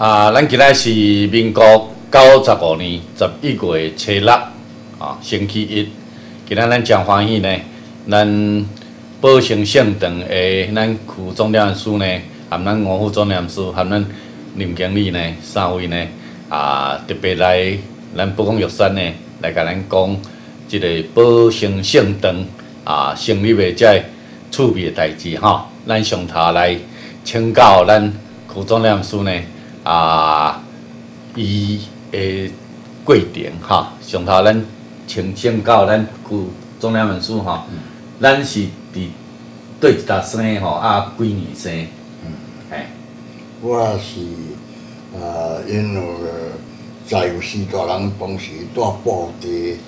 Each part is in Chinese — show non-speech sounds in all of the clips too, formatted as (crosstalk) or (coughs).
啊，咱今仔是民国九十五年十一月初六，啊，星期一。今仔咱真欢喜呢，咱宝兴圣堂的咱副总领事呢，含咱五副总领事，含咱林经理呢，三位呢，啊，特别来咱宝港玉山呢，来甲咱讲即个宝兴圣堂啊，成立的这趣味的代志吼。咱上头来请教咱副总领事呢。啊，伊诶过程哈，上头咱请先教咱副总领文书哈，咱是伫对一搭生吼啊几年生？嗯，哎，我是呃，因为在有四大人当时带部队，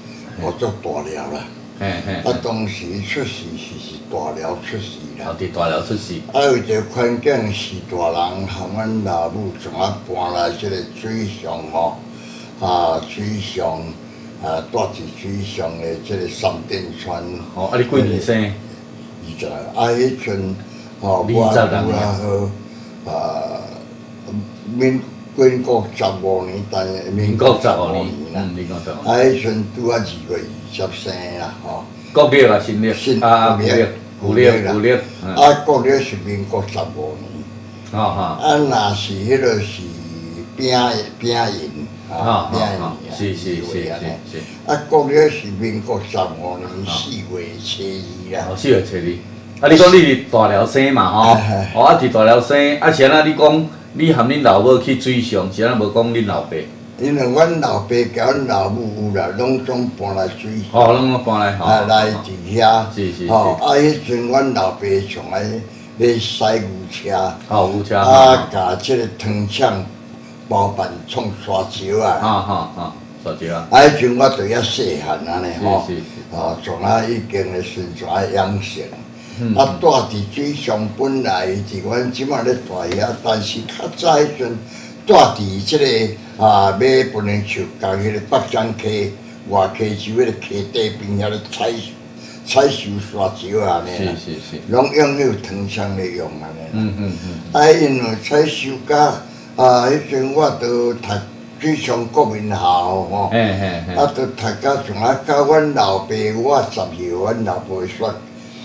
我做大了啦。啊，当时出事是是大寮出事啦。哦，伫大寮出事。啊，有一个环境是大人和阮老母怎啊搬来即个水上哦，啊水上啊住伫水上的即个三电村。哦，啊，你几年生？二十。啊，迄阵吼，我啊好啊，民民国十五年，但民国十五年啦。嗯，民国十五。啊，迄阵拄啊二月二。十生啦，吼，国历啊，新历，新啊，古历，古历，古历，啊，国历是民国十五年，啊哈，啊，若是迄个是丙丙寅，啊，丙寅，是是是是是，啊，国历是民国十五年四月初二啦，哦，四月初二，啊，你讲你是大寮生嘛，吼，哦，啊，伫大寮生，啊，是安那你讲，你含恁老母去水上，是安那无讲恁老爸？因为阮老爸甲阮老母有啦，拢总搬来水上，哦，拢搬来，啊，来伫遐，是是是，啊，迄阵阮老爸从来咧驶牛车，哦，牛车，啊，甲即个汤厂包办创沙石啊，啊哈啊，沙石啊，啊，迄阵我著遐细汉安尼吼，是是。是，啊，从啊已经咧身材养成，啊，住伫水上本来是阮即马咧住遐，但是较早迄阵。住伫即个啊，买不能树，甲迄个北江溪外溪洲迄个溪底边遐咧采采收沙石安尼啦，拢用迄个藤枪咧用安尼啦。嗯嗯嗯。啊，因为采收甲啊，迄阵我都读水上国民校吼，啊，都读甲上啊，甲阮老爸我十二岁，阮老爸煞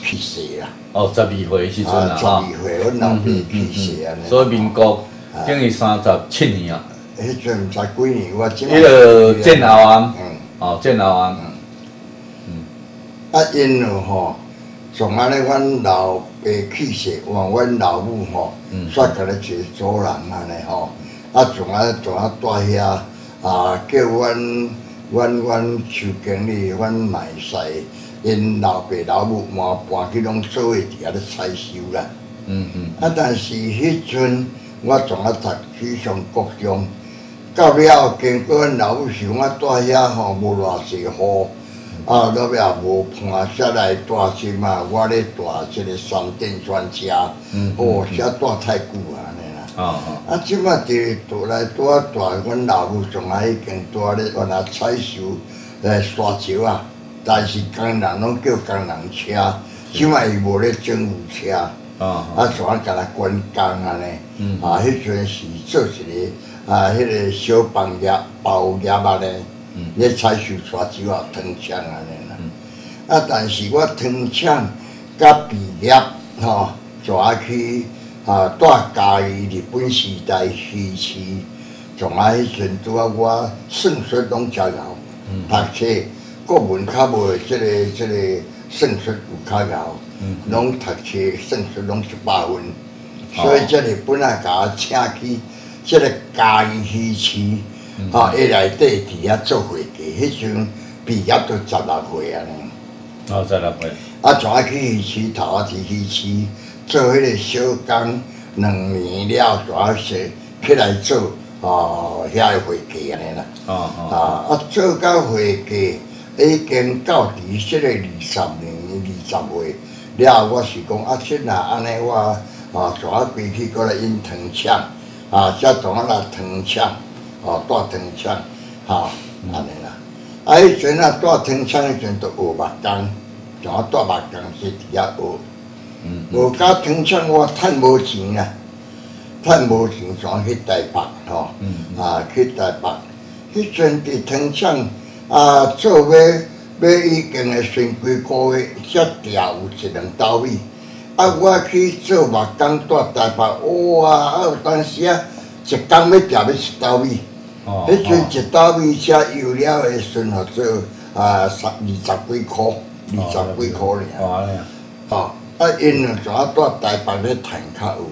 去世啦。哦，十二岁时阵啦，十二岁，阮老爸去世安尼。所以民国。等于三十七年啊！迄阵毋知几年，我即。迄个建豪啊，哦，建豪啊，嗯。啊，因为吼，从安尼，阮老爸去世，换阮老母吼，煞甲咧一个主人安尼吼。啊，从啊，从啊住遐啊，叫阮阮阮邱经理，阮买婿，因老爸老母嘛搬去拢做位伫遐咧采收啦。嗯嗯。啊，但是迄阵。我从啊读去上国中，到了经过阮老母想，我住遐吼无偌济雨，啊，落尾也无伴下来住时嘛，我咧住即个双电专家，哦，遐住太久安尼啦。啊啊！即摆伫倒来住啊住，阮老母从啊已经住咧原来采收来沙石啊，但是工人拢叫工人车，即摆伊无咧政府车。啊，啊，怎啊，甲来关工安尼？啊，迄阵是做一个啊，迄个小房业、包业啊咧，咧采收沙石啊，糖厂安尼啦。啊，但是我糖厂甲毕业吼，就啊去啊，带家己日本时代时期，从啊迄阵拄啊，我算术拢较敖，读册国文较无即个即个算术有较敖。拢读册，算术拢一百分，所以这里本来甲我请去，即个嘉义戏区，吼，一内底伫遐做会计，迄阵毕业都十六岁啊呢。哦，十六岁。啊，怎啊去戏区头啊？去戏区做迄个小工，两年了，怎啊是起来做哦遐个会计安尼啦。哦哦。啊啊，做到会计已经到伫即个二十年二十岁。了，我是讲啊，即若安尼我啊，从啊归去过来因糖厂啊，则从啊来糖厂哦，带糖厂哈，安尼啦。啊，迄阵啊，带糖厂迄阵都学目工，从啊带目工是伫遐学。嗯。学甲糖厂我趁无钱啊，趁无钱全去台北吼，嗯啊去台北，迄阵伫汤厂啊做尾要已经会先几个月才调有一两斗米，啊我去做木工带台北，哇啊有当时啊一工要调要一斗米，迄阵一斗米车油了诶时阵，做啊十二十几箍，二十几箍尔，吼啊。因两怎啊住台北咧赚较有。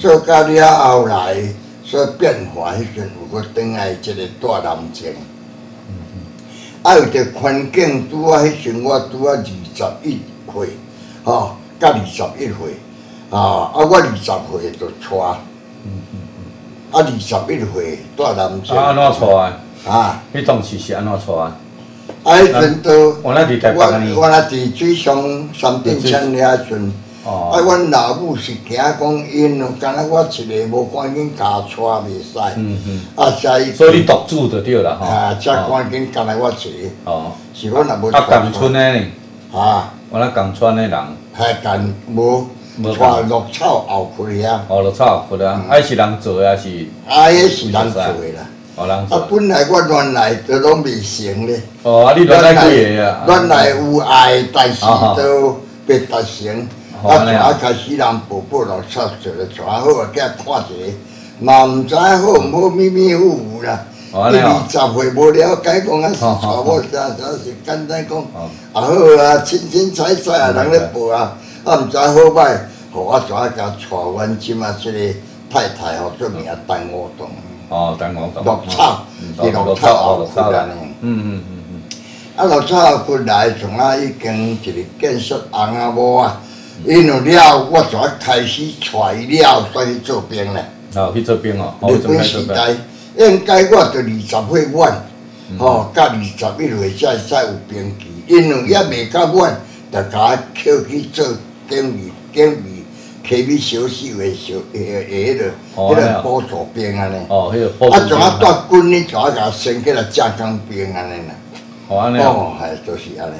做到了后来，所变化迄阵有个转来一个大南京，啊，有一个环境拄啊，迄阵我拄啊二十一岁，吼，甲二十一岁，啊，啊，我二十岁就娶，啊，二十一岁大南京。啊，安怎娶啊？啊，迄当时是安怎娶啊？啊，迄阵都，我那伫台北我我那伫水上三顶山遐阵。啊！阮老母是惊讲，因咯，敢若我一个无赶紧家娶袂使。嗯嗯。啊，所所以你独住就对啦，吼。啊，才赶紧敢来我一个。哦。是阮若无。啊，共村的呢？啊。我那共村的人。还共无。无。带绿草后去啊。哦，绿草后去啊！啊，是人做啊，是。啊，迄是人做的啦。哦，人做。啊，本来我原来都拢未成咧。哦，啊，你原来几个啊？原来有爱，但是都未达成。啊！啊！开始人步步落草做了全好，啊，叫看一个，嘛毋知好毋好，迷迷糊糊啦。你二十岁无了解讲啊，是娶某啥啥是简单讲，啊好啊，清清彩彩啊，人咧报啊，啊毋知好歹，互我怎啊甲娶阮即嘛即个太太吼，做名陈五栋。哦，陈五栋。落草，是绿草后出来呢。嗯嗯嗯嗯。啊，落草后出来，从啊已经一个建设红啊无啊。因有了，我就开始揣了，所以做兵咧。哦，去做兵哦。日本时代，应该我着二十岁晚，吼，甲二十一岁才才有兵期。因为也未到晚，就甲扣去做警卫，警卫起米小四月小下下迄个迄个补助兵安尼。哦，迄个补助兵。啊，怎啊带军呢？怎啊甲升起来加工兵安尼啦？哦，安尼哦，系就是安尼。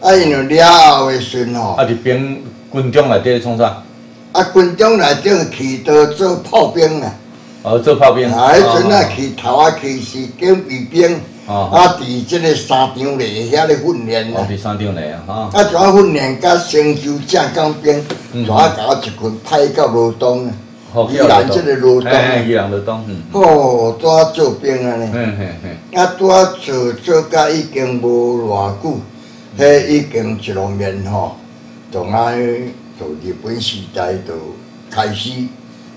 啊，因为了后诶时吼。啊，伫兵。军中内底创啥？啊，军中内底去到做炮兵啊！哦，做炮兵。啊，迄阵啊去头啊去是警备兵。哦。啊，伫即个三场内遐咧训练啊。哦，伫三场内啊，哈。啊，怎啊训练甲成就正钢兵？怎啊甲我一群派到罗东啊？伊人即个罗东。宜兰罗东。哦，拄啊做兵啊呢。嗯嗯嗯。啊，拄啊做做甲已经无偌久，迄已经一路面吼。从啊，从日本时代就开始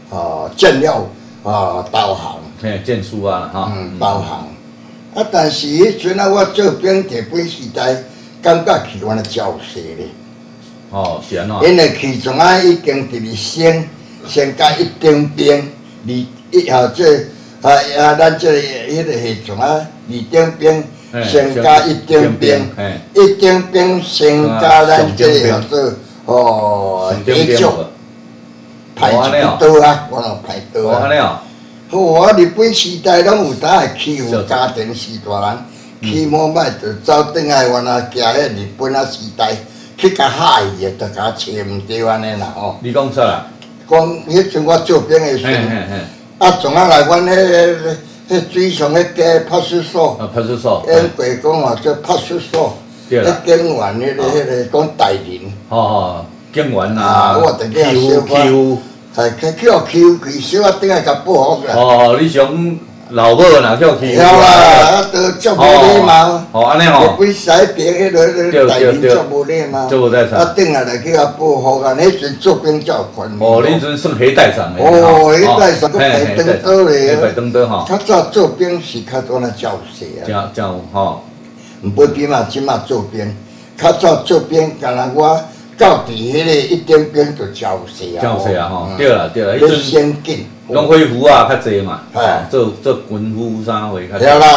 啊，建了啊，导航，嘿，建书啊，哈，导航。啊，但是迄阵啊，我做兵日本时代，感觉去阮咧照势咧。哦，是安怎？因为去从啊，已经伫咧先先甲一丁兵，二一号这啊啊，咱这迄个是从啊，二丁兵。先加一丁兵，一丁兵先加咱这叫做哦，地主排一刀啊，我讲排刀啊。好啊，日本时代拢有当会欺负家庭四大人，起码歹就走转来原来行迄日本啊时代去甲害伊个，就甲找毋着安尼啦吼。你讲错啦？讲迄阵我做兵的时阵，啊，从啊来阮迄。迄水上迄个派出所，啊派出所，因过讲话做派出所，迄警员迄个迄个讲大人，哦哦，警员啊，我特别小小啊等下甲报复啦。哦，你想？老母若叫去，晓啦，啊，都足无礼貌。哦，安尼哦。日本西边迄个迄个大人足无礼貌。啊，顶下来去甲保护啊，迄阵做兵较宽。哦，你阵算黑带上的。哦，黑带上，个排灯刀咧。排灯刀吼。较早做兵是较多那教士啊。教教吼。毋不比嘛，即嘛做兵，较早做兵，干若我到伫迄个一点点就照死啊。照死啊，吼，对啦对啦，迄阵先进。拢恢复啊，较济嘛，做做军夫啥货较。对啦，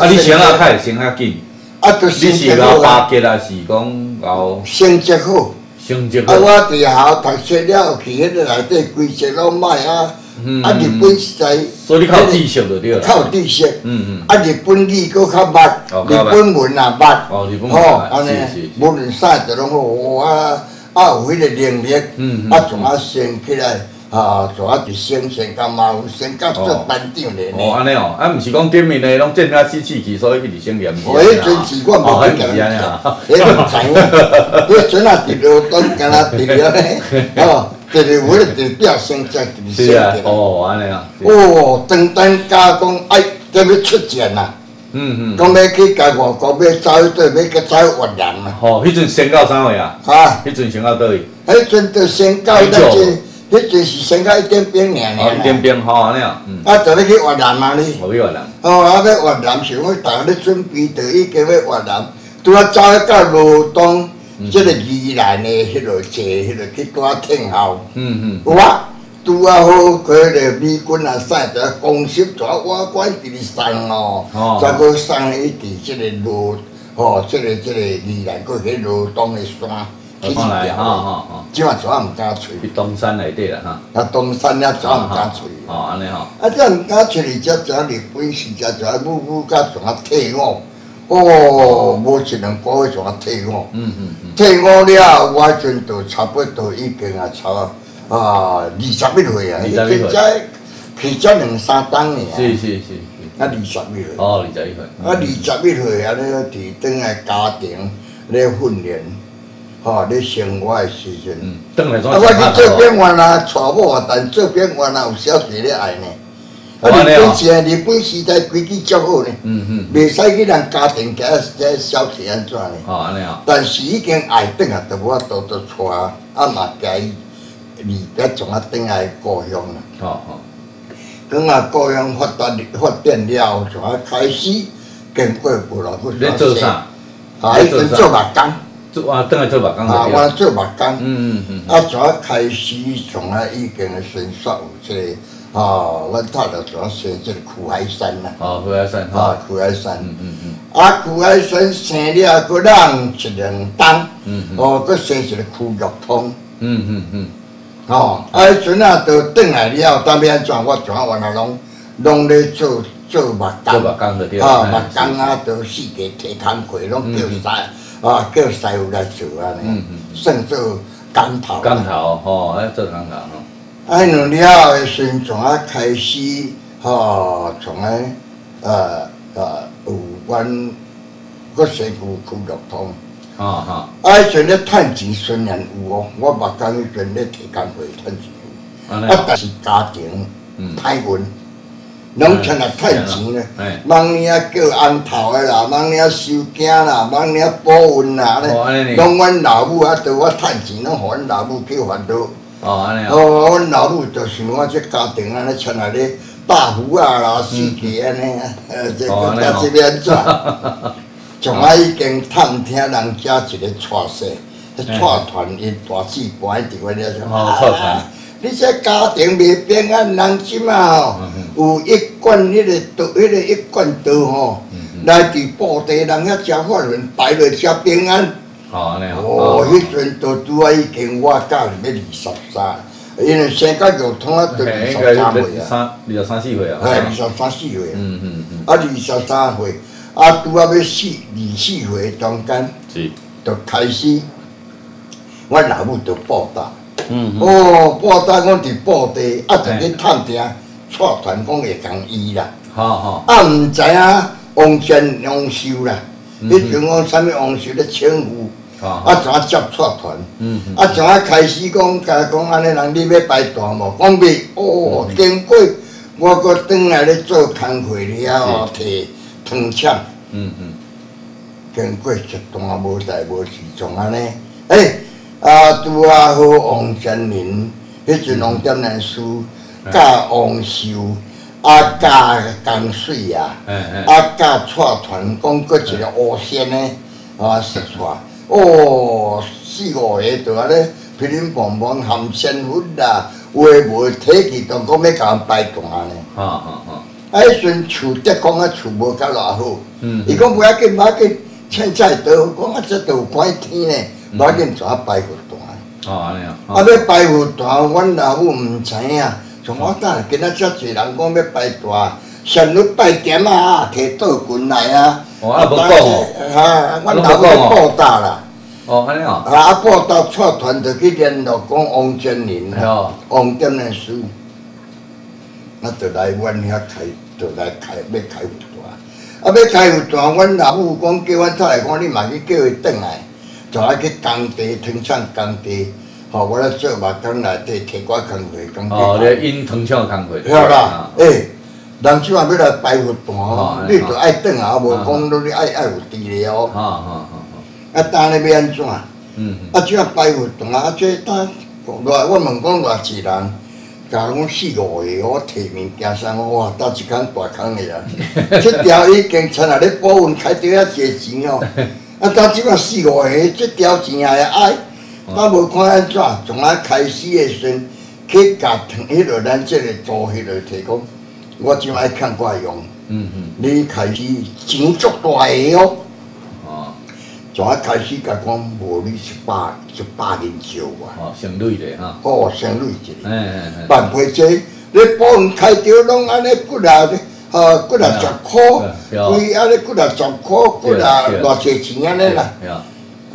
啊，你升啊，较会升较紧。啊，就升级好。你是巴结啊，是讲老。升级好。升级好。啊，我伫校读书了，去迄个内底规则拢歹啊。嗯啊，日本实在。所以你靠知识就对了。靠知识。嗯嗯。啊，日本语佫较捌，日本文也捌。哦，日本文。哦，安尼，无论啥就拢好，啊啊有迄个能力，嗯啊从啊升起来。啊，从啊就升升到嘛有升到做班长咧哦，安尼哦，啊，毋是讲顶面咧拢建甲死死去，所以去直升念。哦，迄阵时我无去甲人讲，迄毋知影，(laughs) 迄阵啊伫路东，敢若伫了咧，(laughs) 哦，直直有咧地表升在直直升起哦，安尼啊。哦，单单加工哎，都要出钱呐。嗯嗯。讲要去甲外国要走去倒，要去走越南啊。吼，迄阵升到啥位啊？啊，迄阵升到倒位？迄阵就升到那个。迄阵是先到一点兵尔尔，一点兵吼安尼啊，啊，就咧去越南嘛哩。去越南。哦，啊，要越南是讲逐个咧准备，就已经要越南。拄啊走到罗东，即个宜兰的迄落坐，迄落去拄啊听候。嗯嗯。有啊，拄啊好，佢个美军啊，使着公司在我管伫哩送哦，再搁送伊伫即个罗，哦，即个即个宜兰搁去罗东的山。去看来，吼吼吼，即嘛怎啊毋敢吹？去东山内底啦，哈。啊，东山了怎啊毋敢吹？哦，安尼吼。啊，即毋敢吹？哩，只怎日本时，只怎母母甲怎啊退伍？哦，无一两个月就啊退伍？嗯嗯嗯。退伍了，我阵都差不多已经啊，差啊二十一岁啊。二十一岁。去才两三档尔。是是是。啊，二十一岁。哦，二十一岁。啊，二十一岁啊，咧伫等来家庭咧训练。吼，咧生活诶时阵，啊，我去做变员啊，娶某啊，但做变员啊，有小弟咧爱呢。啊，日本时啊，日本时代规矩较好呢，嗯嗯，袂使去人家庭家这小弟安怎呢？哦，安尼啊。但是已经爱转啊，都无法度都娶，啊嘛该离别从啊转来故乡啦。哦哦。等啊，故乡发达发展了，从啊开始经过不老不你做啥？啊，迄阵做木工。做啊，等下做木工啊，我做木工。嗯嗯嗯。啊，从啊开始从啊已经先说有这个啊，阮头着怎啊生这个苦海山啦。哦，苦海山。啊，苦海山。嗯嗯嗯。啊，苦海山生了，佫让一两冬。嗯嗯。哦，佫生一个苦肉通。嗯嗯嗯。哦，啊，迄阵啊，都转来了，当面怎我怎啊原来拢拢咧做做木工。做木工着对。啊，木工啊，都四界提工课拢叫师。啊，叫师傅来做安尼，算做工头。工头吼，爱做工头吼。啊，弄了诶，先从啊开始，吼，从诶，呃呃，有关个师傅去入通。啊哈。啊，迄阵咧趁钱虽然有哦，我目讲迄阵咧提工会趁钱，啊，但是家庭歹运。拢趁来趁钱咧，忙领叫安头诶啦，忙领收惊啦，忙领保温啦，咧，拢阮老母啊，对我趁钱，拢互阮老母去烦恼。哦，安尼哦。哦，阮老母着想我这家庭安尼趁来咧大福啊啦，四季安尼，呃，这个家这边怎？(laughs) 从来已经探听人家一个娶婿，迄娶团因大姊搬伫阮了就。哦，娶团。你这家庭未平安，人即嘛吼，有一罐迄个刀，迄个一罐刀吼，来伫布袋，人遐食法轮，摆落食平安。哦，安尼哦。哦，迄阵都拄啊已经我教你要二十三，因为生到肉通啊，都二十三岁啊。二十三四岁啊。哎，二十三四岁。嗯嗯嗯。啊，二十三岁，啊，拄啊要四二四岁中间，是，就开始，我老母就报答。嗯哦，报答我伫报地，啊，就去探听，带团讲会讲伊啦。好好。啊，毋知影王建王修啦，迄阵讲啥物王修咧称呼，啊，怎啊接带团？嗯啊，怎啊开始讲，甲讲安尼人你要摆团无？讲未？哦，经过我搁转来咧做工会了，摕汤枪。嗯嗯。经过一段无代无志，从安尼，诶。啊，拄啊好王先林，迄阵王点念书，教王秀，啊教江水啊，啊教带团，讲搁一个乌仙呢，啊说出来，哦四五个都安尼乒乒乓乓含仙粉啦，有诶无体气，都讲要甲人摆团呢。啊啊啊！啊，迄阵厝得讲啊厝无甲偌好，伊讲不要紧，不要紧，凊彩倒，讲啊这都有关天呢。无要紧，怎啊拜佛团？哦，安尼啊！啊，要拜佛团，阮老母毋知影。从我等今仔遮济人讲要拜团，上去拜点啊，摕倒棍来啊！哦，啊，无讲哦。哈，阮老母报答啦。哦，安尼哦。啊，啊，报道出团就去联络讲王建林哦，王点的书，啊就来阮遐开，就来开要开有段。啊，要开有段，阮老母讲叫阮出来讲，你嘛去叫伊转来，就爱去工地藤厂工地，吼，我咧做木工内底提我工课工哦，咧因藤厂工课。晓啦，诶，人即嘛要来摆活段，你着爱转啊，无讲你爱爱有治疗。哦哦哦啊，当咧要安怎？嗯嗯。啊，即啊摆佛坛啊，啊，即当偌我问讲偌济人，甲我讲四五个，我摕物件啥，我哇，搭一间大空的啊！(laughs) 即条已经趁啊咧保温开着遐济钱哦。(laughs) 啊，搭即摆四五个，即条钱也会爱。当无看安怎，从啊开始的时阵，去甲迄落咱即个做迄落提供，我即摆看我用。嗯嗯。你开始钱足大个哦。从啊开始甲讲无你一百一百年少啊！哦，省累咧哈！哦，省累一个。哎哎哎。万倍济，你保温开着拢安尼几啊？吼，几啊十箍，规安尼几啊十箍，几啊偌济钱安尼啦。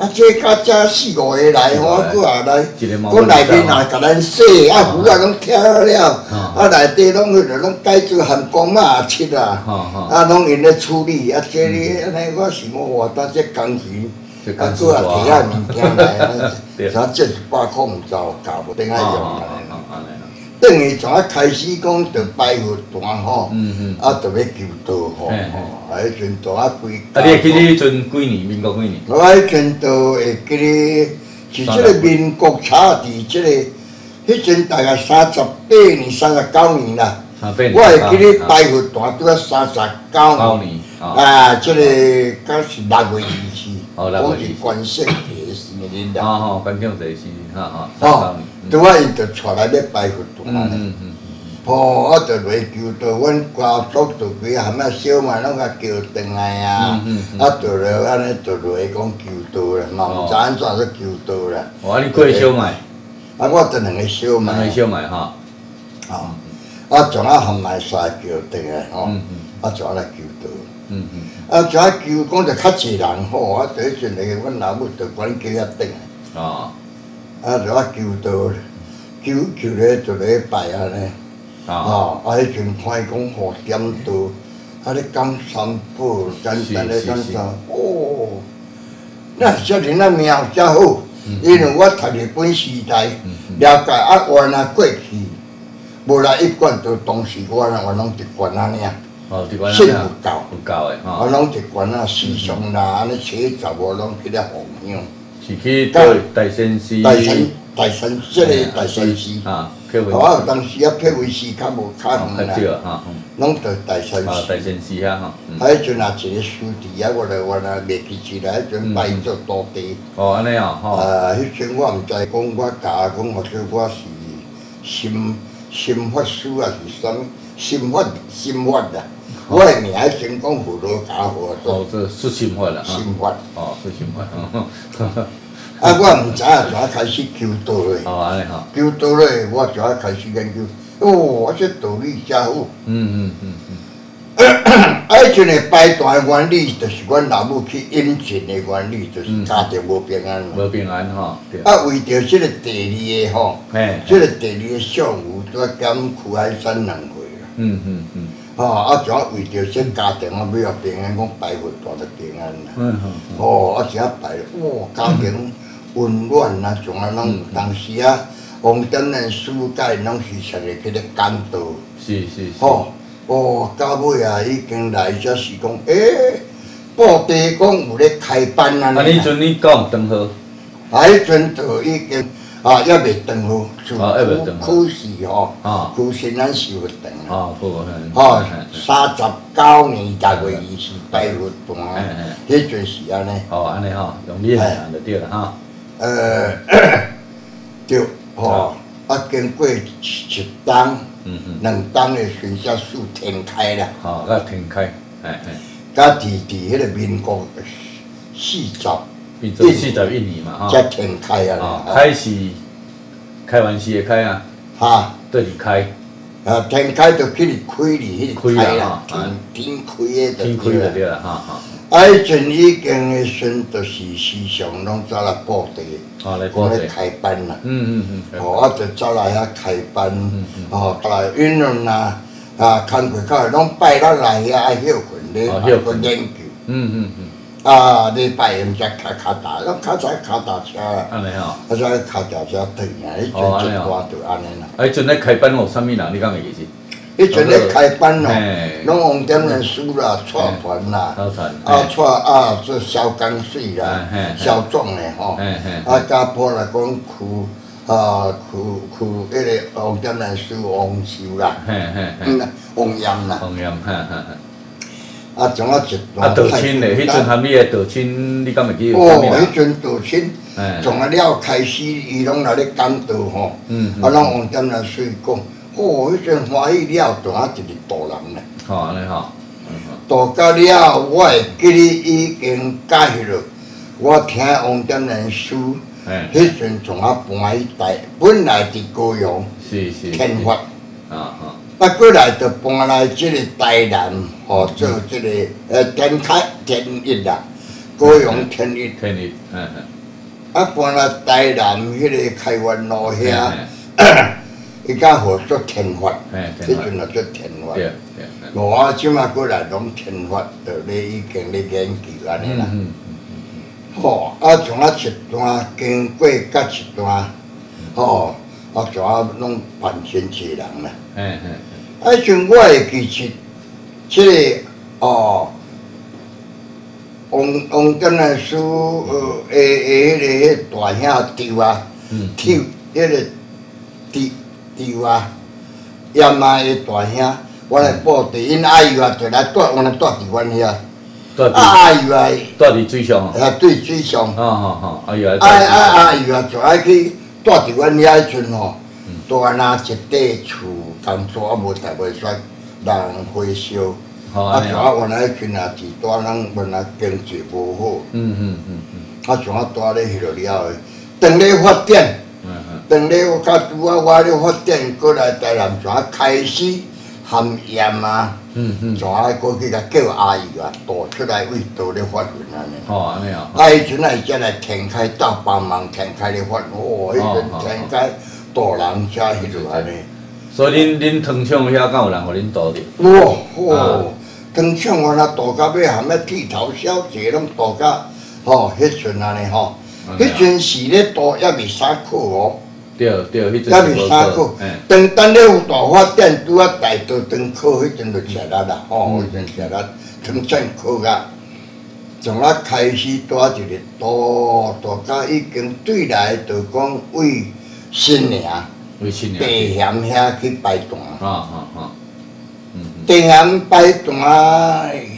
啊，这较遮四五个来，我搁也来，搁内面也甲咱洗，啊，壶啊。拢拆了，啊，内底拢迄个拢改做含光嘛切啊，啊，拢因咧处理，啊，这里安尼我想我话当这工钱，啊，搁也摕遐物件来，(laughs) 啥这一百箍毋走，搞无顶爱用。等于从啊开始讲着摆活段吼，啊，着要求道吼，啊，迄阵着啊规。啊，你记得迄阵几年？民国几年？我迄阵都会记咧，是即个民国差伫即个，迄阵大概三十八年、三十九年啦。我会记咧摆活段拄啊三十九年。啊，即个敢是六月二四，我是关圣帝生日啦。哦吼，关圣帝生日，哈哈。哦。拄啊，因着带来咧摆活动啊！吼，我就来求到阮家族就几含仔小嘛，拢甲叫转来啊！啊，着了安尼着来讲求到啦，嘛毋知安怎说求道啦。哦，你过小麦？啊，我着两个小麦。两个小麦哈。哦，啊，从啊含来三叫转来吼，啊，从啊来求到。嗯嗯。啊，从啊求讲着较济人吼，啊，第一阵来阮老母着管叫遐转来。哦。啊，就啊求到，求求咧就咧拜安尼，啊，啊，迄阵看伊讲好点道，啊，咧讲三宝，简单咧讲啥，哦，那少年啊命真好，因为我读日本时代，了解啊，原来过去，无来一贯都当时我我拢一贯啊信不够，不够诶，我拢一贯啊思想啦，安尼写十我拢去咧弘扬。是去大大仙寺，大仙大仙，即个大仙寺。啊，我当时啊，佩维寺较无较远啦，拢在大仙寺。大仙寺啊，哈。迄阵啊一个书弟啊，我来我来袂记起来，迄阵拜做徒弟。哦，安尼啊，吼。啊，迄阵我毋知讲，我教讲或者我是心心法师啊，是啥物心法心法啦。我诶名迄阵讲葫芦家伙，哦，这是心法啦，心法，哦，是心法，(laughs) 啊，我毋知啊，就开始求道咧，哦，安尼吼，求道咧，我就开始研究，哦，这道理真好，嗯嗯嗯嗯，(coughs) 啊，迄阵诶拜段原理，就是阮老母去引进诶原理，就是家庭无平安，无平安吼，啊，为着即个第二个吼，嘿，即个第二个项目，都要减苦海山两回。啦，嗯嗯嗯。哦，啊，主要为着说家庭啊，要平安，讲拜佛大得平安啦。嗯嗯。哦，啊，只啊拜，哇，家庭温暖啊，从啊，拢当时啊，王顶的世界拢是上个去咧感道。是是。是，哦，哦到尾啊，已经来则是讲，诶，布地讲有咧开班啊。啊，你阵你讲长好？啊，迄阵就已经。啊，还未断好，就可是吼，可是咱是有断啊。吼，三十九年十月二十八日断，迄阵时安尼。哦，安尼吼，用你来就对了哈。呃，(coughs) 对，吼，啊，经过一冬，嗯嗯，两冬的春夏树天开了。哦，甲天开，哎哎，甲伫伫迄个民国四十。第四十一年嘛，哈，才天开啊，开始开玩笑开啊，哈，对，开，啊，天开就去你开你迄个开啦，天天开的，天开的对啦，哈哈，啊，迄阵已经诶时，就是时常拢走来布地，哦，来布地开班啦。嗯嗯嗯。哦，啊，就走来遐开班，哦，来运动啦，啊，工课课拢拜六来遐爱休困咧，啊，去研究。嗯嗯嗯。啊，你拜五才开卡达，拢较早卡达车啦。安尼哦。啊，再卡达车停啊，迄阵一挂就安尼啦。啊，迄阵咧开班有啥物人？你敢会记是？迄阵咧开班咯，拢用点人书啦、撮团啦，啊撮啊做小钢水啦、小壮诶吼，啊加坡来讲苦啊苦苦迄个用点人书王寿啦，嗯王炎啦，王炎，哈哈哈。啊，从啊一段。啊，道亲咧，迄阵含你诶道亲，你敢会记？哦，迄阵道亲，从啊了开始，伊拢来咧讲道吼，啊，拢用点人书讲。哦，迄阵欢喜了，就啊一个大人咧。好安尼吼。大到了，我会记你已经改了。我听王点人书，迄阵从啊搬去台，本来伫高阳，是是。天发。啊过来就搬来即个台南，吼做即个呃天开天一啦，高雄天一。天一。嗯嗯。啊，搬来台南迄个开元路遐。(coughs) 伊甲号做天发，迄阵啊做天发。我即马过来拢天发，就咧已经咧研究安尼啦。吼，啊从啊一段经过甲一段，吼，啊从啊拢办千济人啦。嗯嗯。啊，像我会记起，即个哦，王王根来书呃诶诶，迄个大兄丢啊，丢迄个丢。弟啊，爷妈的大兄，我来报地，因阿姨啊就来带，我来住伫阮遐。啊阿姨啊，住伫水上。啊对水上。啊啊啊！阿姨啊。啊啊阿姨啊就爱去住伫阮遐迄阵吼，住安那一块厝，工作啊无大袂煞人回收。啊像啊原来迄阵啊是住人原来经济无好。嗯嗯嗯嗯。啊像啊住咧迄落了诶，等咧发展。当咧我甲拄啊，我咧发展过来台南，怎啊开始含盐啊？嗯嗯，怎啊过去甲叫阿姨啊，倒出来为倒咧发运安尼。哦，安尼啊。啊，迄阵啊，才来天开到帮忙天开咧发，哦，迄阵天开大人遐迄落安尼。所以恁恁糖厂遐敢有人互恁倒着？哇哦，糖厂我那倒到尾含咧剃头小姐拢倒到，吼，迄阵安尼吼，迄阵是咧倒也未三克哦。对对，迄阵是三考，当等咧有大发展，拄啊大道当考，迄阵就吃力啦，吼，迄阵吃力，从正考甲，从啊开始带一个大大家已经对来就讲为新娘，地咸遐去摆摊，啊啊啊，嗯，地咸摆摊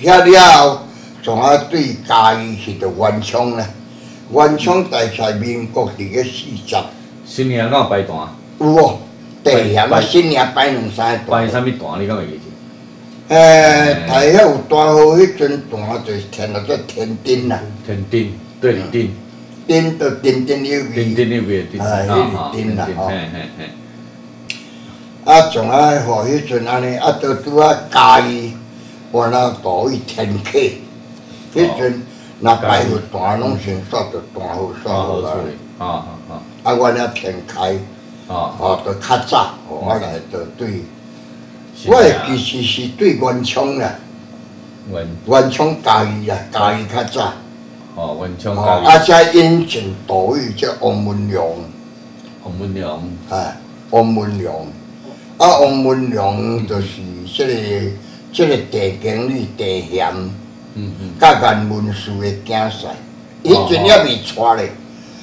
遐了，从啊对嘉义去到元昌咧，元昌大概民国伫个四十。新年敢有摆摊？有哦，地险啊！新年摆两三个摆啥物摊？你敢会记住？诶，台遐有大号迄阵摊就是填落做天丁啦。天丁，对哩丁。丁就丁丁有味。丁丁有味丁。啊，迄是丁啦吼。啊，从啊，吼迄阵安尼，啊，都拄啊家己，我那倒位天客，迄阵那摆个单拢先煞着单号煞好啦。啊啊啊！啊，我了天开，哦哦，就较早，我来就对，我会其实是对元昌啦，元元昌嘉义啊，家己较早，哦，文昌嘉义，啊，再引进岛屿叫王文良，王文良，哎，王文良，啊，王文良就是这个这个地经理地贤，嗯嗯，甲干文书的竞赛，迄阵也未出咧。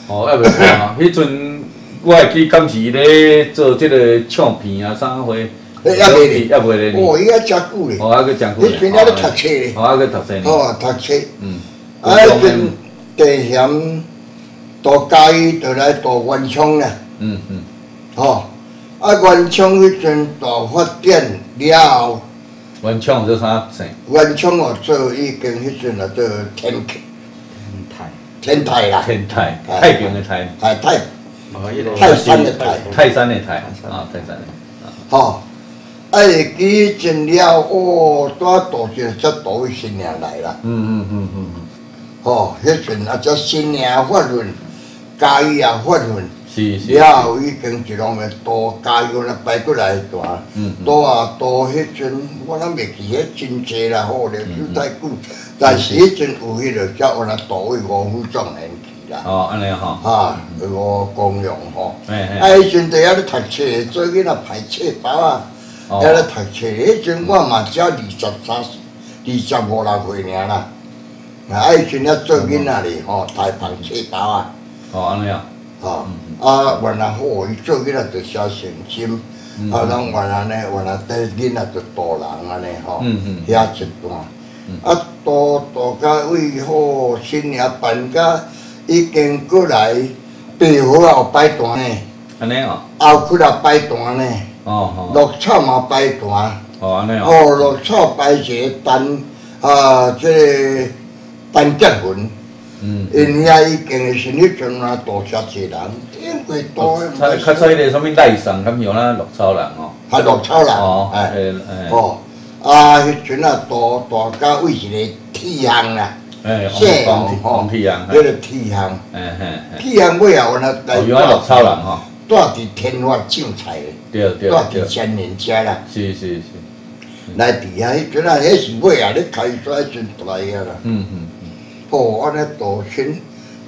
哦，还袂错啊！(laughs) 迄阵我会记，敢是咧做即个唱片啊，啥货？(laughs) 也袂咧，也袂咧。哦，伊还真久咧。哦，还佫真久咧。迄阵还咧读册咧。哦，还佫读册咧。哦，读册。嗯。啊，迄阵地险到嘉义就来到元昌啦。嗯嗯。哦，啊，元昌迄阵大发展了。元昌做啥姓？元昌哦，做已经迄阵啊，做天台。天台啦，天台，太平的台，太泰，泰山的泰，泰山的泰，啊，泰山的，吼，啊，会记真了哦，带大阵才大位新娘来啦。嗯嗯嗯嗯嗯，吼，迄阵啊，才新娘发运，家己也发运。是是。了后已经一路个多家己来摆过来大，嗯嗯大啊多迄阵，我拢袂记迄真济啦，好历史太久。但是迄阵有迄个叫我那大位五虎壮年去啦，哦，安尼吼。哈，个公用吼。哎哎。啊，迄阵伫遐咧读册，做囡仔排册包啊，哦遐咧读册。迄阵我嘛才二十三、二十五六岁尔啦。啊，迄阵咧做囡仔哩吼，排排册包啊。哦，安尼啊。吼，啊，原来好，伊做囡仔着写诚心，啊，人原来呢，原来带囡仔就大人安尼吼，嗯嗯遐一段，啊，大大家为好新娘办甲已经过来，备好后摆段呢，安尼哦。后区也摆段呢，哦哦。落草嘛摆段，哦，安尼哦。哦，落草摆一个单，啊，即个单结婚。嗯。因遐已经是迄阵啊，大车济人，因过多的。较较早迄个啥物赖送，较像咱绿草人吼。还绿草人，哦。哎。哦，啊，迄阵啊，大大家为一个铁行啦，诶，姓黄黄吼，黄铁人。迄个铁行，嘿嘿嘿。铁行尾后呢，哦，原来绿草人吼。住伫天发种菜的，对对住对。伫千年家啦，是是是。来伫遐迄阵啊，迄是尾啊，咧开衰迄阵来啊啦。嗯嗯嗯。哦，安尼大亲，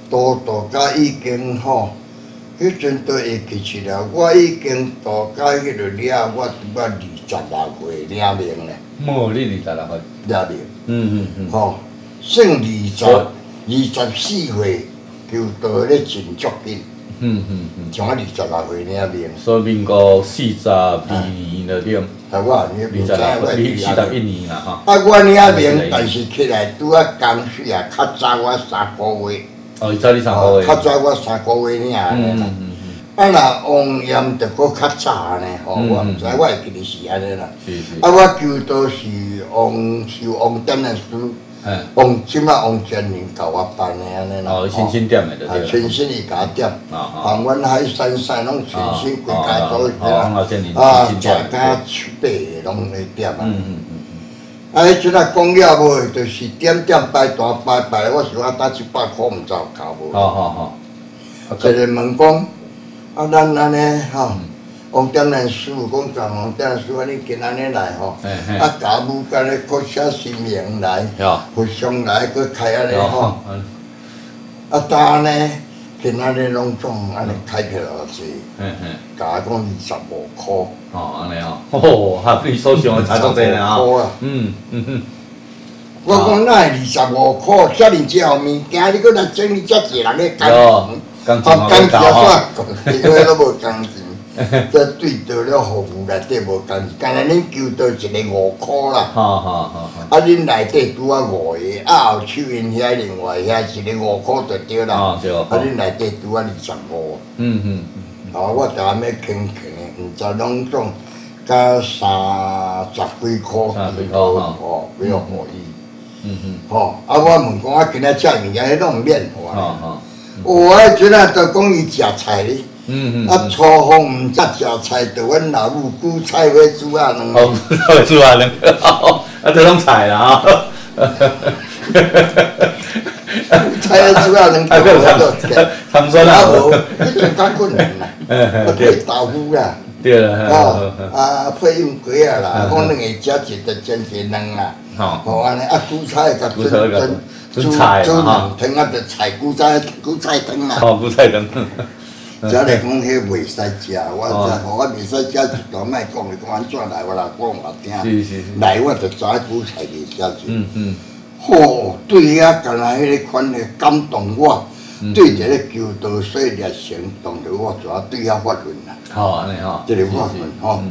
大大家已经吼，迄阵都会记起了。我已经大家迄个了，我拄啊二十六岁了命咧，莫你二十六岁。了命。嗯嗯嗯。吼，算二十二十四岁，就到咧真足紧，嗯嗯嗯。像我二十六岁领命。所以民国四十二年了了。啊，我你二十六，你四十一年啦哈。啊，我领命，但是起来拄啊工序啊，较早我三个月。哦，伊早你三个月。较早我三个月领安尼啦。嗯嗯嗯。啊，若王炎着搁较早安尼吼，我毋知，我会记得是安尼啦。是是。啊，我求都是王是王点的书，王即马王建宁甲我办的安尼啦。哦，新新店的对。啊，全新伊甲我点，杭阮海山山拢全新规家做起啦。啊，大家手八个拢来点啊。嗯嗯嗯。啊，迄阵啊讲了无，就是点点摆大摆摆，我想啊打一百箍毋知有够无。好好好。一个问讲。啊，咱安尼吼，王点人师傅讲讲，王点人师傅你今安尼来吼，啊，家母干咧搁写新名来，互相来搁开安尼吼，啊，当呢，今安尼拢总安尼开起来是，加讲二十五箍。哦，安尼哦，哦，哈，你所想的差足济啦吼。嗯嗯嗯。我讲哪会二十五箍，遮尔少物件，你搁来整理遮济人咧干。工钱啊，工钱啊，因都无工钱，(laughs) 这对到了服务内底无工钱，干那恁求到一个五箍啦。好好好。啊，恁内底拄啊五个，啊后手因遐另外遐一个五箍就对啦。啊对。啊恁内底拄啊二十五。嗯嗯。啊，我逐暗要轻轻的，毋知拢总加三十几箍。三十几箍哈。哦，不要互伊。嗯嗯。吼，啊，我问讲，啊今仔食物件，迄拢免互啊。好好。有啊，阵啊，都讲伊食菜咧。嗯嗯。啊，初风毋则食菜，着阮老母韭菜花煮啊两。哦，韭菜煮啊两，(laughs) 啊，这拢菜啦哈。菜花煮啊两，(laughs) 啊，有汤汤酸啊。无，迄阵较困难啦。(laughs) 啊，配豆腐啦。对啦。哦，啊，配用鸡啊啦，讲两个食一着煎一两啦。吼。吼安尼，啊，韭菜甲煮蒸。煮菜嘛，汤啊，着菜韭菜韭菜汤啊。哦，韭菜汤。只来讲，迄袂使食，我知，我袂使食一段，莫讲你讲安怎来，我来讲我听。是是。来，我着知韭菜袂食住。嗯嗯。吼，对遐干那迄个款的感动我，对一个求道说热我主要对遐发论啦。好，安尼吼。即个发论吼。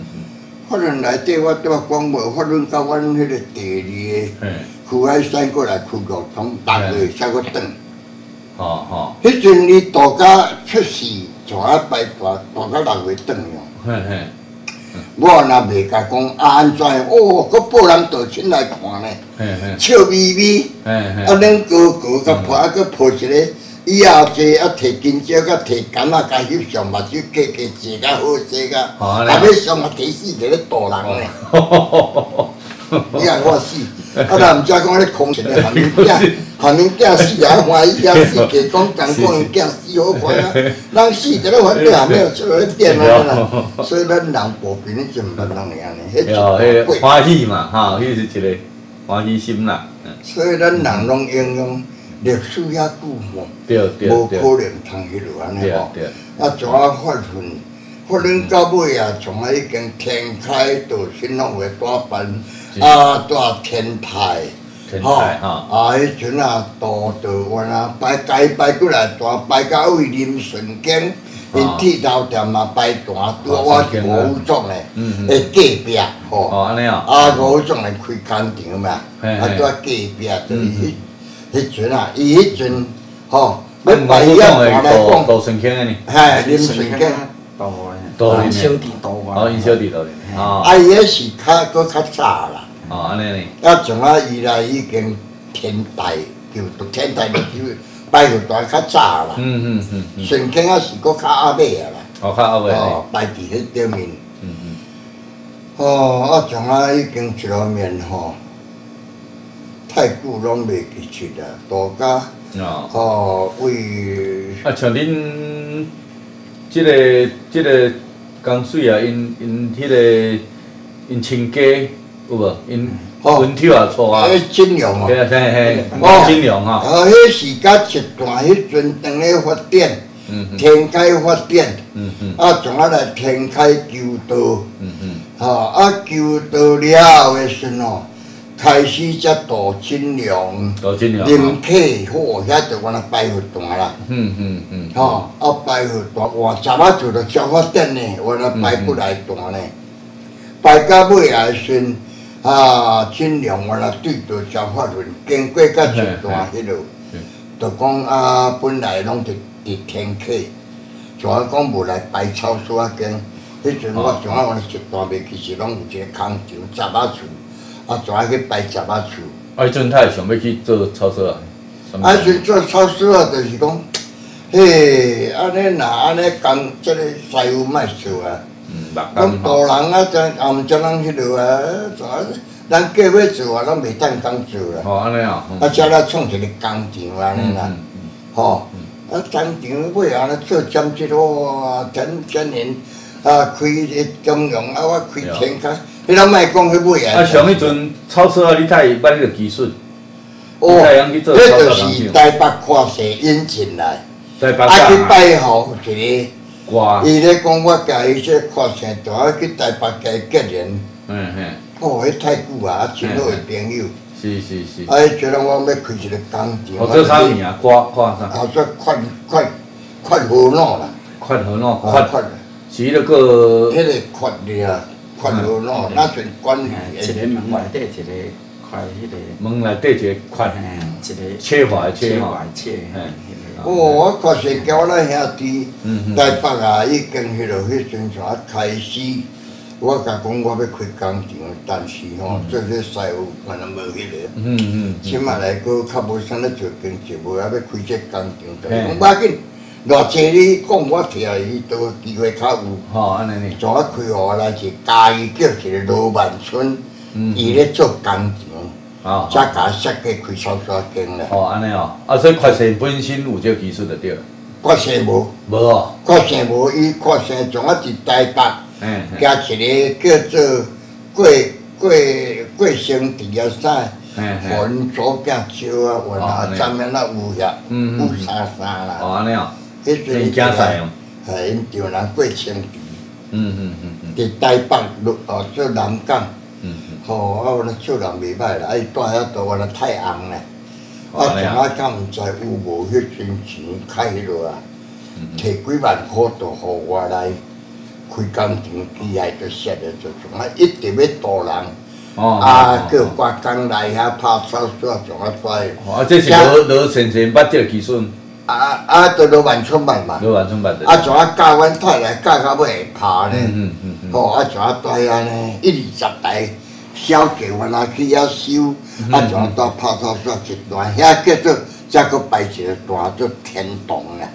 发论内底我拄啊讲无，发论甲阮迄个第二个。区海山过来，区国通逐个才搁转。吼吼。迄阵你大家出事，就啊拜大，大家六月转哟。嘿嘿。我若袂甲讲安怎，哦，搁报人倒亲来看呢。笑眯眯。啊，恁哥哥甲抱，啊，搁抱一个以后坐啊，摕金蕉甲摕柑仔，甲翕相目睭加加坐较好势甲，啊要上啊第四个咧大人咧，你看我死，啊若毋知讲咧空前咧，含恁囝含恁囝死啊欢喜啊死，加讲人讲因囝死好快啊，人死伫咧反正还没有出来变啊啦，所以咱人无平咧就毋捌人会安尼，迄就欢喜嘛，哈，迄是一个欢喜心啦，所以咱人拢应用。历史遐久吼，无可能通迄落安尼吼。啊，怎啊发奋，发展到尾啊，从啊已经天开到新浪会大班，啊大天台，吼，啊迄阵啊，道道湾啊，摆街摆过来，大摆到位林顺景，因铁头店嘛摆单，拄我是五种诶，诶隔壁吼，啊。五种诶开工厂嘛，啊拄隔壁就是。迄阵啊，伊迄阵吼，要摆伊啊，来讲，杜顺景个呢？嘿，林顺景，杜杜林小弟多啊，哦，因小弟杜林，哦，啊，伊迄是较搁较早啦，哦，安尼呢？啊，从啊，以来已经天台，叫做天台，就摆个大较早啦。嗯嗯嗯。顺庆啊，是搁较后尾啊啦。哦，较后尾。哦，摆伫迄顶面。嗯嗯。哦，啊，从啊，已经一路面吼。太久拢袂记出啦，大家哦为啊像恁即个即个江水啊，因因迄个因亲家有无？因温跳啊错啊？迄金龙哦，嘿嘿，金融啊。啊，迄是甲一段迄阵当咧发电，天开发电，啊，从啊来天开求道，啊啊求道了后诶时哦。开始才杜金龙，林客好，遐就我那拜佛段啦。嗯嗯嗯。吼，啊拜佛段，哇，十啊做着消发电呢，我那拜不来段呢。拜到尾来时，啊尽量我来对着消发轮，经过甲一段迄路，就讲啊本来拢伫伫天客，就啊讲无来摆超市啊间，迄阵我就啊我一段袂其实拢有一个空场，十啊厝。啊，怎啊去摆食啊厝？啊，迄阵他会想要去做超市啊？啊，迄阵做超市啊，就是讲，嘿，安尼若安尼工，即个师傅莫做啊。嗯，讲大人啊，真也毋怎人迄落啊，咱计要做啊，咱袂当工做啦。哦，安尼啊。啊，则来创一个工厂安尼啦，吼。啊，工厂尾安尼做兼职哇，前前年啊开个金融啊，我开天开。你若莫讲去买啊！啊，像迄阵超市啊，你太捌迄个技术，哦，迄就是台北看势引进来，啊去拜候一个，伊咧讲我家伊说看势大，啊去台北家结缘，嗯嗯，哦，迄太久啊，真好个朋友，是是是，啊，伊觉得我要开一个工厂，或者啥物啊，挂挂啥？啊，做快快快河脑啦，快河脑，快快，是迄个，迄个快的啊。宽路咯，那阵关系。一个门内底一个快，迄个门内底一个宽，一个切块切块切。哦，我确实叫我那兄弟台北啊，已经迄落迄阵才开始。我甲讲我要开工厂，但是吼做些师傅可能无迄个。嗯嗯。起码来讲，较无啥咧做经济，无还要开这工厂，讲要紧。偌济你讲，我听伊都机会较有。吼，安尼呢？怎啊开互来是家己叫一个罗万春，伊咧做工厂，哦，才甲设计开超市间咧。哦，安尼哦，啊，所以确实本身有这技术就对。确实无。无哦。确实无，伊确实从啊伫台北，嗯加一个叫做过过过生地啊啥，云左边烧啊，云啊上面那乌叶，乌沙沙啦。哦，安尼哦。迄阵惊赛哦，系因丈人过清池，嗯嗯嗯嗯，伫台北落哦做南港，嗯嗯，吼啊，我那做人袂歹啦，啊伊住遐住我那太红咧，啊从啊敢毋知有无迄阵钱开迄落啊，摕几万箍都互我来开工厂，机械都设咧就，从啊一直要大人，哦，啊叫挂工来遐拍手说从啊拽，哦啊这是老老先生捌这个技术。啊啊！都都万春万嘛，啊！怎啊教阮太太教到尾拍咧？吼！啊！怎啊带安尼一二十台小轿，阮啊去遐修，啊！怎啊到拍到煞一段，遐叫做再搁摆一个大叫天洞啦。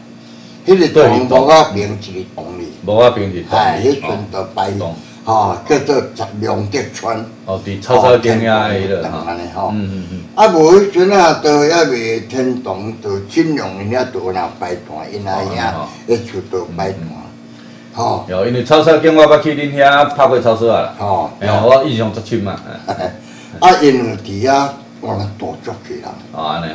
迄个洞无啊名一个洞哩，无啊平日哎，迄阵就摆洞吼叫做龙德川。哦，伫草草间遐迄落吼，安尼吼。嗯嗯嗯，啊，无迄阵啊，都还未天洞，就金融因遐都有人摆摊，因阿遐迄厝都摆摊，吼有因为草草间我捌去恁遐拍过草草啊啦，吼。哎呀，我印象足深嘛，(laughs) 啊，因为伫遐我们大足去啦，哦安尼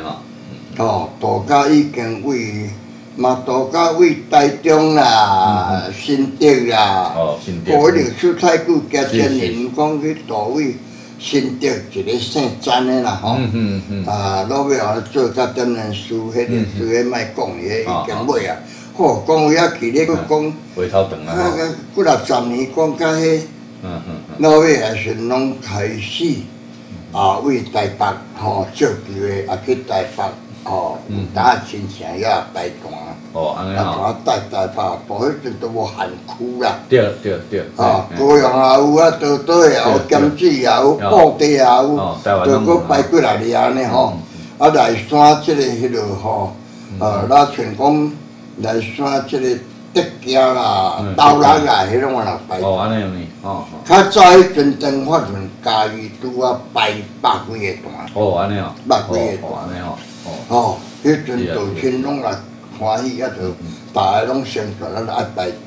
吼，哦，大家已经为嘛，大家为台中啦、新竹啦，哦新竹，无一定出太久加千年，讲去大位新竹一个姓詹的啦，吼。嗯嗯嗯，啊，老尾后做甲点人书，迄历史迄卖讲伊迄已经买啊。吼，讲有遐去咧，佫讲回头长啊，几六十年讲甲迄嗯嗯嗯，老尾也是拢开始啊，为台北吼借机会啊去台北吼，有当亲戚遐摆摊，哦安尼吼，啊，带台北，无迄阵都无限区啦。对对对，啊，嘿高雄也有啊，倒倒也有，金水也有，布袋也有就拢有搁摆过来哩安尼吼。啊，内山即个迄落吼，呃，咱像讲内山即个德行啦嗯、刀郎啦，迄种我来。拜。哦安尼样呢，哦哦，较早迄阵灯发阵家己拄啊拜百几个单，哦安尼哦，百几个段安尼哦，哦，吼，迄阵道亲拢来欢喜，啊，就逐个拢宣传咱爱摆单。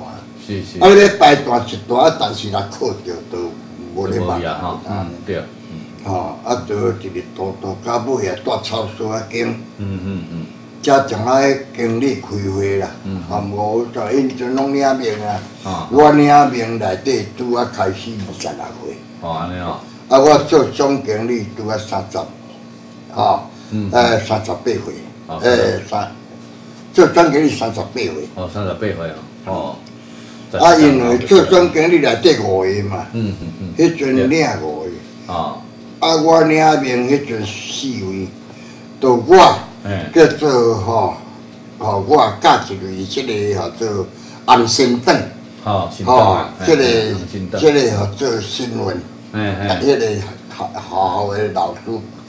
是是，啊，咧摆单一单，但是若靠着都无咧办无呀吼，嗯对，嗯。吼，啊，就一日大大到尾啊，带超市啊经，嗯嗯嗯，才将啊经理开会啦嗯，啊，无就因阵拢领命啊，啊，我领命内底拄啊开始二十六岁，哦安尼哦，啊，我做总经理拄啊三十，吼，嗯。诶，三十八岁。哦，诶，三，做总经理三十八岁，哦三十八岁哦，哦，啊，因为做总经理内底五个嘛，嗯嗯嗯，迄阵领五个。啊，啊，我领命迄阵四位，就我哎，叫做吼，吼我教一位即个号做安心等，吼即个即个号做新闻，哎哎，迄个学学校的老师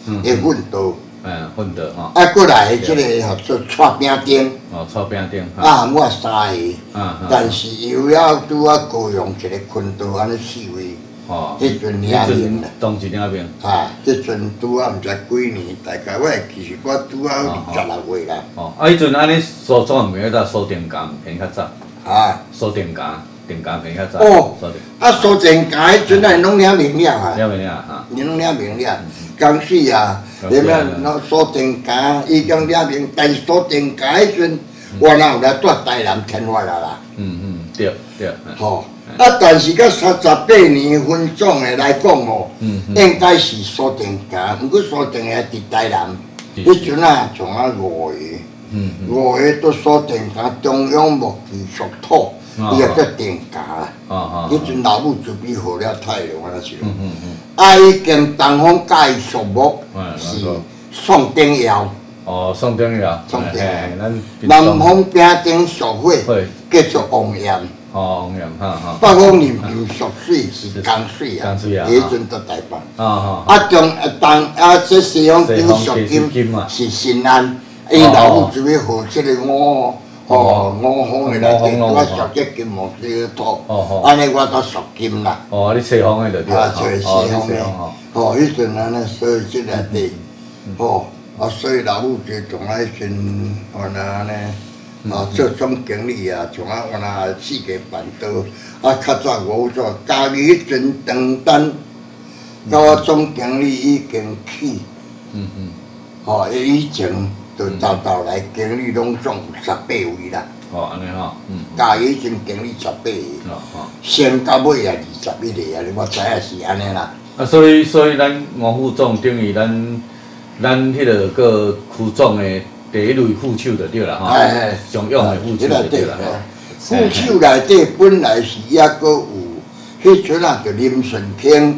嗯会奋斗，嗯，混得吼，啊，过来即个号做蔡饼丁，哦，炒饼店，啊，我三个，啊，但是又了拄啊高雄一个昆道安尼四位，哦，迄阵领迄名阵啦。当一领兵，啊，迄阵拄啊，毋知几年，大概我会记是我拄啊二十六岁啦，哦，啊，迄阵安尼锁总袂到锁电杆偏较早，啊，锁电杆，电杆偏较早，哦锁电，啊，苏正甲迄阵啊，拢领明了啊，了明了哈？你拢领明了，江水啊，江水啊你们拢苏正甲已经领明，但是苏正甲迄阵，我哪有来带台南天发啦啦，嗯嗯，对对，嗯。吼，啊，但是到三十八年分总的来讲哦，嗯嗯。应该是苏定家，毋过苏正甲伫台南，是迄阵啊，从啊五个。嗯嗯，五个都锁定家中央木技术土，哦伊也叫定价啦。迄阵老母就比好了太了，我那是。嗯嗯嗯，啊，已经东方介属木嗯是宋丁窑，哦，送电了，送电嘿咱南方饼丁属火会，叫做王岩，哦，红岩，哈。哈，北方林林属水是江水啊，江水啊迄阵都台北。啊。哈，啊中啊东啊，这西方金属金是新安，伊老母就要学即个五哦五方的内底，我属这金木这个土，安尼我都属金啦。哦，你西方的就对啊，了，就是西方的。哦，，吼，迄阵安尼，所以即内底，吼，啊，所以老母就从啊迄阵，原来安尼，啊，做总经理啊，从啊原来四个办道，啊，较早我做家己迄阵长单，到我总经理已经去，嗯嗯，吼，以前就到到来经理拢总十八位啦，哦，安尼吼，嗯，家己迄阵经理十八个，哦哦。先到尾也二十一个啊，你我知影是安尼啦。啊，所以所以咱王副总等于咱咱迄个个区总的第一类副手就对啦吼哎哎，常用的副手就对啦。副手内底本来是抑阁有，迄阵啊就林顺天，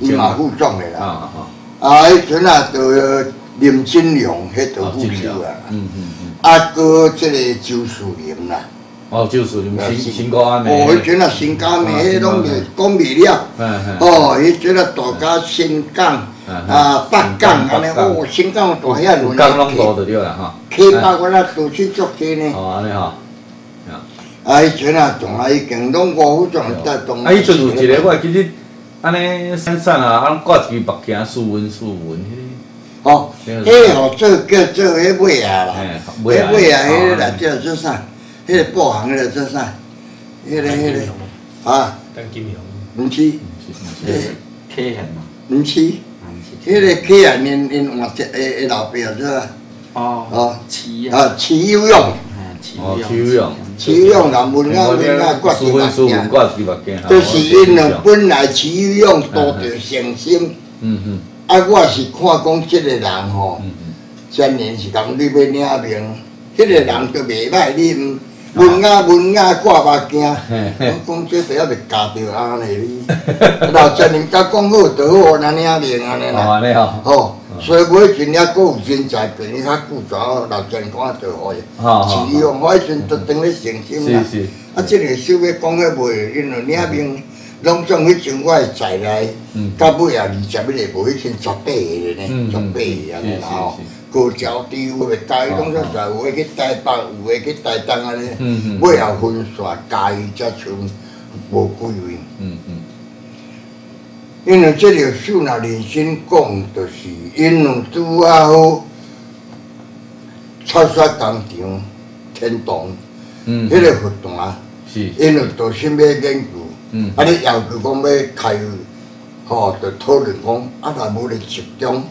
伊嘛副总的啊啦。啊啊，迄阵啊就林金良，迄啊！就副手啊。嗯嗯嗯。啊，搁即个周树林啦。哦，周树林新新高安的。哦，迄阵啊新港的迄拢袂讲袂了。嗯嗯。哦，迄阵啊大家新港，啊北港安尼，哦，新港大遐有港拢多就对啦吼。去北我那都去足去呢。哦，安尼吼。啊，迄阵啊，仲啊已经拢五虎壮在动。啊，迄阵有一个我记得，安尼散散啊，啊挂一支目镜，数文数文迄哦，迄哦做叫做迄尾啊啦，迄尾啊，迄个来叫做啥？迄个布行个做啥？迄个迄个啊？邓金荣。毋是，迄客人嘛？毋是，迄个客人因因换只诶诶老表做啊？哦哦，齐啊，齐有用。哦，齐有用。齐有用人文啊文啊挂支目镜，就是因两本来齐有用多着诚心。嗯嗯。啊，我是看讲即个人吼，前年是讲你要领名，迄个人就袂歹啉。文雅文雅挂目镜，我讲这第一袂夹着安尼哩。(laughs) 老前人家讲好，就好安领名安尼啦。吼，所以每阵也阁有人才，比你较久怎老前看就好哦。是用我迄阵都等咧诚心啦。啊，即个手要讲迄袂，因为领兵拢总迄阵我会在来，到尾也二十个无迄阵十八个呢，十八个安尼啦吼。高桥地有诶，家己拢说在有诶去台北，有诶去台东安尼，尾后分线家己才剩无几位。嗯嗯。因为即个数若认真讲，就是因为拄啊好，插刷工厂天堂，嗯，迄个活动啊，是，因为都先要研究，嗯，啊，你要求讲要开，吼，就讨论讲，啊，若无咧集中。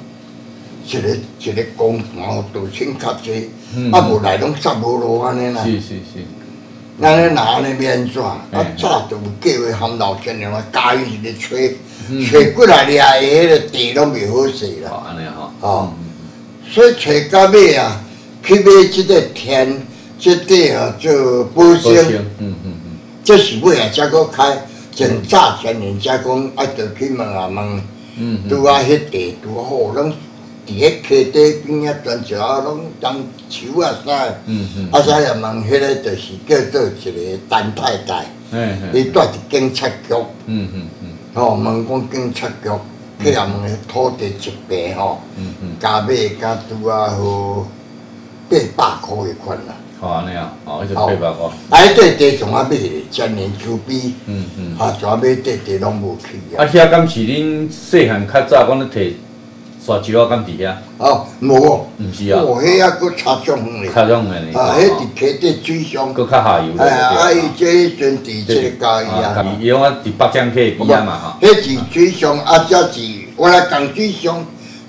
一个一个工团哦，都请较济，啊无来拢煞无路安尼啦。是是是。安尼哪安尼要安怎？啊早就有计划含老天娘啊，家己是咧找，找过来掠下迄个地拢袂好势啦。哦，安尼吼。哦。所以吹到尾啊，去买即个田，即地啊做保鲜。嗯嗯嗯。这是尾啊，才搁开，真早前人才讲啊，着去问啊问，嗯拄啊迄地拄好拢。伫迄溪底边啊，全石啊，拢当树啊啥，啊啥也问迄个，就是叫做一个陈太太，伊住伫警察局，吼问讲警察局，去也问迄土地一平吼，加买加拄啊好八百箍个款啦。哦，安尼啊，哦，迄就八百箍。啊，迄块地从啊买，前年收笔，啊，从啊买块地拢无去啊。啊，遐敢是恁细汉较早讲咧摕？沙石我敢伫遐？哦，无，毋是啊。哦，迄还佫差上远咧。差上远咧。啊，迄伫溪底水上。佫较下游咧。哎啊，伊这阵伫这个家己啊。伊讲啊，伫北江溪边啊嘛吼。迄是水上啊，则是我来讲水上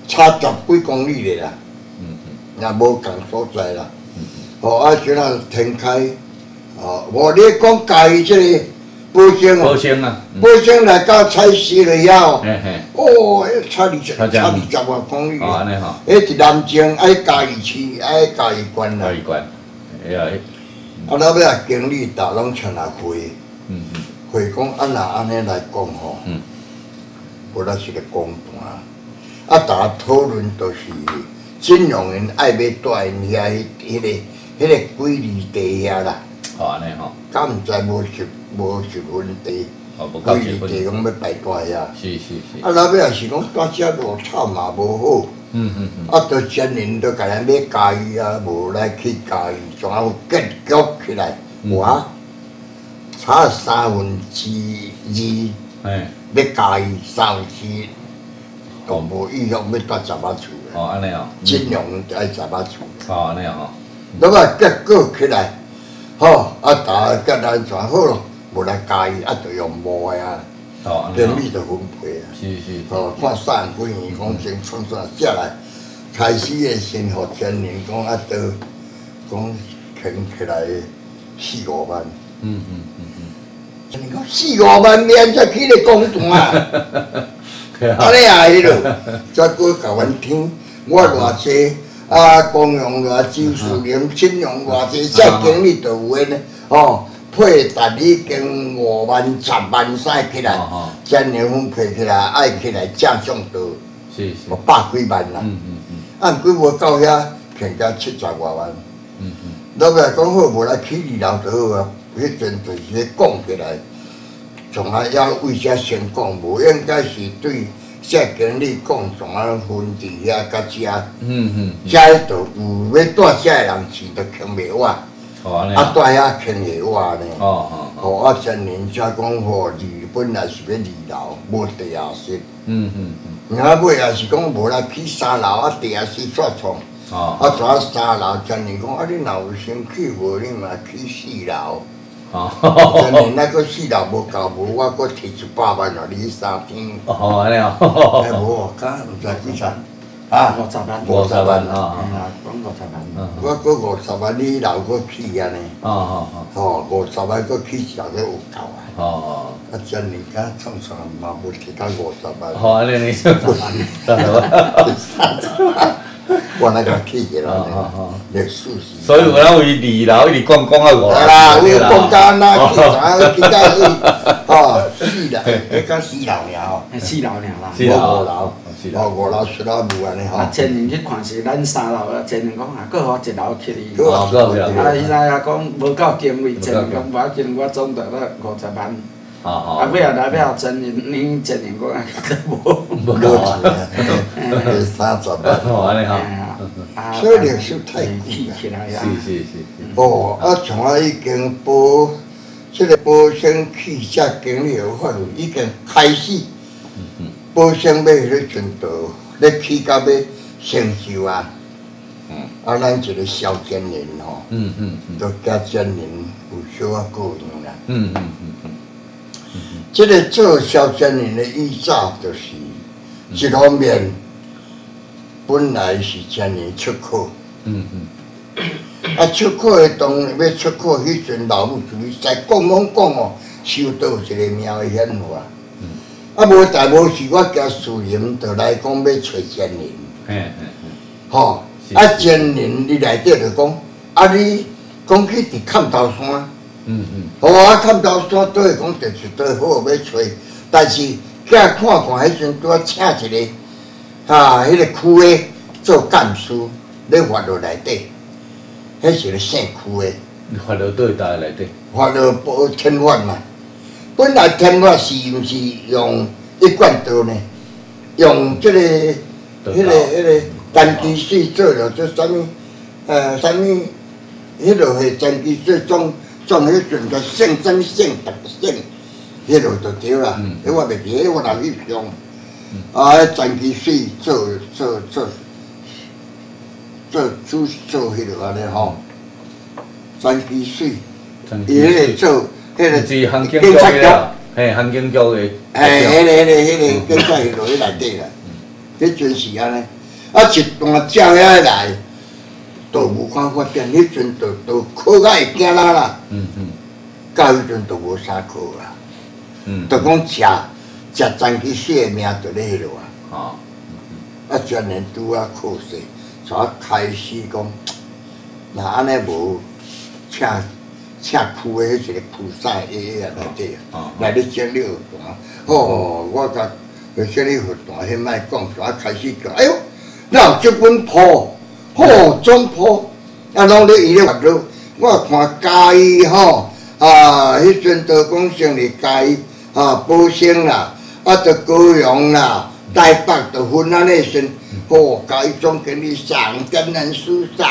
差十几公里咧啦。嗯嗯。也无共所在啦。嗯嗯。哦，啊，像那天开，哦，无你讲家己这个。保鲜保鲜啊！保鲜来到菜市了。以后，哦，差二十，差二十外公里。哦，安尼吼。迄伫南京爱嘉义市，爱嘉义县啦。嘉义县，哎呀，啊，那尾啊，经理大拢请来会，嗯嗯，会讲啊那安尼来讲吼，嗯，无那是个公盘，啊，大家讨论都是金融人爱要带因遐迄迄个迄个规律地遐啦。哦，安尼吼。敢毋知无是？无一分地，规地讲要摆大呀。是是是。啊，老尾也是讲大只落草嘛无好。嗯嗯嗯。啊，到前年都甲咱买家己啊，无来去家己，怎有结局起来？我差三分之二，哎，要家己三分之一，都无意向要搭十八厝。哦，安尼哦。尽量爱十八厝。哦，安尼哦。那么结果起来，好，啊，大家结咱全好咯。无来家己，啊，就用无的啊，经理就分配啊，是是，哦，看三几年讲先创啥，下来开始诶，先互天年讲啊，都讲牵起来四五万，嗯嗯嗯嗯，你讲四五万免才去咧公团啊，安尼啊迄落，再过甲阮听，我偌济啊，公用偌技术连信用偌济，再经理就有诶呢，哦。配达已经五万、十万使起来，今年分配起来爱起来正上多，是是，百几万啦。嗯嗯嗯。按规模到遐，骗到七十外万。嗯嗯。老板讲好，无来起二楼就好啊。迄阵就是讲起来，从来要为啥先讲，无应该是对遮经理讲怎啊分伫遐甲遮，嗯嗯，遮迄度有要带遮的人钱都牵袂完，哦安尼啊。哦，带遐牵袂完呢。哦哦，吼啊，前年才讲吼，二本来是要二楼，无地下室，嗯嗯嗯，然后尾也是讲无来去三楼啊，地下室煞创。哦啊，抓三楼，前年讲啊，你若有生气无，你嘛去四楼。哦，真年那个四楼无够无，我搁摕一百万互你三天。哦安尼哎，哦，无，敢有知几钱？啊，五十万，五十万哎啊，呀，讲五十万，嗯我搁五十万，你楼搁起安尼。哦哦吼，五十万搁起啊！哦哦，啊，真年嘛无摕到五十万。好安尼 (laughs) 十万，我那个起起来哦哦哦呢，历史是。所以有人为二楼一直讲讲啊五楼，对啦，有对啦讲到那去啊，其他去，哦，四楼，迄个四楼尔吼，哎四楼尔啦。是啦五楼，是啦哦，五楼出到无安尼吼啊，。前年去看是咱三楼啊，前年讲啊，搁互一楼去哩。搁哦搁有一楼。啊，伊知影讲无够经费，前年讲无要紧，我总得了五十万。哦啊，哦，尾啊来尾前年，你前年讲啊，无。无无够啊，钱啊，这三十万。哦安尼哈，啊所以历史太久起起来啊。是是是，哦，啊，从啊已经保，即个保险汽车经理有法律已经开始，保险要迄个程度，咧起到要成就啊。嗯啊，咱一个小建人吼，嗯嗯嗯都加建人有小啊个人啦。嗯嗯嗯即个做小建人的依照就是一方面，本来是建人出口。嗯嗯，啊，出口的当要出口，迄阵老母主义在讲讲讲哦，收到一个名的显化。啊，无代无事，我家私人就来讲要找真人，嗯嗯吼、是啊，真人你内底就讲，啊，你讲去伫砍头山，嗯嗯，好啊，砍头山倒会讲第一倒好要找，但是甲看看迄阵拄啊请一个，啊，迄、个区诶做干事咧法律内底，迄是个县区诶。你发到倒大内底，法律保天法嘛，本来天法是毋是用一贯道呢？用即、个、迄、道个、迄、个单机水做了做啥物？呃，啥物？迄落是单机水种种迄阵个姓真姓特姓，迄落就对啦。嗯迄、我袂记，迄我人去用。啊，迄单机水做做做做主做迄落安尼吼，单机水。伊迄个做迄个是行警局，啦，嘿，行警局的，哎，迄个迄个迄个警察落去内底啦，迄阵时安尼，啊一段照遐来，都无看发展，迄阵都都考甲会惊啦啦，嗯嗯。到迄阵都无啥考啦，嗯，都讲食食残去死的命就咧迄落啊，哦，啊全年拄啊考试，才开始讲，(tsk) 若安尼无请请区的迄一个菩萨爷爷内底啊。哦，来咧整理学堂，哦，我甲去整理学堂，迄摆讲就啊开始讲，哎哟，那有即本谱，哦，总谱，啊，拢咧伊咧法律，我看嘉义吼，啊，迄阵都讲成立嘉义啊，保险啦，啊，着高雄啦，台北着分安尼先。哦，嘉义总经理上，跟人书上，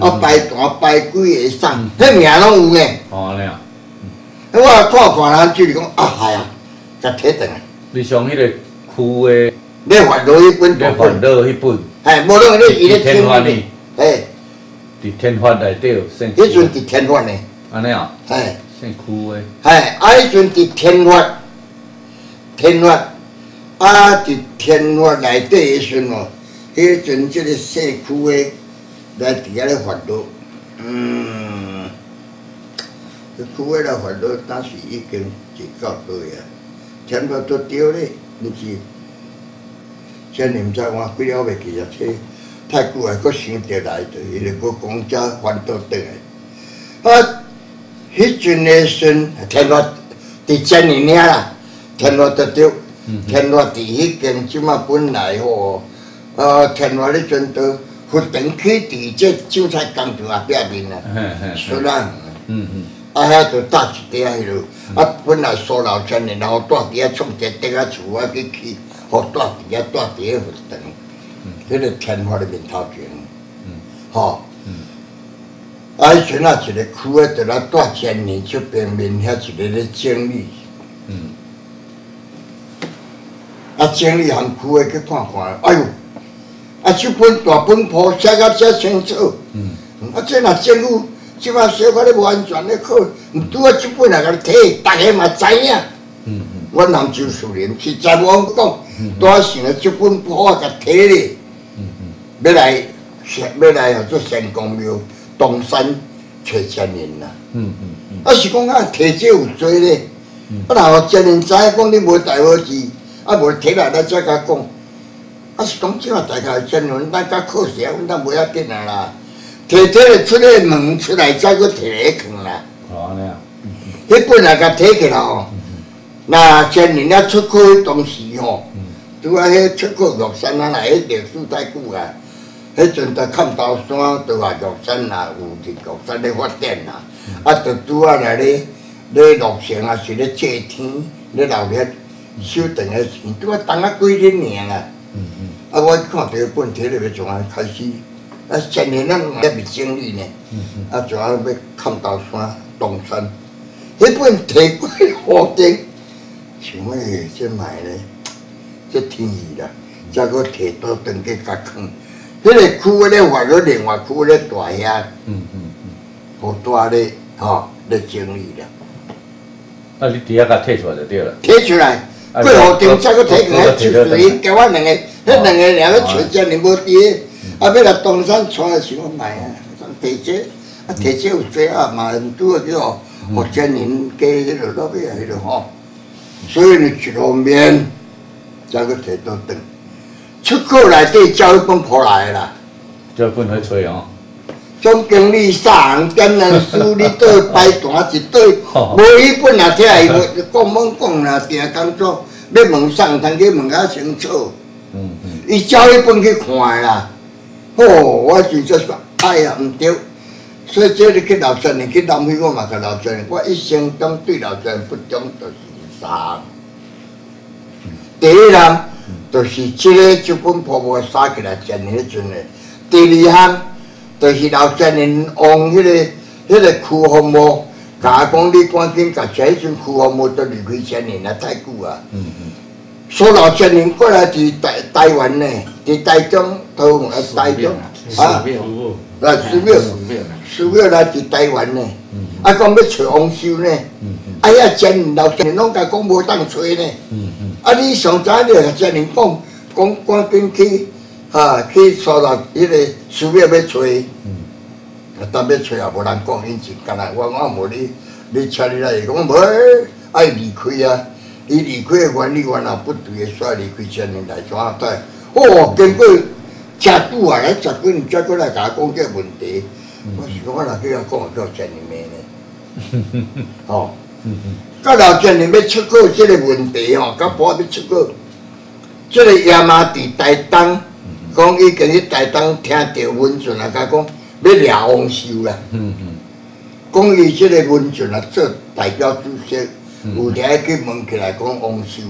啊，排单排几个上，迄名拢有呢。哦安尼啊，我看看人就是讲啊，系啊，甲摕转来，你上迄个区你发落迄本你烦本，恼迄本，系无论你伊咧听天法呢迄，诶，伫天法内底有姓迄阵伫天法呢，安尼啊，哎，姓区的，哎，啊，迄阵伫天法，天法，啊，伫天法内底迄阵哦，迄阵即个社区的来伫遐咧发落，嗯，迄区的来发落，当时已经是到倒啊，天法都对咧，毋是。真毋知我几了袂记啊，这太久啊，佫想着来着，伊就佫讲遮翻倒转来。啊，迄阵的孙天乐伫真年遐啦，天乐得着，天乐伫迄间即马本来吼，啊，天乐迄阵都福田区伫这韭菜工厂啊壁面啊，嘿嘿，孙啊。嗯嗯，啊，遐就搭一块迄落，啊，本来苏老千年，然后住伫遐创一块啊厝，啊去去，互住伫遐住伫遐佛堂，迄个天花的面头前，吼，啊，迄阵啊，一个区诶，伫咧住千年出平面遐一个咧整理，嗯。啊，整理含区诶去看看，哎呦，啊，即本大本簿写甲遮清楚，嗯。啊，这若政府即摆小可咧无安全咧考，毋拄啊，即本来甲你摕，逐个嘛知影。阮南州树林是在我讲，多想了即本簿啊，甲摕咧，要来要来合作仙公庙东山找真人啦。啊是讲啊，摕这有做咧，啊然后真人知讲你无大好字，啊无摕来咱再甲讲，啊是讲即下大家真人，咱甲考试，阮当袂要紧啊啦，摕摕咧出咧门出来，再搁摕来藏啦。哦，安尼啊。迄本来甲摕起来吼。那前年啊出口当时吼，拄啊迄出国玉山啊，来迄历史太久啊，迄阵在看刀山，拄啊玉山啊有伫玉山咧发展啊，啊，就拄啊来咧咧落成啊，是咧祭天咧留咧收长个钱，拄啊等啊几年啊，啊，我看第一本摕咧要从啊开始，啊，前年咱也未整理呢，啊，从啊要看刀山东山，迄本提过好定。想诶，即卖咧，即天意啦，再搁摕倒转去甲藏。迄个区咧换咗另外区咧大遐，嗯嗯嗯，好大咧，吼，咧整理啦。啊，你底下甲摕出来就对了。摕出来，过后顶再搁摕过来，就是因交我两个，迄两个两个揣遮尼无伫，啊，要来东山带来想卖啊，摕这，啊，摕这有做啊嘛，拄好叫福建人加迄落落尾啊，迄落吼。所以你一方面，再个摕倒转，出口内底交一本破来啦，交一本去吹哦。总经理三简单书，你倒摆单一对，无迄本啊，听伊讲猛讲啦，定工作要问上，通去问较清楚。嗯嗯。伊交一本去看啦，哦，我真正说，哎呀，毋对。所以这里去老庄人，去南非我嘛去老庄人，我一生中对老庄人不忠就是。三，第一项就是这个这本泡沫撒起来建迄阵的；第二项就是老前人往迄个迄个区服务，甲讲你赶紧甲这迄阵区服务都离开前年啊，太久啊。嗯嗯。所老前人过来伫台台湾呢，伫台中都啊台中啊，来寺庙，寺庙来伫台湾呢，啊讲要找王修呢。哎呀，真老真拢甲讲无当吹呢。啊，你上早你甲真人讲，讲赶紧去，啊，去找到迄个寺庙要吹。啊，当要吹也无人讲，因是干那我我无你，你请你来，伊讲无爱离开啊。伊离开的原理原来不对的，煞离开真人来怎啊对？哦，经过真久啊，来十几年才过来甲我讲这问题。我是讲我若去甲讲，叫真人命呢。哦。甲老郑你要出口即个问题吼，甲婆要出口，即个亚妈伫台东，讲伊今日台东听到温泉啊，甲讲要掠王秀啦。嗯嗯。讲伊即个温泉啊，做代表主席，有听去问起来讲王秀，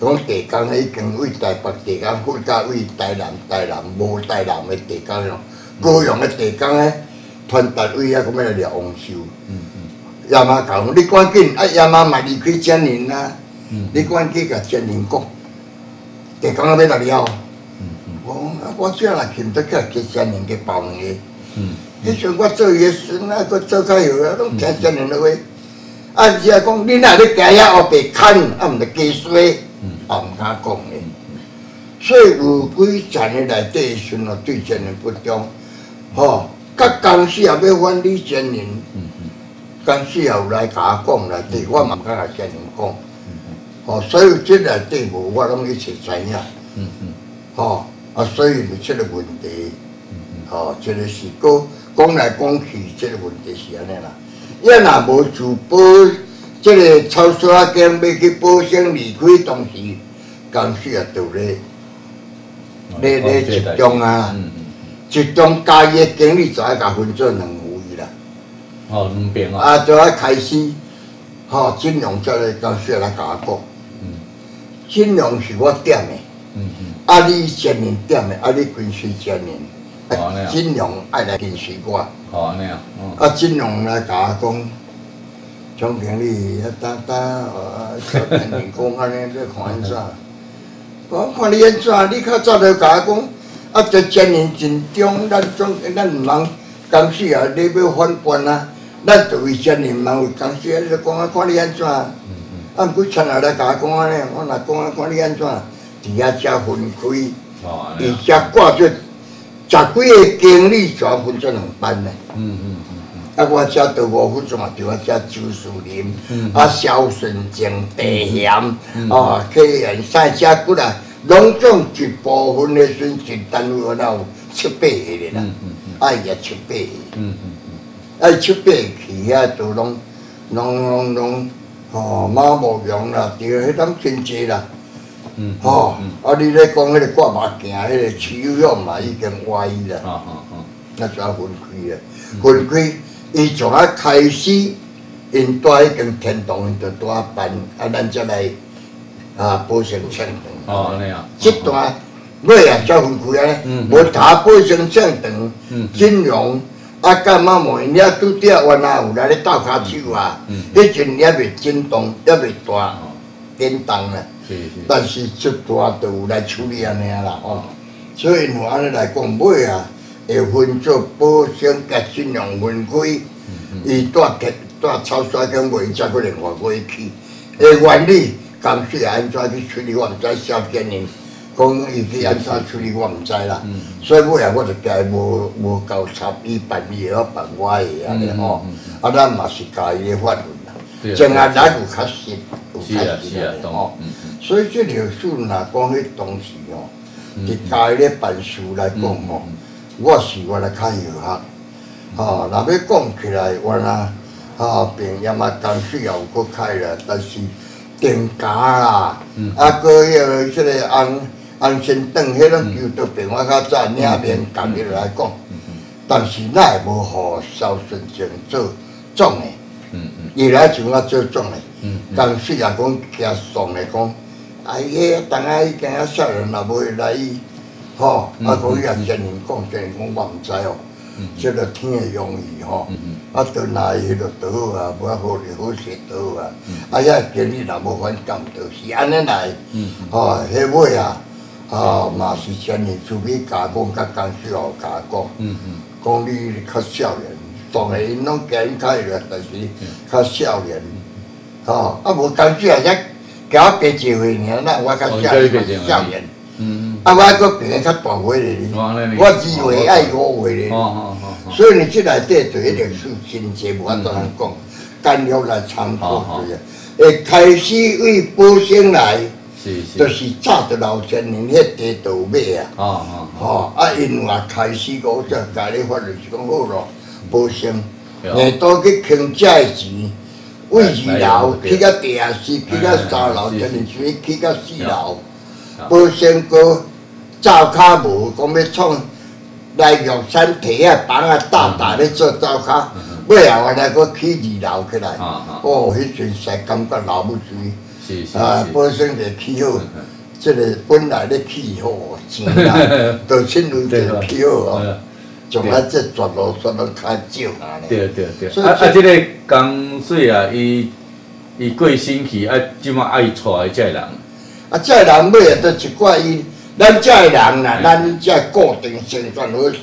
讲地江已经为台北地江附加为台南台南无台南的地江咯，高雄的地江咧，传达位遐，讲要掠王秀。嗯嗯。亚妈讲，你赶紧啊！亚妈嘛离开真人啦，你赶紧甲真人讲，地讲要哪里哦？我啊，我只来肯得去给真人给报名个。迄阵我做伊个孙啊，佫做较有啊，拢听真人的话。啊，只啊讲，你若咧家遐后白看，啊毋着加衰，啊毋敢讲诶。所以有几层诶内底时阵哦，对真人不忠，吼，甲公司也要管理真人。公司也有来甲我讲内底，我嘛敢甲真人讲，吼，所以即内底无我拢一切知影，吼，啊，所以就即个问题，吼，即个是讲讲来讲去，即个问题是安尼啦。要若无自保，即个超市啊间要去保险离开当时，公司也都咧，咧咧集中啊，集中家业经理就爱甲分做两。哦，两边啊！啊就要开始，吼，金融这类公司来甲我讲。嗯。金融是我点的，嗯嗯，啊你前年点的，啊你跟随前年，哦安尼啊金融爱来跟随我，哦安尼啊，嗯，啊金融来甲我讲，总经理，啊等等，呃，小年员工安尼要看安怎？我看你安怎？你较早就甲我讲，啊，这前年真中，咱总咱毋通公司啊，你要反叛啊，咱就为前年毋通为公司，啊，你就讲啊，看你安怎？啊，毋过千啊来甲我讲安尼，我若讲啊，看你安怎？伫遐遮分开，伊好安尼啊，遮挂做十几个经理，全分做两班呢。嗯嗯嗯啊，我遮到五分钟啊，伫我遮酒树林，嗯。啊，萧顺正、地险，啊，客人赛遮骨啊，拢总一部分的损失单位那有七八个咧啦。嗯，嗯啊，伊也七八个，嗯嗯。啊，七八个去遐就拢拢拢拢，吼，马无用啦，对，迄种真济啦，嗯，吼，啊，你咧讲迄个挂目镜，迄个手用嘛已经歪啦。啊啊啊，那就要分开啊，分开，伊从啊开始，因带迄间天堂，因就带办，啊，咱才来啊保成庆堂。哦安尼啊，这段尾啊才分开啊嗯，无打保成庆堂嗯，金融。啊，干嘛无？因遐拄着原来有来咧斗骹手啊嗯，迄阵也未震动，也未大哦，颠动啦。是是，但是这大就有来处理安尼啊啦吼。所以我安尼来讲，尾啊会分做保险甲金融分开，伊带客带超市跟卖才可能外过去。诶，原理公司安怎去处理，我毋知小建人讲伊去安怎处理，我毋知啦。所以尾啊，我就家无无够插伊办伊的，我办我的安尼吼。啊，咱嘛是家己的法律啦。对正啊，咱有较实，有是较实啊是啊，吼。，所以这历史若讲迄当时吼，伫家己咧办事来讲吼，我是原来较有学，吼，若要讲起来，原来吼平业啊公司也有搁开啦，但是定价啦，啊，搁迄个即个红红先顿迄种球都比我较早领面讲起来讲，但是咱会无互萧顺正做总的。伊来像我做总的，嗯公司也讲惊爽的讲，哎呀，当下伊惊啊少年也无会来伊，吼，啊讲伊也真人讲，真人讲我毋知哦，即个天会容易吼，啊倒来迄个倒好啊，无啊好就好势倒好啊，啊遐经理若无反感，就是安尼来，吼，迄尾啊，啊嘛是真人除非甲讲甲公司后甲讲。嗯你较少年，当然因拢惊因较热，但是较少年，吼、啊无工资也才交我加一岁尔，那我较少年，嗯啊我还佫变个较大岁咧。哩，我二岁爱五岁咧。所以你即内底对迄历史真济无法度通讲，干了来参考对啊。会开始为保险来，是就是是早着老前年迄地道买啊。好好好，吼、啊，因也开始我才家己法律是讲好咯，保险，对。硬倒去坑遮的钱，为二楼去到地下室，去到三楼，是真是。去去到四楼。对，保鲜哥灶卡无，讲要创来玉山摕啊房啊大大咧做灶卡，尾后原来佫起二楼起来，啊啊。哦，迄阵实感觉老不水。啊，是，保险就起好，即个本来咧起好钱啦，就亲如就起好哦，从啊。这绝路说拢较少啊咧。对对对，所以啊啊，即个江水啊，伊伊过身去，啊，即马爱娶的这人，啊，这人尾啊，都一怪伊，咱这人啦，咱这固定宣传好势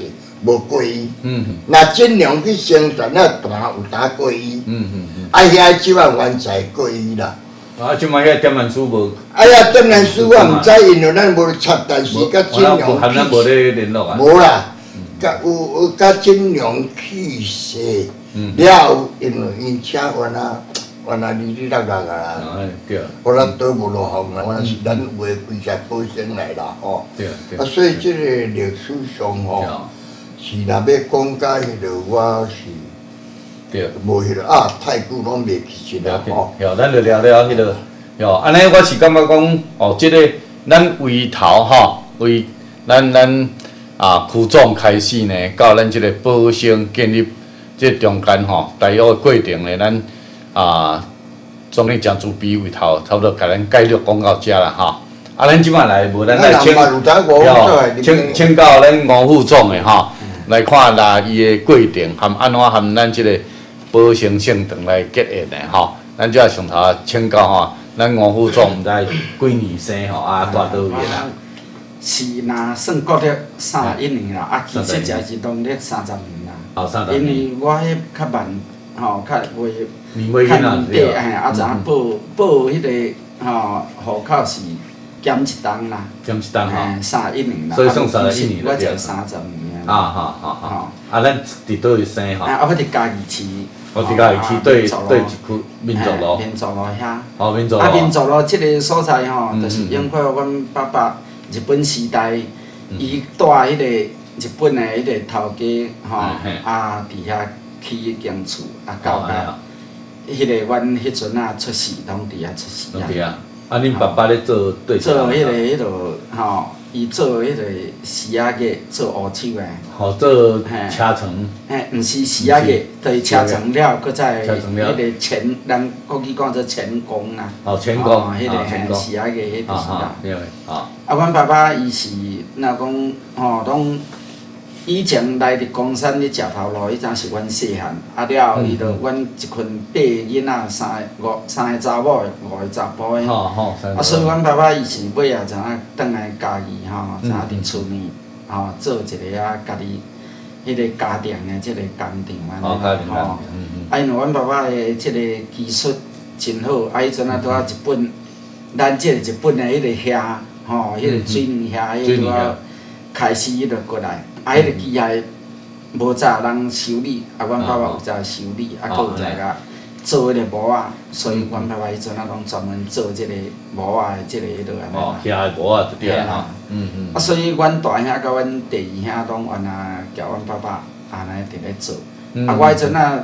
无过伊，嗯若尽量去宣传，那大有打过伊，嗯嗯嗯，啊，遐即万原才过伊啦。啊，即马遐点万书无，哎呀，点万书我毋知，因为咱无插，但是无甲尽无量含咱无咧联络啊，无啦，甲有有甲尽量去势。嗯，了后，因为因请原来原来哩哩啦啦啦，哎对我咱倒无落风啦，原来是咱有诶规只保险来啦吼。对对啊，，所以即个历史上吼，是若要讲解迄个，我是对。无迄个啊，太久拢袂记起来了解，吼。哟，咱就聊聊迄个，吼，安尼我是感觉讲，哦，即、个咱为头吼，为咱咱啊区总开始呢，到咱即个保险建立即中间吼，大约的过程呢，咱啊总理蒋主笔为头，差不多甲咱介绍讲到遮啦吼。啊，咱即摆来，无咱来请，请请教咱吴副总的吼，来看啦伊的过程含安怎含咱即个保生性长来结缘的吼。咱即下上头请教吼，咱吴副总毋知几年生吼，啊，大多位啦？是若算国历三十一年啦，啊，其实也是农历三十年啦。哦，三十年。因为我迄较慢，吼，较为较年底，哎，啊，怎报报迄个吼户口是。减一档啦，减一档吼，三一年啦，所以算三十一年我才三十年啊，哈哈哈，啊，咱伫倒位生吼？啊，我伫嘉义市，我伫嘉义市对对一区民族路，民族路遐。哦，民族路。啊，民族路即个所在吼，就是因过阮爸爸日本时代，伊带迄个日本的迄个头家吼，啊，伫遐起一间厝，啊，到啊，迄个阮迄阵啊出世，拢伫遐出世啊。啊！恁爸爸咧做对做迄个迄落吼，伊做迄个丝仔个做乌手诶。吼，做车床。嘿，毋是丝仔个，就是车床了，搁再迄个钳，咱国语讲做钳工啊。哦，钳工。迄个嘿，丝仔个迄个是啦。对，啊。啊，阮爸爸伊是，若讲吼，拢。以前来伫公山咧食头路，迄阵是阮细汉，啊了后伊着阮一群八个囡仔，三个五三个查某，五个查甫的。啊，所以阮爸爸伊是尾仔怎啊，倒来家己吼，怎啊伫厝里吼做一个啊，家己迄个家庭的即个工厂安尼吼。啊，因为阮爸爸的即个技术真好，啊，迄阵啊拄啊日本，咱即个日本的迄个遐吼，迄个水泥遐，迄拄啊开始伊就过来。啊，迄个机械无早人修理，啊，阮爸爸有早修理，啊，佫有在甲做迄个模仔，所以阮爸爸迄阵啊，拢专门做即个模仔的即个迄落安尼。哦，遐个模仔就对啦。嗯嗯。啊，所以阮大兄甲阮第二兄拢安那交阮爸爸安尼伫咧做。啊，我迄阵啊，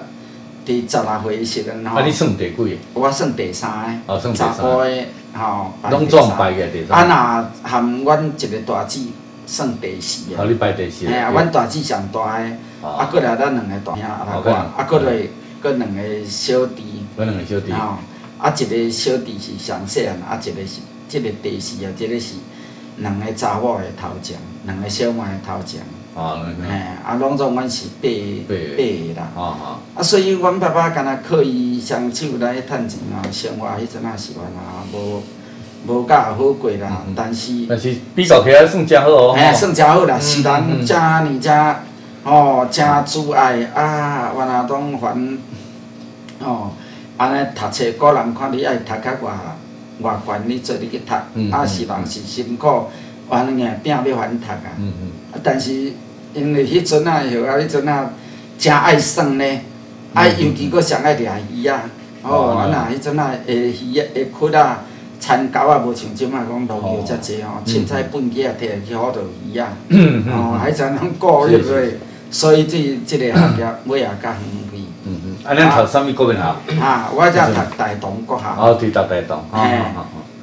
伫十六岁时阵吼。啊，你算第几？我算第三个。哦，算第三。查甫的吼。拢总排个第三。啊，若含阮一个大姊。算第四啊！你排第四。嘿啊，阮大姊上大个，啊，过来咱两个大兄啊，我，啊，过来，搁两个小弟。搁两个小弟。吼，啊，一个小弟是上细汉，啊，一个是，即个第四啊，即个是两个查某的头奖，两个小妹的头奖。哦，嘿，啊，拢总阮是八八个啦。哦哦。啊，所以阮爸爸敢若靠伊双手来趁钱啊，生活迄阵啊是原啊无。无甲好过啦，但是但是比较起来算真好哦。哎，算真好啦，是人真尼真吼，真阻碍啊！原来拢烦吼，安尼读册，个人看你爱读较外外悬，你做你去读，啊是人是辛苦，完硬拼要烦读啊。啊，但是因为迄阵啊，许啊，迄阵啊，真爱耍呢，啊，尤其佫上爱掠鱼啊，哦，啊那迄阵啊，会鱼啊，下窟啊。田沟也无像即摆讲路游遮济吼，凊彩本起啊，摕来去好钓鱼啊，哦，还怎拢顾入去，所以即即个行业尾也较远去。嗯嗯，啊，恁读啥物国民校？啊，我则读大同国校。哦，读大同。嘿，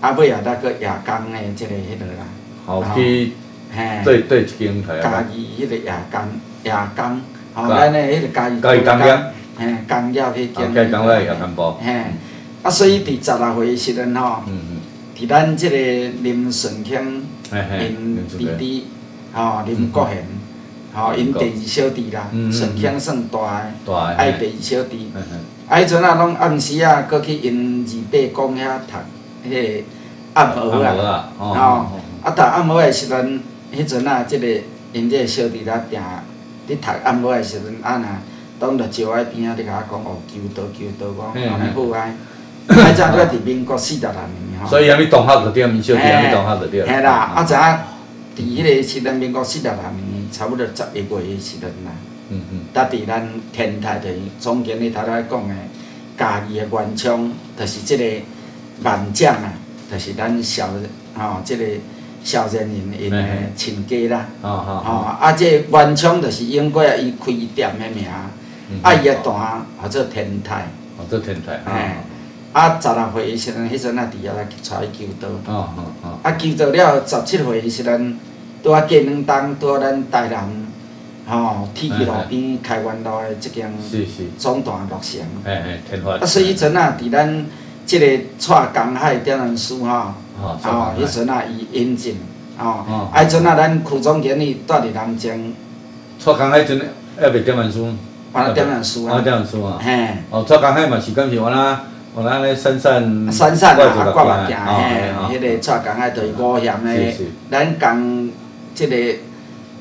啊，尾也那个夜工的即个迄落啦。好去。嘿。对对，一间台。家己迄个夜工，夜工，吼，咱的迄个家己。家己工业。嘿，工业迄间。家己工业也淡薄。嘿。啊，所以伫十六岁时阵吼，伫咱即个林顺庆因弟弟吼林国贤吼因第二小弟啦，顺庆算大个，爱第二小弟。啊，迄阵啊，拢暗时啊，过去因二伯公遐读迄个暗学啊，吼啊，读暗学诶时阵，迄阵啊，即个因即个小弟啦，定伫读暗学诶时阵，啊若拢着招来边仔伫甲我讲哦，求道求道，讲安尼好啊。啊！怎个伫民国四十六年吼？所以阿咪同学就对，咪小弟阿咪同学就对。嘿啦，啊！怎啊？伫迄个时阵，民国四十六年，差不多十一月诶时阵啦。嗯嗯。搭伫咱天台就是总经理头仔讲的，家己的原厂，就是即个万将啊，就是咱小吼，即个小人因因诶亲家啦。哦哦。吼啊！即个原厂就是英国啊，伊开店诶名，啊伊的单或者天台。哦，做天台。嘿。啊，十六岁时阵，迄阵啊，伫遐来带伊求道。哦哦哦。啊，求道了，十七岁时阵，拄啊过两冬，拄啊咱台南，吼，铁路边开元路的即间总段落成。嘿嘿，天华。啊，所以迄阵啊，伫咱即个蔡江海点人书吼，哦，哦，迄阵啊伊引进，哦哦，啊，迄阵啊咱区总经理住伫南京，蔡江海阵还袂点文书，完点人书啊啊，点人书啊，嘿，哦，蔡江海嘛是敢是安那我那咧山上山上啊，啊，挂目镜，哦嘿，迄个蔡江海就是五险的咱工即个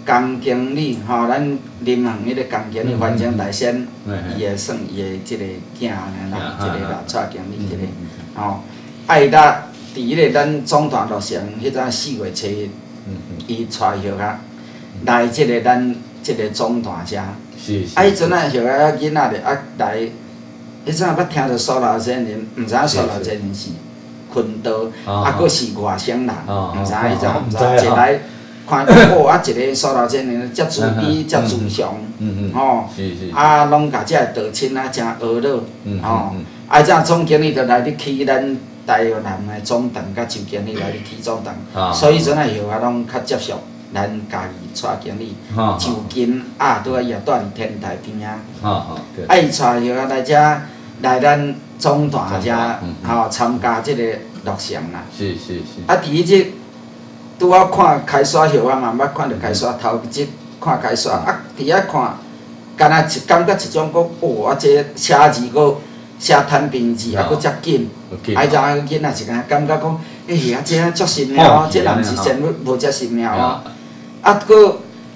工经理吼，咱林行迄个工经理反正来先，伊会算伊的即个囝安尼啦，嗯即个啦，蔡经理即个。嗯吼，啊伊搭伫迄个咱总团路上，迄阵四月初一，伊带许个来即个咱即个总团遮，啊是是。迄阵啊许个囡仔咧啊来，迄阵啊捌听着苏老先人，毋知影苏老先人是昆刀，哦啊佫是外省人，哦毋知影迄阵毋知一来看哦啊一个苏老先人遮自卑遮自强，吼。啊拢甲遮个道亲啊诚娱乐嗯，吼。嗯。啊，遮总经理就来咧起咱台南的总堂，甲周经理来去起总堂，啊。所以阵啊后啊拢较接受咱家己带经理。就近啊，拄啊伊也住伫天台边啊，哈哈，对。啊伊带许啊来遮来咱总大遮吼参加即个录像啦。是是是。啊，伫迄只拄啊看开刷后啊嘛，捌看着开刷头一集看开刷，啊伫遐看，敢若一感觉一种讲，哦，啊这写字佫写摊平字啊，佫遮紧。啊，迄阵啊囡仔是敢感觉讲，哎呀，这足神了哦哦，这人是是安尼真无遮神了哦。啊，啊，佫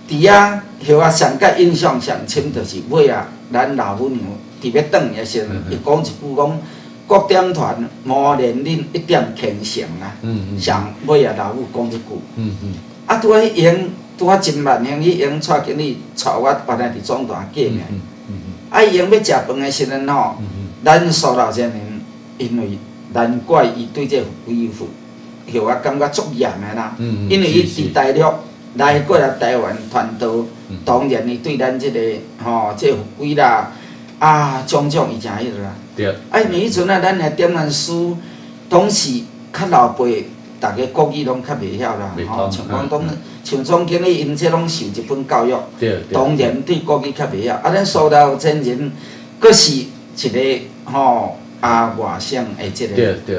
伫啊，许啊，上甲印象上深就是尾啊，咱老母娘伫要转的时阵，伊讲一句讲，国点团磨练恁一点虔诚啊。嗯嗯。上尾啊，老母讲一句，嗯嗯。啊，拄啊迄用，拄啊真万幸，迄用蔡经理带我原来伫总大见面。嗯嗯啊，伊用要食饭的时阵吼。咱苏老先生，因为难怪伊对这恢复，许啊感觉足严的啦。嗯嗯因为伊伫大陆来过来台湾传道嗯，当然伊对咱即、个吼、这复归啦，啊种种伊诚迄落啦。对。啊，因为迄阵啊，咱的点文书当时较老辈，逐个国语拢较袂晓啦，吼、通像讲当嗯嗯像总经理因这拢受日本教育。对对。当然对国语较袂晓，啊，咱苏老真人，佫是一个吼啊外省的即个对对。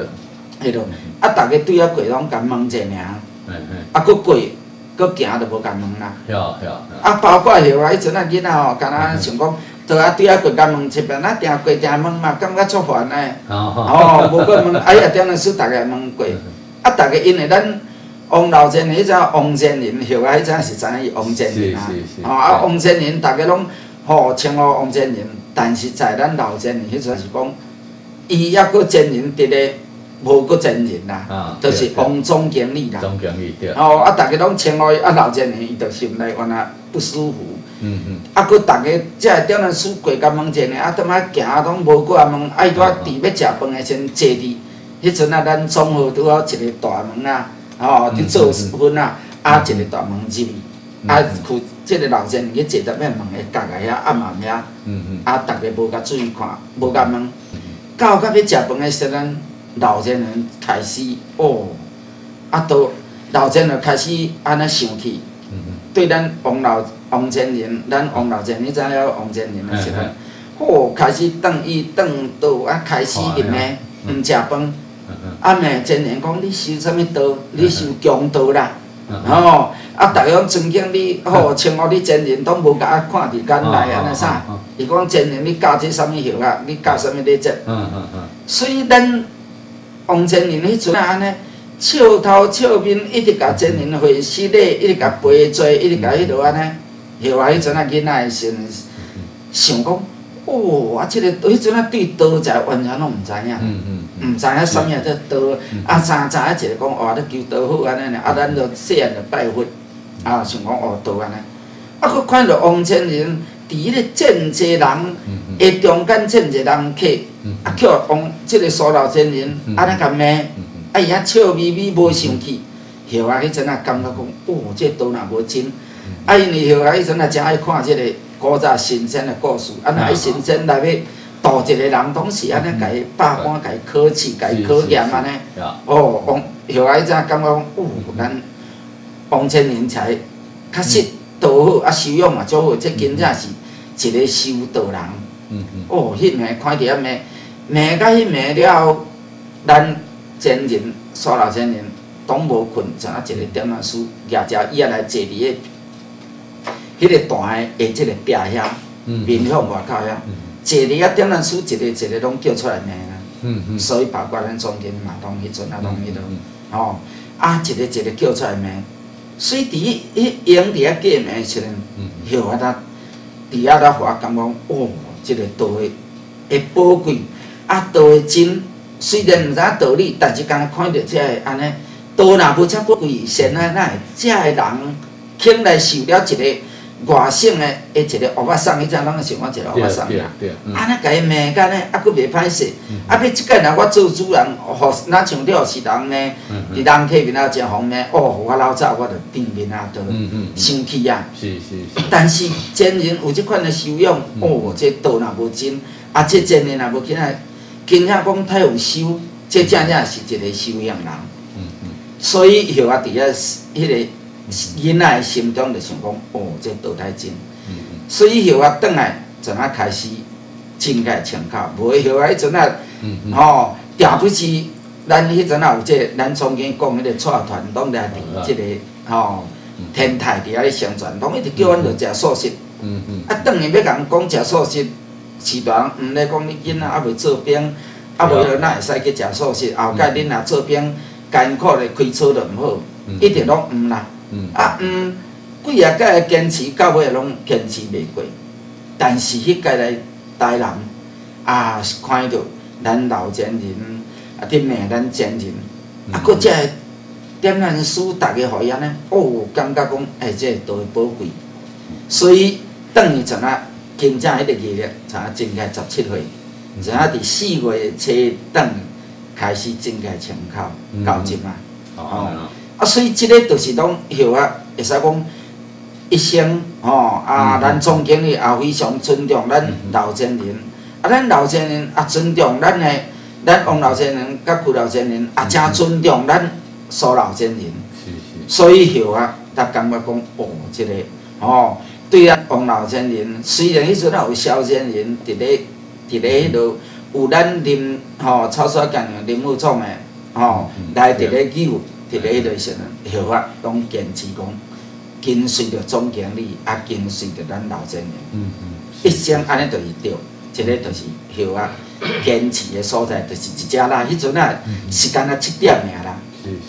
迄落，啊，逐个对啊过拢甲问者尔，嗯嗯。啊，佫过，佫行都无共问啦。晓晓。啊，包括后啊，迄阵啊囡仔吼，敢若想讲，倒啊对啊过甲问一遍，啊定过定问嘛，感觉足烦诶。好好。哦，无过问，(laughs) 哎呀，点样书逐个问过，啊，逐个因为咱。王老真人，迄只王真人，后啊，迄只是知影伊王真人啊是是，吼啊，王真人，逐个拢吼称呼王真人，但是在咱老真人迄阵是讲，伊抑佫真人伫咧，无佫真人啦啊，就是王总经理啦。总经理对。吼啊，逐个拢称呼伊啊老真人，伊就心内原来不舒服。嗯嗯。啊，佫逐个即个点仔书过甲问前呢，啊，踮仔行拢无过啊问，啊，伊拄啊伫要食饭的时阵坐伫，迄阵啊，咱总号拄好一个大门啊，吼，伫做分啊，啊，一个大门入去，啊，去即个老先生去坐伫咩门诶角个遐暗暗遐，嗯嗯。啊，逐个无甲注意看，无甲问，到甲要食饭的时阵，老年人开始哦，啊，都老年人开始安尼想起。嗯嗯。对咱王老王真人，咱王老真，你知影王真人诶时阵嘿嘿，吼开始等伊等到啊，开始啉诶，毋食饭。啊，命真人讲你修啥物道？你修强道啦，嗯吼！啊，逐个讲曾经你吼称呼你真人，拢无甲我看伫眼内安尼啥？伊讲真人，你教这啥物号啊？你教啥物礼节？嗯嗯嗯。所以咱王千人迄阵啊，安尼笑头笑面，一直甲真人会失礼，一直甲陪做，一直甲迄落安尼。后来迄阵啊，囡仔诶时阵想讲，哦，啊，即、个迄阵啊对刀在完全拢毋知影。嗯嗯。毋知影啥物叫刀，啊，三知影一个讲哦，你求刀好安尼尔，啊，咱就细汉就拜佛，啊，想讲哦刀安尼，啊，佫看着王千人伫迄个真济人诶中间真侪人客，啊，叫讲即个苏老真人安尼甲骂，啊，伊遐笑眯眯无生气，后啊迄阵啊感觉讲，哦，这刀若无真，啊，因为后啊迄阵啊诚爱看即个古早神仙诶故事，啊，若迄神仙内底。度一个人，拢是安尼，甲伊百般，甲伊考试，甲伊考验安尼。哦，王后来才感觉讲，哦，咱王千年才确实道好，啊修养嘛足好，这真正是一个修道人。嗯嗯。哦，迄暝看伫遐暝，暝甲迄暝了后，咱前人、所老前人拢无困，像啊一个点仔书，举只伊啊来坐伫个迄个大诶下即个壁遐，面向外口遐，坐伫遐点仔书，一个一个拢叫出来名啊。所以包括咱中间嘛，拢迄阵啊，拢迄落，吼，啊一个一个叫出来名。所以伫迄用伫遐过名时阵，许我呾伫遐咧我感觉，哦，即个道诶会宝贵，啊道诶真，虽然毋知影道理，但是敢看着遮个安尼，道若无遮宝贵，先啊哪会遮个人肯来受了一个。外省的，诶，一个乌巴桑，伊知影，拢是想我一个乌巴桑啦。安尼甲伊骂干呢，啊，佫袂歹势。啊，要即个若我做主人，互若像了是人呢，伫人客面仔诚方呢，哦，我老早我着变面啊，着生气啊。是是是。但是真人有即款的修养，哦，这道若无真，啊，这真人若无囝仔，囝仔讲太有修，这真正是一个修养人。嗯嗯。所以后啊，伫遐迄个。囡仔心中就想讲，哦，这道太真，所以后啊，转来就啊开始真个参考，无后啊，迄阵啊，吼，调不起，咱迄阵啊有这，咱从前讲迄个带团，拢来伫即个吼天台伫遐咧宣传，拢一直叫阮着食素食，嗯。嗯。啊，转去要甲阮讲食素食，市团毋咧讲你囡仔还未做兵，啊，未了哪会使去食素食？后盖恁若做兵，艰苦咧开车着毋好，一直拢毋啦。啊，嗯，几啊届坚持到尾拢坚持袂过，但是迄届来台南啊，看着咱老前人啊，伫骂咱前人，啊，佫遮点咱书，逐个互伊安尼，哦，感觉讲，哎，这都会宝贵，所以等于怎啊，真正迄个日历，怎啊，正开十七岁，怎啊，伫四月初等开始正开参考到即嘛，哦。啊，所以即个就是讲后啊，会使讲一生吼啊，咱总经理也非常尊重咱老先人，啊，咱老先人也尊重咱的，咱王老先人甲邱老先人也诚尊重咱苏老先人。是是。所以后啊，他感觉讲哦，即个吼，对啊，王老先人虽然迄阵也有萧先人伫咧伫咧迄落有咱林吼草率干的林木创的吼来伫咧救。伫咧迄个时阵，后啊，拢坚持讲跟随着总经理，啊，跟随着咱老前人，嗯嗯，一生安尼就是对，即个就是后啊，坚持的所在，就是一只啦。迄阵啊，时间啊七点尔啦，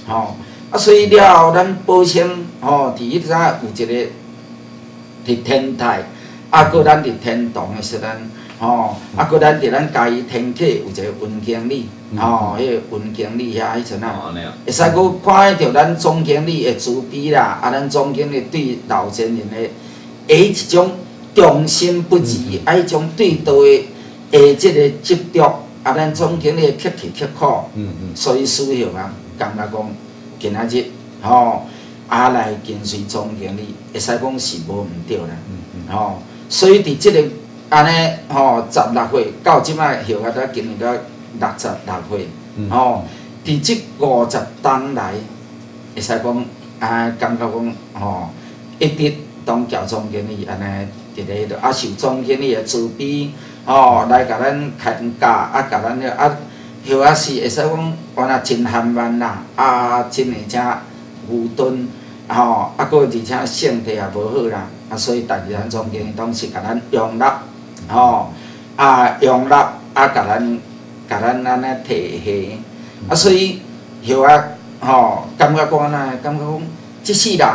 吼，啊，所以了后咱保险吼，伫迄搭有一个伫天台，啊，搁咱伫天堂的时阵。吼，啊，搁咱伫咱家己天客有一个文经理，吼，迄个文经理遐迄阵啊，会使搁看着咱总经理的慈悲啦，啊，咱总经理对老前人的下一种忠心不二，啊，迄种对道的下即个执着，啊，咱总经理刻气刻苦，嗯嗯，所以需要啊，感觉讲今仔日，吼，啊来跟随总经理，会使讲是无毋对啦，嗯嗯，吼，所以伫即个。安尼吼，十六岁到即摆，后啊，才今年才六十六岁，吼，伫即五十当来，会使讲啊，感觉讲吼，一直当交总经理安尼，伫咧迄度啊，受总经理的慈悲，吼，来甲咱牵教，啊，甲咱了啊，后啊是会使讲，原来真含慢啦，啊，真而且牛顿，吼，啊，佫而且身体也无好啦，啊，所以逐日咱总经理拢是甲咱用力。吼，啊，用力啊，甲咱，甲咱安尼提起，啊，所以后啊，吼，感觉讲安尼，感觉讲，即世人，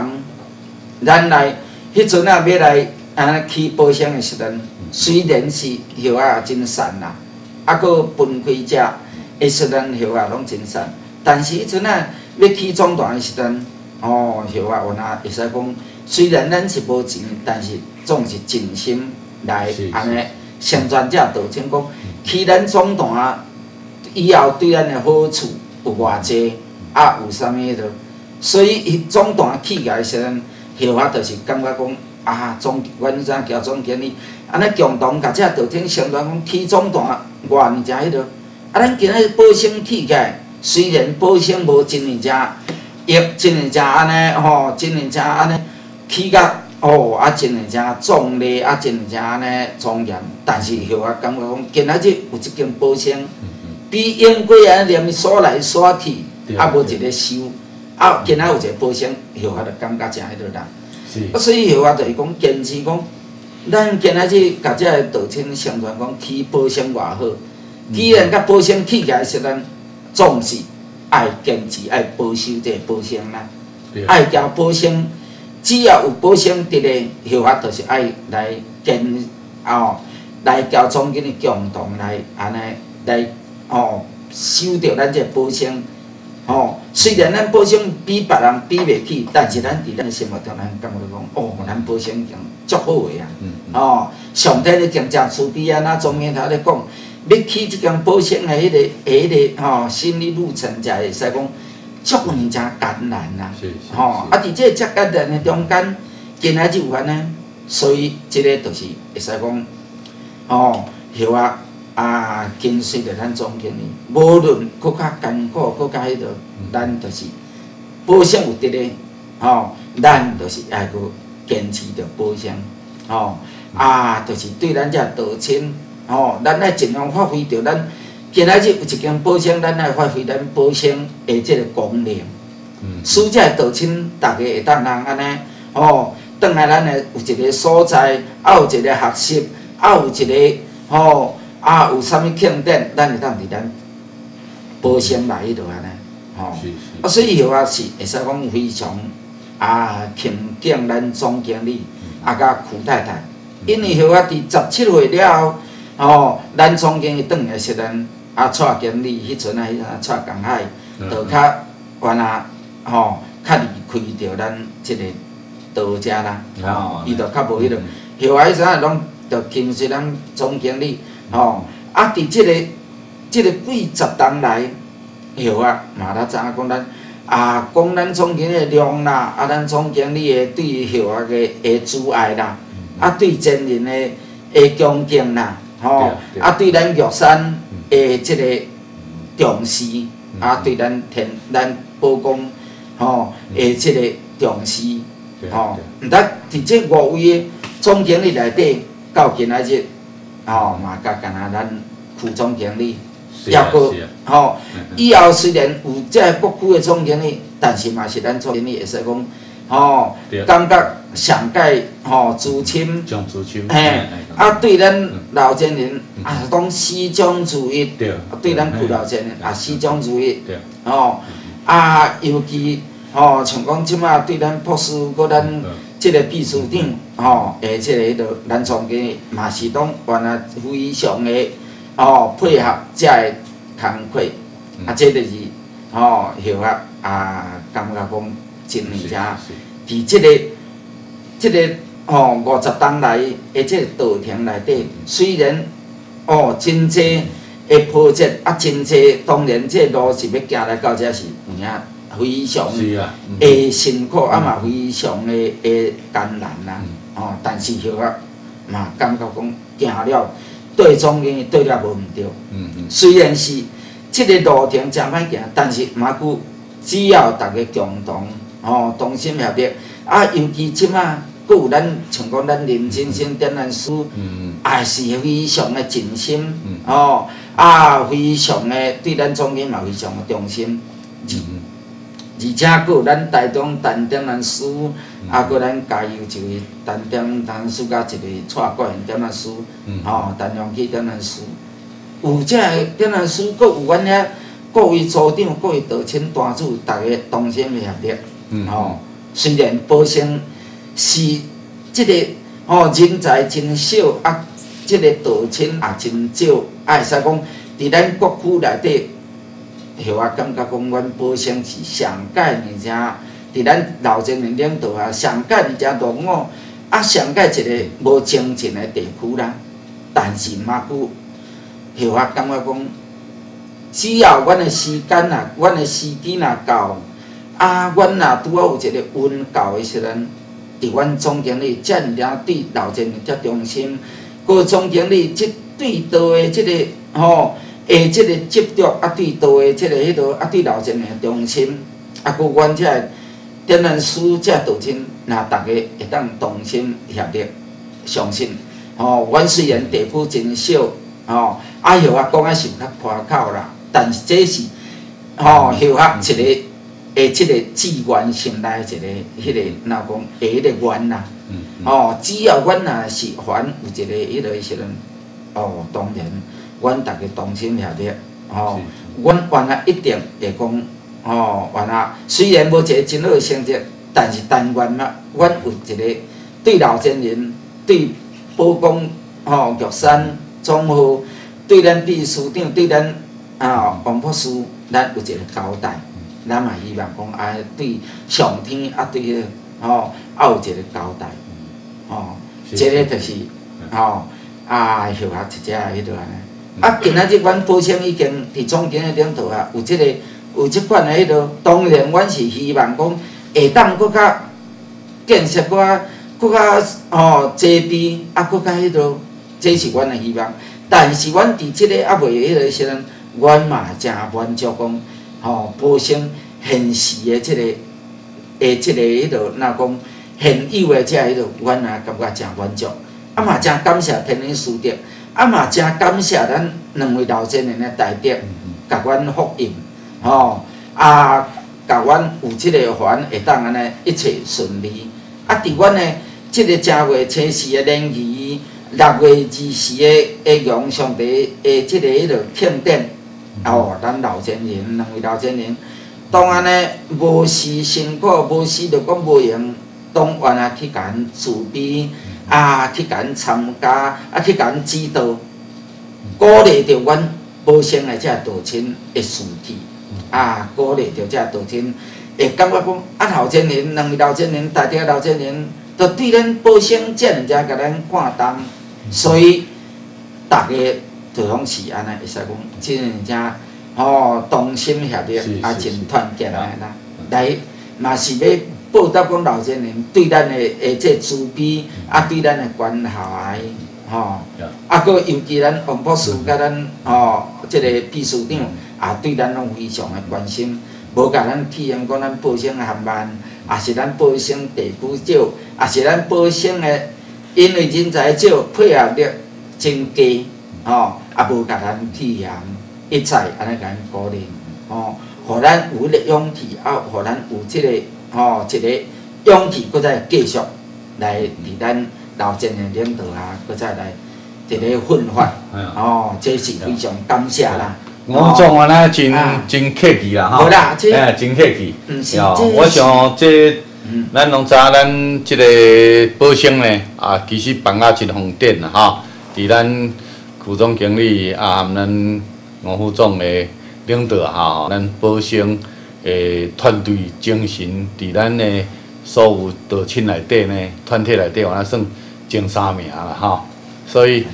咱来，迄阵啊，要来安尼去保险的时阵，虽然是后啊真善啦，啊，佫分开食，的时阵后啊拢真善，但是迄阵啊，要去总团的时阵，吼，后啊，有哪会使讲，虽然咱是无钱，但是总是尽心。来安尼宣传者道清讲，去咱总团以后对咱的好处有偌济，啊有啥物迄落，所以伊总团起来时阵，后啊就是感觉讲啊总，阮怎交总经理，安尼共同甲遮道清宣传讲去总团偌尼正迄落，啊咱今日保险起起来，虽然保险无真尼正，益真尼正安尼吼，真尼正安尼起甲。哦，啊，真诶正壮丽，啊，真诶正安尼庄严，但是后啊，感觉讲今仔日有一间保险，比永过安连刷来刷去，啊无一个收，啊今仔有一个保险，后啊就感觉诚迄落啦。啊，所以后啊就是讲坚持讲，咱今仔日甲即个道亲相传讲起保险偌好，既然甲保险起起来是咱重视，爱坚持爱保守这个保险啦，爱交保险，只要有保险伫咧，后下就是爱来跟哦，来交总经理共同来安尼来。哦，收着咱这保险，哦，虽然咱保险比别人比袂起，但是咱伫咱的生活中，咱感觉讲，哦，咱保险已经足好个啊。嗯哦，上天咧经常慈悲啊！那中间头咧讲，要起一间保险的迄个、迄个吼心理路程，才会使讲足尔真艰难呐。吼，啊，伫这遮艰难的中间，今仔日有安尼，所以即个就是会使讲，哦，后啊。啊，跟随着咱总经理，无论搁较艰苦，搁较迄落，咱就是保险有伫咧，吼，咱就是爱搁坚持着保险，吼，啊，就是对咱遮道歉，吼，咱爱尽量发挥着咱今仔日有一间保险，咱来发挥咱保险的即个功能，使遮道亲逐个会当人安尼，吼，倒来咱的有一个所在，啊有一个学习，啊有一个，吼。啊，有啥物庆典，咱会当伫咱保险内迄度安尼，吼。啊，所以后啊是会使讲非常啊钦敬咱总经理，啊甲曲太太，因为许啊伫十七岁了后，吼，咱总经理转来是咱啊蔡经理，迄阵啊迄阵蔡江海，就较原来吼较离开着咱即个道家啦，吼，伊就较无迄落，后啊迄阵啊拢着跟随咱总经理。吼，啊！伫即个、即个几十年来，后啊，嘛，咱知影讲咱啊，讲咱总经理的量啦，啊，咱总经理的对后啊个的阻碍啦，啊，对前人的的恭敬啦，吼，啊，对咱玉山的即个重视，啊，对咱天咱保公吼诶即个重视，吼，毋得伫即五位诶总经理内底，到今仔日。吼嘛，甲干若咱副总经理，抑阁吼，以后虽然有即个各区的总经理，但是嘛是咱总经理会使讲，吼，感觉上届吼资深，嘿，啊对咱老前人啊讲始终如一，对。咱旧老前人啊始终如一，吼，啊尤其吼像讲即马对咱博士搁咱。即个秘书长吼，诶，即个迄落咱总经理嘛是拢原来非常诶吼配合遮个工课，啊，即就是吼后啊啊，感觉讲真诶正，伫即个即个吼五十当来诶即个道庭内底，虽然哦真济诶波折啊，真济当然即个路是要行来到遮是有影。非常诶辛苦，啊嘛非常诶诶艰难啦，哦，但是许个嘛感觉讲行了对总经对了无毋对，虽然是即个路程真歹行，但是嘛佫只要逐个共同哦同心协力，啊尤其即马佫有咱像讲咱林先生点咱师，也是非常诶尽心，哦啊非常诶对咱总经嘛非常诶忠心。而且佫有咱台中陈点兰师，啊，佫咱加油一位陈点兰师，甲一位蔡国贤点兰师，吼，陈荣基点兰师，有遮个点兰师，佫有阮遐各位组长、各位道亲单主，逐个同心协力，嗯吼。虽然保险是即个吼人才真少，啊，即个道亲也真少，啊，会使讲伫咱国区内底。后啊，感觉讲，阮保险是上届而且伫咱老前人领导下，上届而且大五，啊，上届一个无精进的地区啦。但是嘛，佫后啊，感觉讲，只要阮的时间啊，阮的时机若到，啊，阮若拄好有一个温教的时阵，伫阮总经理遮尔了对老前人遮忠心，个总经理即对道的即个吼。下即个执着啊，对道的即个迄落啊，对老前的忠心，啊，佮阮遮个点咱师遮道亲，若逐个会当同心协力，相信吼，阮虽然地府真少吼，啊，后啊讲啊是较夸口啦，但是这是吼后学一个诶，即个志愿性内一个迄个，若讲下迄个愿啦。哦，只要阮若是还有一个迄个时阵，哦，当然，阮逐个同心协力，哦，阮原来一定会讲，哦，原来虽然无一个真好成绩，但是但愿嘛，阮有一个对老先人、对保公、哦玉山总好、对咱秘书长、对咱啊王博士，咱有一个交代，咱嘛希望讲啊，对上天啊，对迄个吼，也有一个交代。哦，即个就是吼啊，后学一只迄落安尼。啊，今仔日阮保险已经伫总经理领导啊，有即个有即款的迄落。当然，阮是希望讲下当搁较建设搁较搁较吼济备啊，搁较迄落，这是阮的希望。但是，阮伫即个啊，未迄个时阵，阮嘛诚满足讲吼保险现时的即个诶，即个迄落，若讲。现有的遮迄落，阮也感觉诚满足，啊嘛诚感谢天恩师长，啊嘛诚感谢咱两位老先生的代表，甲阮福音，吼，啊，甲阮有即个环会当安尼一切顺利，啊，伫阮的即个正月初四的联谊，六月二十的的阳上帝的即个迄落庆典，哦，咱老先人两位老先人，当安尼无时辛苦，无时就讲无闲。当愿啊去甲因自备，啊去甲因参加，啊去甲因指导，鼓励着阮保险的遮道亲的士气，啊鼓励着遮道亲会感觉讲啊老前年两位老前年大家老前年都对咱保险遮尔遮甲咱看重，所以逐个就拢是安尼会使讲真正吼同心协力，啊真团结安尼啦，来嘛是要。报答讲老先人对咱的诶即慈悲，啊对咱的关怀，吼，啊搁尤其咱王博士甲咱吼即个秘书长也对咱拢非常的关心，无甲咱体验讲咱报省的含万，也是咱报省地区少，也是咱报省的因为人才少，配合力真低，吼，也无甲咱体验一切安尼甲咱鼓励，吼，互咱有迄个勇气，啊，互咱有即个。吼，一个勇气，搁再继续来伫咱老前的领导啊，搁再来一个奋发。哦，这是非常感谢啦。我总安尼真真客气啦，吼。哎，真客气。哦，我想这咱拢知影，咱即个保险呢，啊，其实办啊真方便啦，吼。伫咱区总经理啊，含咱吴副总的领导下，咱保险。诶，团队精神伫咱的所有道亲内底呢，团体内底，我算前三名啦，吼。所以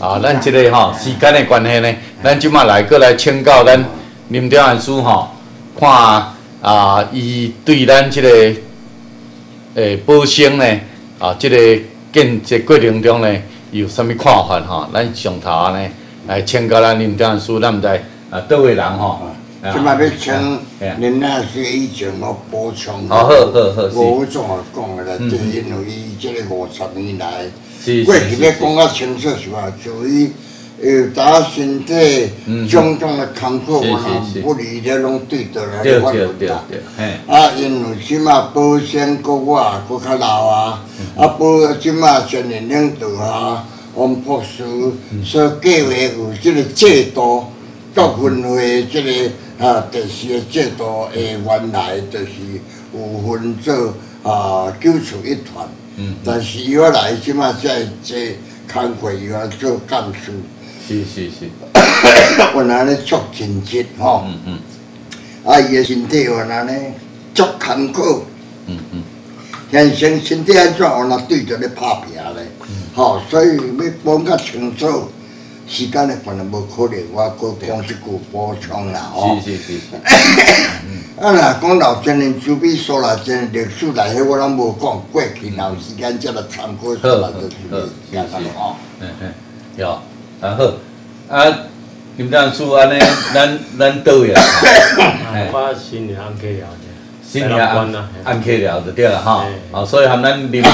啊，咱即个吼时间的关系呢，咱即马来过来请教咱林调安师吼，看啊，伊对咱即个诶保险呢，啊，即个建设过程中呢，有啥物看法吼？咱上头呢来请教咱林调安师，咱毋知啊，倒位人吼。即嘛要请恁那是以前我补充，好好好我怎啊讲个啦？就因为伊即个五十年来，过去要讲较清楚是话，就伊呃，打身体种种的坎坷，我若不离了拢对倒来发问答。啊，因为即马保险国我搁较老啊，啊保即马全年领导啊，王博士所计划有即个制度，各分会即个。啊，第四个制度诶，原来就是有分做啊九处一团，但是伊来即马在做工会又要做干事，是是是，原 (coughs) 来咧足勤职吼，嗯嗯，啊伊诶身体原来咧足坎坷，嗯嗯，现生身体安怎原来对着咧拍拼咧，吼，所以要讲较清楚。时间的可能无可能，我搁讲一句补充啦吼。是是是。(coughs) 啊，若讲老前人周边说啦，真历史内迄我拢无讲过去老时间则来参考出来就是。是是吼。嗯嗯，有，啊好，啊，金丹叔安尼，(coughs) 咱咱倒位啦。(coughs) 我新年安客了新年安安客了就对了哈。哦，所以含咱林总、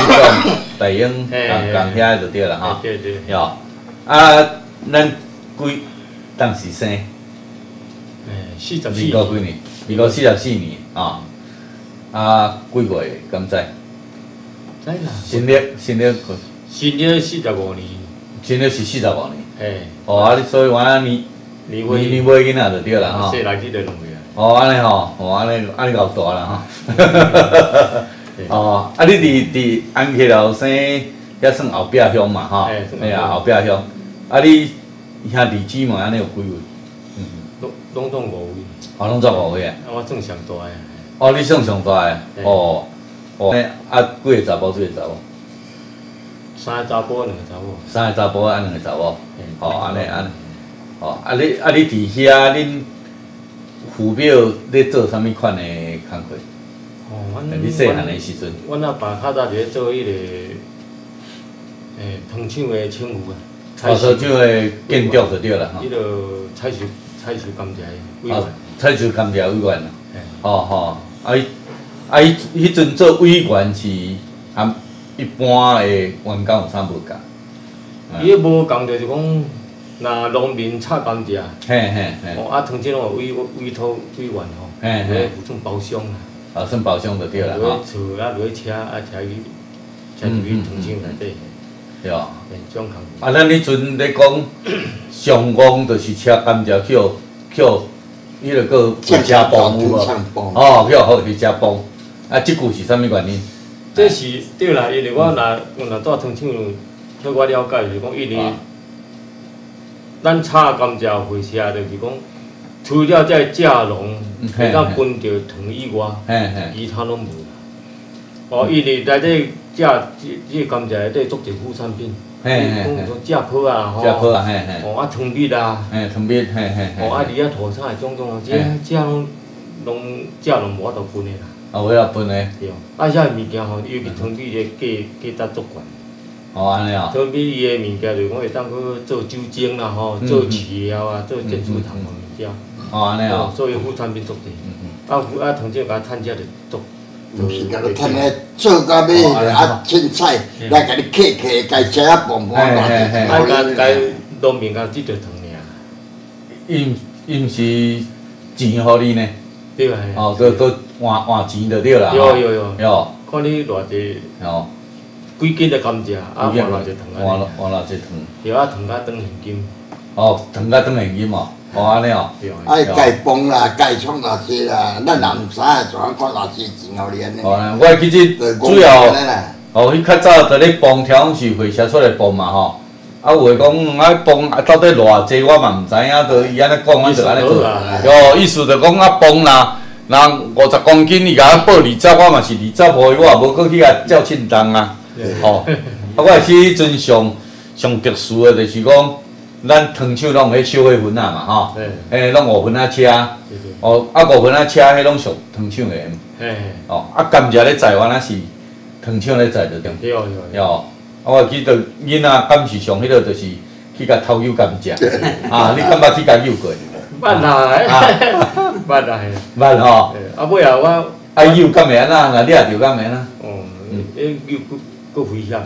大英、讲讲遐就对了哈。对对。有，啊。咱几当时生？诶，四十四民国几年？民国四十四年啊。啊，几月敢知？知啦。新历新历新历四十五年。新历是四十五年。嘿。哦，啊，你所以我安尼年年年买囡仔就对啦吼。说来去就两个。哦，安尼吼，哦，安尼安尼够大啦吼。(laughs) 哦，啊，你伫伫安溪老生，遐算后壁乡嘛吼？哎呀，后壁乡。啊，你兄弟姊妹安尼有几位？嗯，拢拢总五位。哦，拢总五位啊。啊，我算上大诶。哦，你算上大诶。哦。哦。啊，几个查甫，几个查某？三个查甫，两个查某。三个查甫，啊，两个查某。吼，安尼安尼。哦，啊你啊你伫遐恁父表咧做啥物款诶工课？哦，阮你细汉诶时阵，阮阿爸较早伫咧做迄个诶糖厂诶厂务啊。哦，糖厂诶建筑就对啦吼。迄个采收采收甘蔗委员。采收甘蔗委员啊。哦吼，啊伊啊伊迄阵做委员是含一般诶员工有啥无共？伊个无共就是讲。若农民插甘蔗，嘿嘿嘿，哦啊，同时拢有委委托委员吼，嘿嘿，有算包厢啦，啊算包厢就对啦，吼，厝啊落去车啊车去，车去糖厂内底，对哦，种工。啊，咱迄阵咧讲 (coughs) 上工就是车甘蔗去去，伊个叫回家帮有无？哦，去好回家帮，啊，即句是啥物原因？这是对啦，因为我若我若住糖厂，叫我了解就是讲因为。咱炒甘蔗回社就是讲，除了在蔗农会当分着糖以外，其他拢无啦。哦，因为在这蔗即即甘蔗内底做着副产品，讲蔗粕啊，吼，哦啊糖蜜啊，糖蜜，哦啊你啊土产种种啊，即蔗拢拢蔗拢无法度分的啦。啊，无法分的。对，啊遐物件吼，尤其糖蜜个价价值足悬。哦，安尼啊。汤米伊个物件，就讲会当去做酒精啦，吼，做饲料啊，做珍珠糖个物件。哦，安尼哦。所以副产品做滴。啊，副啊，同时甲趁食着做。毋是甲你趁个做甲尾啊，凊彩来甲你客客，该食啊，棒棒啊，甲甲农民甲煮着糖尔。伊伊毋是钱互你呢？对啊。哦，都都换换钱就对啦。有有有。有。看你偌济。哦。几斤的甘蔗，啊换偌济糖啊？换换偌济糖？对啊，糖甲当现金。哦，糖甲当现金哦，哦安尼哦。哎，改帮啦，改创偌济啦，咱也毋知影怎样看偌济钱互你安尼。哦，我其实主要，哦，迄较早在咧帮，听是会社出来帮嘛吼。啊，有诶讲啊帮啊到底偌济，我嘛毋知影，着伊安尼讲，我就安尼做。哦，意思着讲啊帮啦，人五十公斤伊甲我报二十，我嘛是二十无，我也无过去甲照称重啊。哦，啊，我是迄阵上上特殊诶，就是讲，咱糖厂拢有迄烧火粉啊嘛，吼，诶，拢五分仔车，哦，啊五分仔车迄拢属糖厂诶，哦，啊甘蔗咧载原来是糖厂咧载着对，对哦，啊我记得囡仔敢是上迄个，就是去甲偷油甘蔗，(laughs) 啊，你敢捌去甲油过？捌啦，捌啦，捌吼，啊尾啊我啊油甘会安那？那你也着甘会安那？哦，诶油。够危险，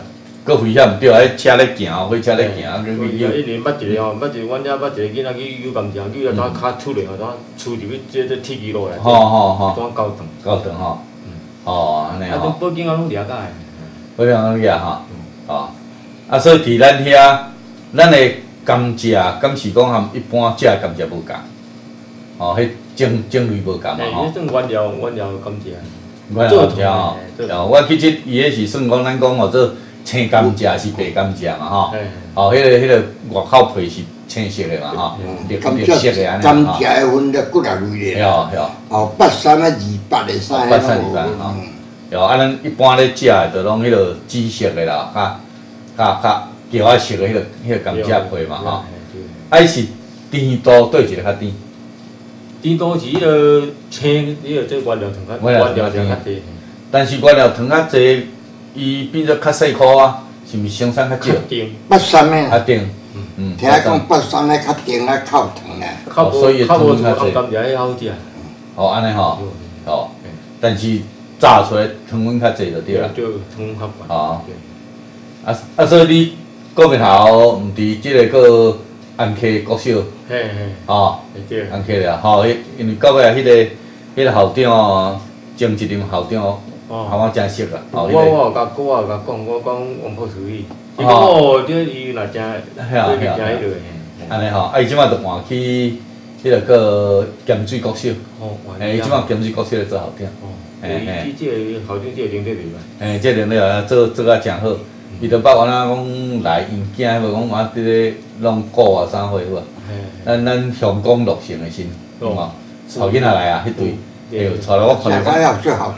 够危险，对啊！迄车咧行，火车咧行，佮伊一年捌一个吼，捌一个，阮遐捌一个囡仔去有甘蔗，去啊当骹出来吼，怎出入去即即铁轨路来，吼吼吼，怎高长，高长吼，嗯，哦，安尼吼。啊，报警啊拢了解，报警拢了吼，哦，啊，所以伫咱遐，咱的甘蔗，甘是讲含一般蔗甘蔗无共，哦，迄种种类无共嘛吼。迄种原料原料甘蔗。我做蔗哦，哦，我其实伊迄是算讲咱讲哦，做青甘蔗是白甘蔗嘛吼，哦，迄个迄个外口皮是青色的嘛吼，绿绿色的安尼甘蔗的分了几啊类的，哦哦，哦，八三啊二八的三，八三二八吼，哦，啊，咱一般咧食的，就拢迄个紫色的啦，较较较叫啊色的迄个迄个甘蔗皮嘛吼，啊，伊是甜度对一个较甜。甜度是迄个青，迄个即原料糖较原料糖较低，但是原料糖较济，伊变做较细颗啊，是毋是生产较少？八三的，较甜，嗯，听讲八三的较甜啊，靠糖啊，所以糖无像甘蔗迄好食。哦，安尼吼，哦，但是榨出来糖分较济就对啦。就糖分较悬。哦，啊啊，所以你过面头毋伫即个个。安溪国小，嘿嘿，哦，安溪了，吼，迄因为到尾啊，迄个迄个校长哦，前一任校长哦，我真熟啊，我哦，我有甲我有甲讲，我讲王破处理，伊讲哦，这伊若真，嘿啊嘿啊安尼吼，啊，伊即摆就换去迄个个咸水国小，哦，诶，伊即摆咸水国小咧做校长，哦，伊即个校长即个领导袂歹，诶，即个领导啊，做做啊诚好，伊就捌我哪讲来因囝，无讲我伫咧弄鼓啊啥货有啊，咱咱香港乐成的心，有无？吵囡仔来啊，迄对，对哎呦，吵了我看着讲，想法要最好。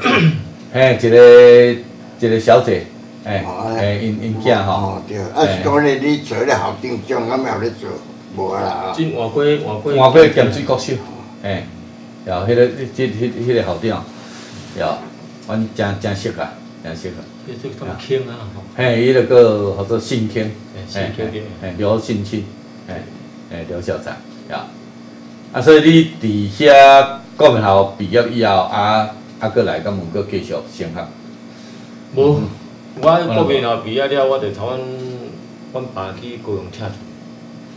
嘿，一个一个小姐，嘿哦，嘿，因因囝吼，哦对，啊是讲咧，你做咧校长，种敢有咧做，无啊啦。真换过换过，换过咸水国小，哎，然后迄个即迄迄个校长，哟，阮真真熟啊，真熟啊，啊，嘿，伊那个叫做信卿，嘿，是叫对，嘿，刘信卿，嘿，嘿，刘校长，呀，啊，所以你伫遐国民校毕业以后，啊啊，过来，敢有搁继续升学？无，我国民校毕业了，我就从阮阮爸去高雄拆船，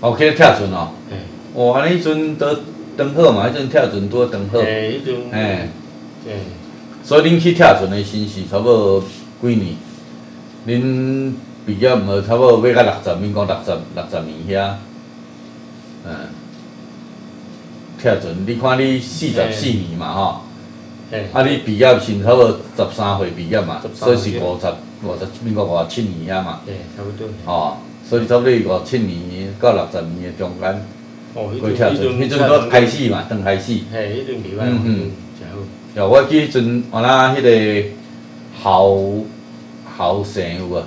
哦，去跳船哦，嘿，哦，安尼迄阵都长好嘛，迄阵跳船拄长好，嘿，迄阵，嘿，嘿，所以恁去跳船的时是差不多几年？恁毕业无差不多要到六十，民国六十六十年遐，嗯，跳船，你看你四十四年嘛吼。啊，你毕业是差不多十三岁毕业嘛，13所以是五十五十民国五十七年遐嘛，对，差不多，吼、所以差不多五十七年到六十年的中间，哦，过跳船，迄阵都开始嘛，刚开始。嘿，迄阵袂歹，嗯嗯嗯，真好。哟，我记迄阵，我那迄个校校生有无？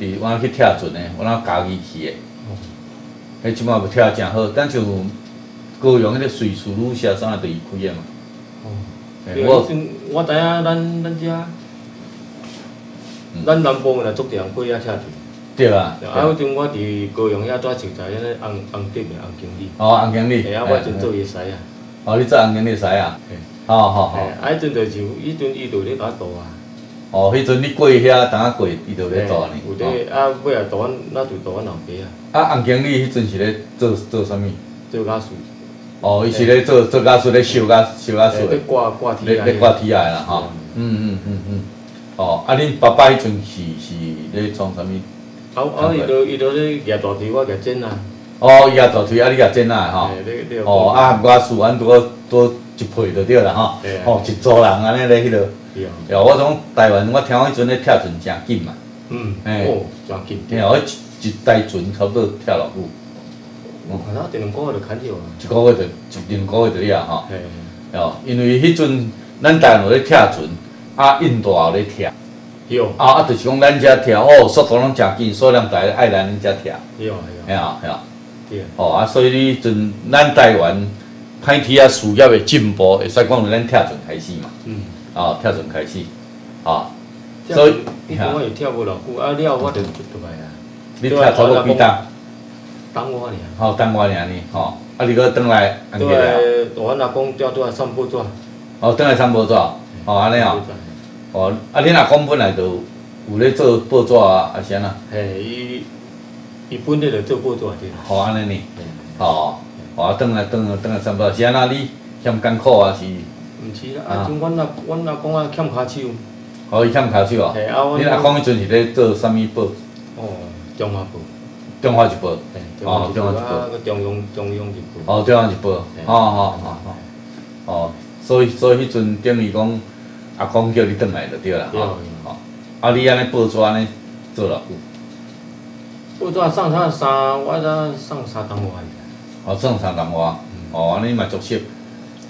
伫我去跳船的，我那家己去的，哦，迄即摆要跳得真好，但像高雄迄个水处女社啥著伊开的嘛。哦，我我知影咱咱遮，咱南部人足多人过遐车船。对啊，啊，迄阵我伫高雄遐带熟在迄个红红店的红经理，哦，红经理，嘿啊，我阵做伊师啊，哦，你做红经理师啊？嘿，好好好嘿，。啊，迄阵就是迄阵伊就咧甲我导啊，哦，迄阵你过遐，等下过，伊就咧做呢。有咧啊，尾啊导阮，那就导阮老爸啊，哦啊，红经理迄阵是咧做做啥物？做家属，哦，伊是咧做做家属咧修家修家属咧，挂挂梯啊，咧咧挂梯来啦吼。嗯嗯嗯嗯。哦，啊，恁爸爸迄阵是是咧创啥物？啊啊，伊都伊都咧举大梯，我举剪啊，哦，伊也大腿，啊，你也剪来吼。哦，啊，我厝阮拄拄一配就对啦吼。吼一组人安尼咧迄落。对。啊，哟，我从台湾，我听讲迄阵咧拆船诚紧嘛。嗯，嘿。哦，真紧。听讲迄一一台船差不多拆偌久，我看到一两个月就砍掉啊。一个月就一两个月就了吼。嘿，哦，因为迄阵咱台湾有咧跳船，啊，印度也有咧拆，对，啊啊，就是讲咱遮拆，哦，速度拢诚紧，数量大爱咱恁遮跳，有啊嘿啊。嘿啊，对啊，哦啊，所以你阵咱台湾歹体啊事业的进步，会使讲咱跳船开始嘛，嗯。哦，跳船开始，哦，所所以以，我也跳无偌久，啊了我就就就来啊，你跳差不多几档，等我尔。吼，等我尔呢，吼，啊，你搁转来安对吉了，大阮阿公调倒来散步纸。哦，转来三步纸，哦，安尼哦，哦，啊，你若讲本来就有咧做报纸啊，啊是安那，嘿，伊伊本来就做报纸的。好，安尼呢。哦，哦，转来转来转来三百，是安那你嫌艰苦啊？是，毋是啦，啊像，阮阿阮阿公啊欠骹手，哦，伊欠骹手啊。嘿啊，阮你阿公迄阵是咧做啥物报？哦，中华报，中华日报。嘿，哦中华日报啊，中央中央日报。哦，中华日报。嘿哦哦哦哦。哦，所以所以迄阵等于讲，阿公叫你转来就对啦。对。啊，你安尼报纸安尼做偌久？报纸送啥三，我才送三档外。哦，算三淡薄。哦，安尼嘛足熟。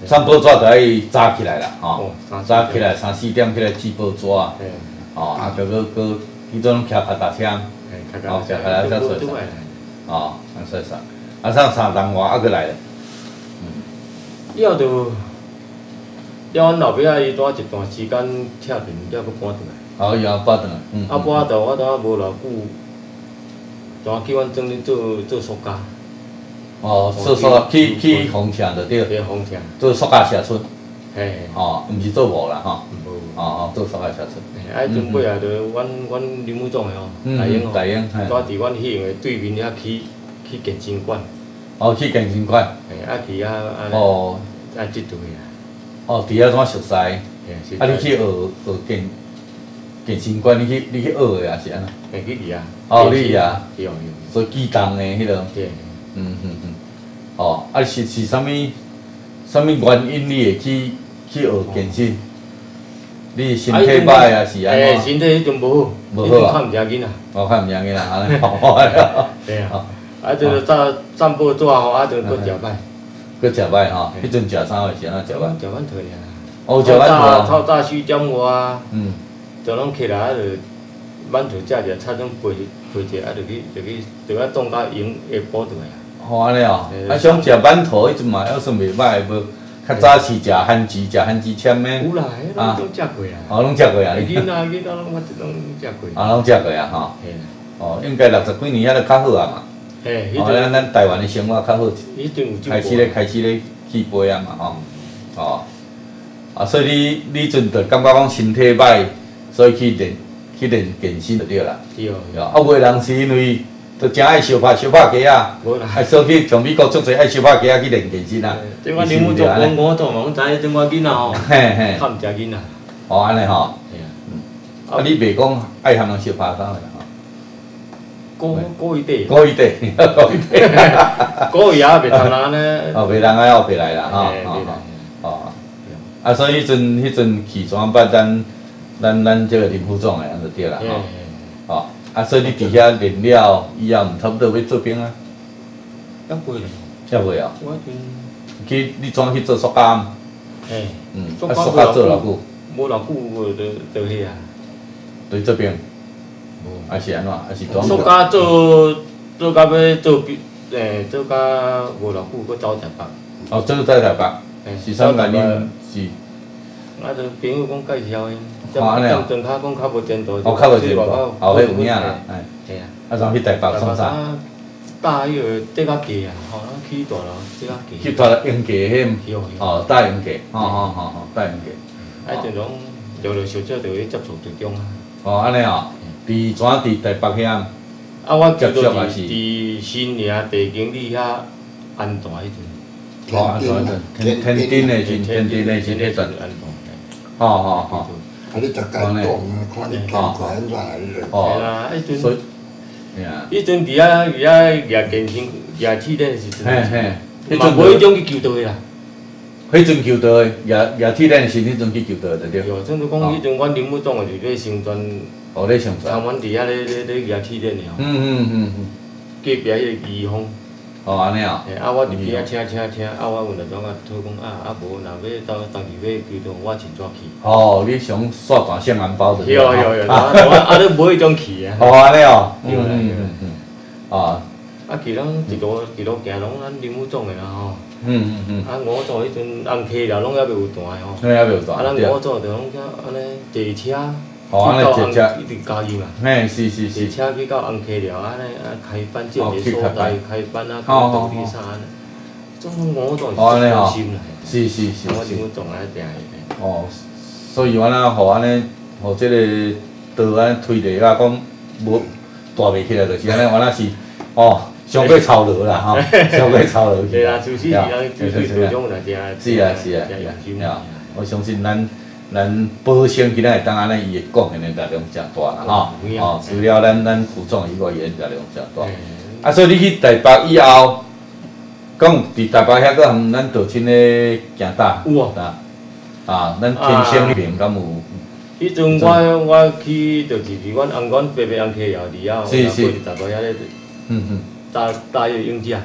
送报纸就爱早起来啦，吼哦。三早起来三四点起来寄报纸啊。哦，啊，就搁搁，迄阵骑脚踏车。哦吃开了再说一下对哦，啊，说啥？啊，上三档外啊，搁来咧。以后就，了阮老爸啊，伊带一段时间拆平，了搁搬转来。哦，伊后搬转来。嗯。啊，搬到我倒无偌久，就叫阮转去做做塑胶，哦，做塑去去红墙就对，做塑胶社村。嘿，哦，毋是做无啦吼。无。哦哦，做塑胶社村。嘿，啊，迄阵过来就阮阮林武总诶吼，嗯大英吼，大英嘿。住伫阮戏院的对面遐起起去健身馆，哦，去健身馆，嘿，啊去啊啊哦，啊即队啊，哦，伫遐怎熟悉？啊，你去学学健健身馆，你去你去学的啊是安怎？嘿去去啊，哦你去啊，对哦做举重的迄落，对，嗯嗯嗯，哦，啊是是啥物？啥物原因你会去去学健身？你身体歹啊是安嘿，怎？身体迄种无好，无好啊。看毋正紧啊，我看毋明个啦，安尼好，(laughs) (laughs) 对啊。哦，啊，这个散散步做吼，啊，就搁食歹，佮食歹吼，迄阵食啥货是安怎食歹？食馒头尔，哦，食馒头，透早四点外啊，嗯，就拢起来啊，就馒头食者，菜种配配者，啊，就去就去就啊冻到用下晡倒来啊。好安尼哦，啊想食馒头迄阵嘛还算袂歹无，较早是食番薯，食番薯签的，有啦，迄啊。拢都食过啊。哦，拢食过啊，(laughs) 你，囡仔囡仔拢我拢食过。啊，拢食过啊，吼，(laughs) 嘿，哦，应该六十几年遐就较好啊嘛，嘿，迄哦，咱阵咱台湾的生活较好，迄阵有进步。开始咧开始咧起飞啊嘛，吼，哦，啊，所以你你阵就感觉讲身体歹，所以去练去练健身就对啦，对。哦，对啊，啊，有的人是因为就真爱烧拍烧拍鸡啊。啊，所以从美国足侪爱烧拍鸡啊去练健身啊。即我啉阮做讲我做嘛，阮知影即我囡仔吼，嘿 (laughs) 嘿，较毋食囡仔。哦安尼吼，嘿。啊，啊你袂讲爱含人烧拍到的吼，古古一底，故意地，故意地，古伊也袂通人呢。(laughs) 哦，袂人爱后别来啦吼。哦，啊，所以迄阵迄阵起床捌咱咱咱这个林副总的安就对啦吼，哦，啊，所以你伫遐练了以后，毋差不多要做兵啊，要过啦。才会哦，我阵，去你怎去做塑胶？诶，嗯，塑啊，塑胶做偌久？无偌久就就迄啊。对这边，无。还是安怎？还是怎？塑胶做做到尾做兵，诶，做到无偌久，搁走台北。哦，这个在台北。诶是啥原因？是我，就朋友讲介绍的，哦安尼哦阵较讲较无前途，哦，较无钱无，后尾有影啦，哎，嘿啊，啊，怎去台北创啥？啊，搭迄个地甲价啊，吼，咱去大楼地甲价。哦，搭英价，哦哦哦哦，搭英价。啊，阵拢陆陆续续就去接触啊。哦，安尼哦，伫怎伫台北遐？啊，我接触也是伫新营地经理遐安大迄阵。哦，安怎阵？天天津的时，天顶的时迄阵。安大。哦哦哦。啊，你逐家动，看你健康安怎哦，啦，迄所以迄阵伫遐伫遐举健身、举体练的时阵，嘿嘿，迄嘛阵无迄种去球队啦。迄阵球队，也也体练是，迄阵去球队对对。有，像你讲迄阵，阮林武总就是咧成全哦，咧上传。参阮伫遐咧咧咧举体练的哦。嗯嗯嗯嗯。隔壁迄个义峰，哦，安尼哦。嘿，啊，我伫边仔听听听，啊，我有来种啊，讨讲啊，啊无，若要到当时要球队，我真早去。哦，你想刷大性红包着对有了有有，(laughs) 啊啊，啊，你无迄种去啊。哦，安尼哦。(laughs) 对啦嗯对啦嗯嗯。哦，啊，其咱一路一路行，拢咱林武总的啦吼。嗯嗯嗯。啊，五组迄阵红溪了，拢还袂有大的吼。那也袂有啊，大对。咱五组就拢遮安尼坐车，哦，安尼去到直接，一定加油嘛。嘿，是是坐是。车去到红溪了，安尼啊开班建个所在开班啊，哦教独立啥安尼。种我都是哦安尼哦真心啦。是是是啊我是林武总来定的。哦，所以原来互安尼，互即个刀安推落啊，讲无大袂起来，就是安尼，原来是哦，上过操劳啦吼，(laughs) 上过操劳去。对啊，就是是呀咱对对对种来定。是啊是啊真用心呀，我相信咱咱保险今仔会当安尼伊会贡献的力量诚大啦吼，哦，除了咱咱副总以外，伊的力量诚大。啊，所以你去台北以后，讲伫台北遐个含咱道亲咧行大，有啊。啊，啊，咱天生迄边敢有？迄阵。我我去就是伫阮红阮白白红溪了伫遐，是是。台北遐咧嗯嗯，搭搭迄个影者。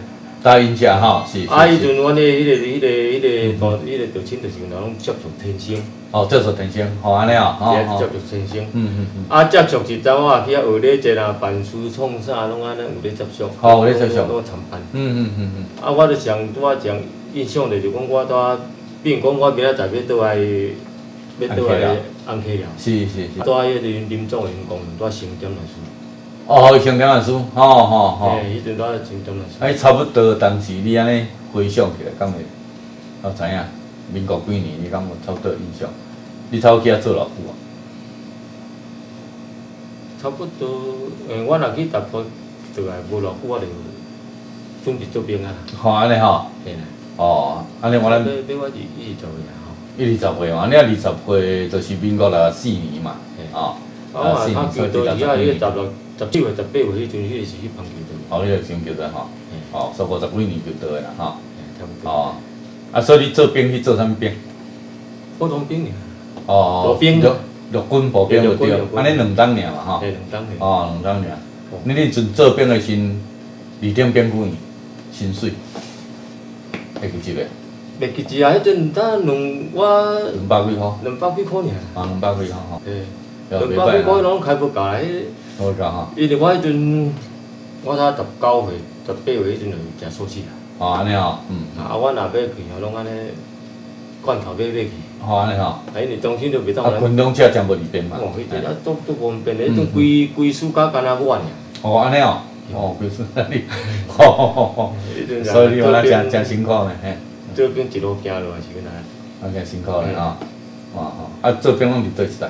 答应者吼，是。啊，迄阵阮的迄个、迄个、迄个大、迄个道亲，就是若拢接触天星，哦，这是天生，吼安尼哦，接接，触天星。嗯嗯嗯，啊，接触一早啊，去遐学咧一啦，办事创啥，拢安尼有咧接触。哦有咧接触拢参办。嗯嗯嗯嗯，啊，我就上拄仔上印象就是讲，我拄比如讲我明仔载要倒来，要倒来安溪了。是是是。拄仔迄个林总的公园，拄仔升点来书。哦，成点老师，吼吼吼。嘿，迄阵拄仔升点来书。哎，差不多当时你安尼回想起来，敢会，我知影，民国几年，你敢有差不多印象？你差不多去遐做偌久啊？差不多，诶，我若去台北倒来无偌久，我就准备做兵啊。吼安尼吼，嘿啦。哦，安尼我咱要要我二二十岁啦吼。一二十岁嘛，你啊二十岁就是民国六四年嘛，哦，啊，我也拍球队，伊啊，伊个十六、十七岁、十八岁迄阵，迄个是去棒球队。哦，迄个先叫做吼，哦，所以五十几年就倒个啦，吼，差不多。哦，啊，所以你做兵去做啥物兵？普通兵尔。哦，步兵陆陆军步兵就对，安尼两当尔嘛，吼。对，两当尔。哦，两当尔。你恁阵做兵的时，二点兵几年？薪水？会记得？袂记记啊！迄阵呾两我两百几箍。两百几箍尔。啊，两百几箍吼。嘿。两百几箍拢开不价咧。好价吼。因为我迄阵，我才十九岁、十八岁迄阵就诚舒适啦。哦，安尼哦，嗯。啊，我若要去吼，拢安尼罐头买买去。吼，安尼吼。啊，因为中心就袂当。啊，军东车真无利便嘛。哦，迄阵啊，都都无便迄阵规规暑假干那远尔。哦，安尼哦。哦，规暑假你。(laughs) 吼吼吼吼。(laughs) 所以你话咱真真辛苦呢，嘿。做兵一路行落来是个哪？啊，真辛苦嘞吼。哇吼，啊，做兵拢伫倒一代？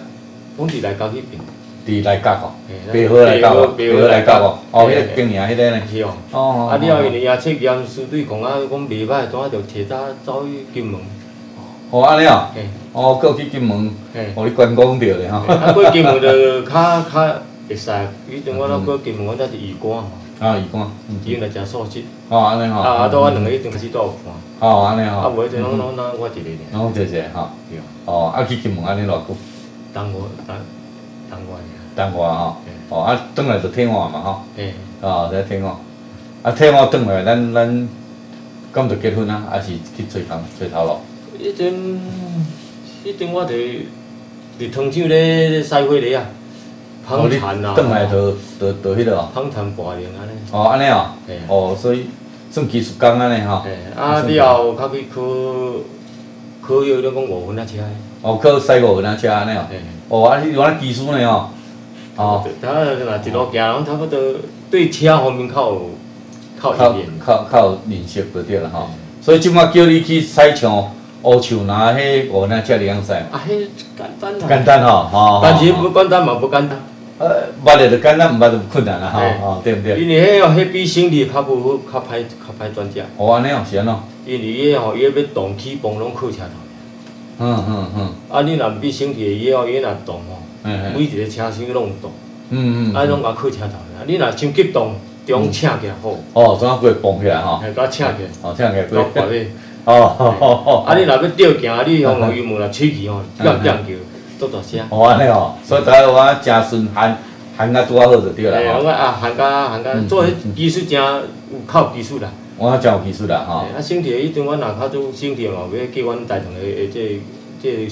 阮伫内角迄边。伫内角哦。白河内角哦。白河内角哦。哦，迄个经营迄个呢。是哦。哦。啊，了因为也测验师对讲啊，讲袂歹，怎啊着提早走去金门。哦，安尼哦。哦，过去金门。嘿。互你观光着咧吼。啊，过金门着较较会使，以前我那过金门，我那是渔官吼。啊，渔官。伊来食素食。哦，安尼吼。啊，啊，到我两个迄阵开始都有看。哦，安尼吼。啊，无迄阵拢拢拢我一个咧。拢一个吼。对。哦，啊去金门安尼偌久？当我当当我尔。当我吼。哦，啊，转来就天华嘛吼。嘿。哦，在天华。啊，天华转来，咱咱敢着结婚啊？还是去做工做头路？迄阵，迄阵我伫伫汤厂咧晒火咧啊。捧田啊！转来就就就迄落。捧田挂零安尼。哦，安尼哦。哦，所以算技术工安尼吼。嘿。啊，了后较去考考迄个讲五分仔车。哦，考驶五分仔车安尼哦。哦，啊，你原来技术呢哦。哦。他若一路行，拢差不多对车方面较有较有较较有认识就对了吼。所以即摆叫你去赛场乌树拿迄五车会晓驶。啊，迄简单啦。简单吼，吼。但是不简单嘛，不简单。呃，捌着就简单，毋捌就困难啦，吼吼，对毋对？因为迄哦，迄比心理较无好，较歹较歹转接。哦，安尼哦，是安怎？因为伊迄吼，伊要动起泵拢靠车头。嗯嗯嗯。啊，你若比心理伊哦，伊若动吼，每一个车身拢有动。嗯嗯。啊，拢甲靠车头啊，你若伤激动，中请起来好。哦，怎啊会蹦起来吼？嘿，甲请起来。哦，请起来。搞快咧。哦吼吼吼。啊，你若要吊行，你用油门若吹气吼，亮亮叫。做大声。哦，安尼哦，所以台湾诚顺喊喊甲拄啊好就对啦。哎，我啊喊甲喊甲做迄技术诚有靠技术啦。我真有技术啦，吼。啊，省铁迄阵阮若较做省铁嘛，要叫阮台糖的的这这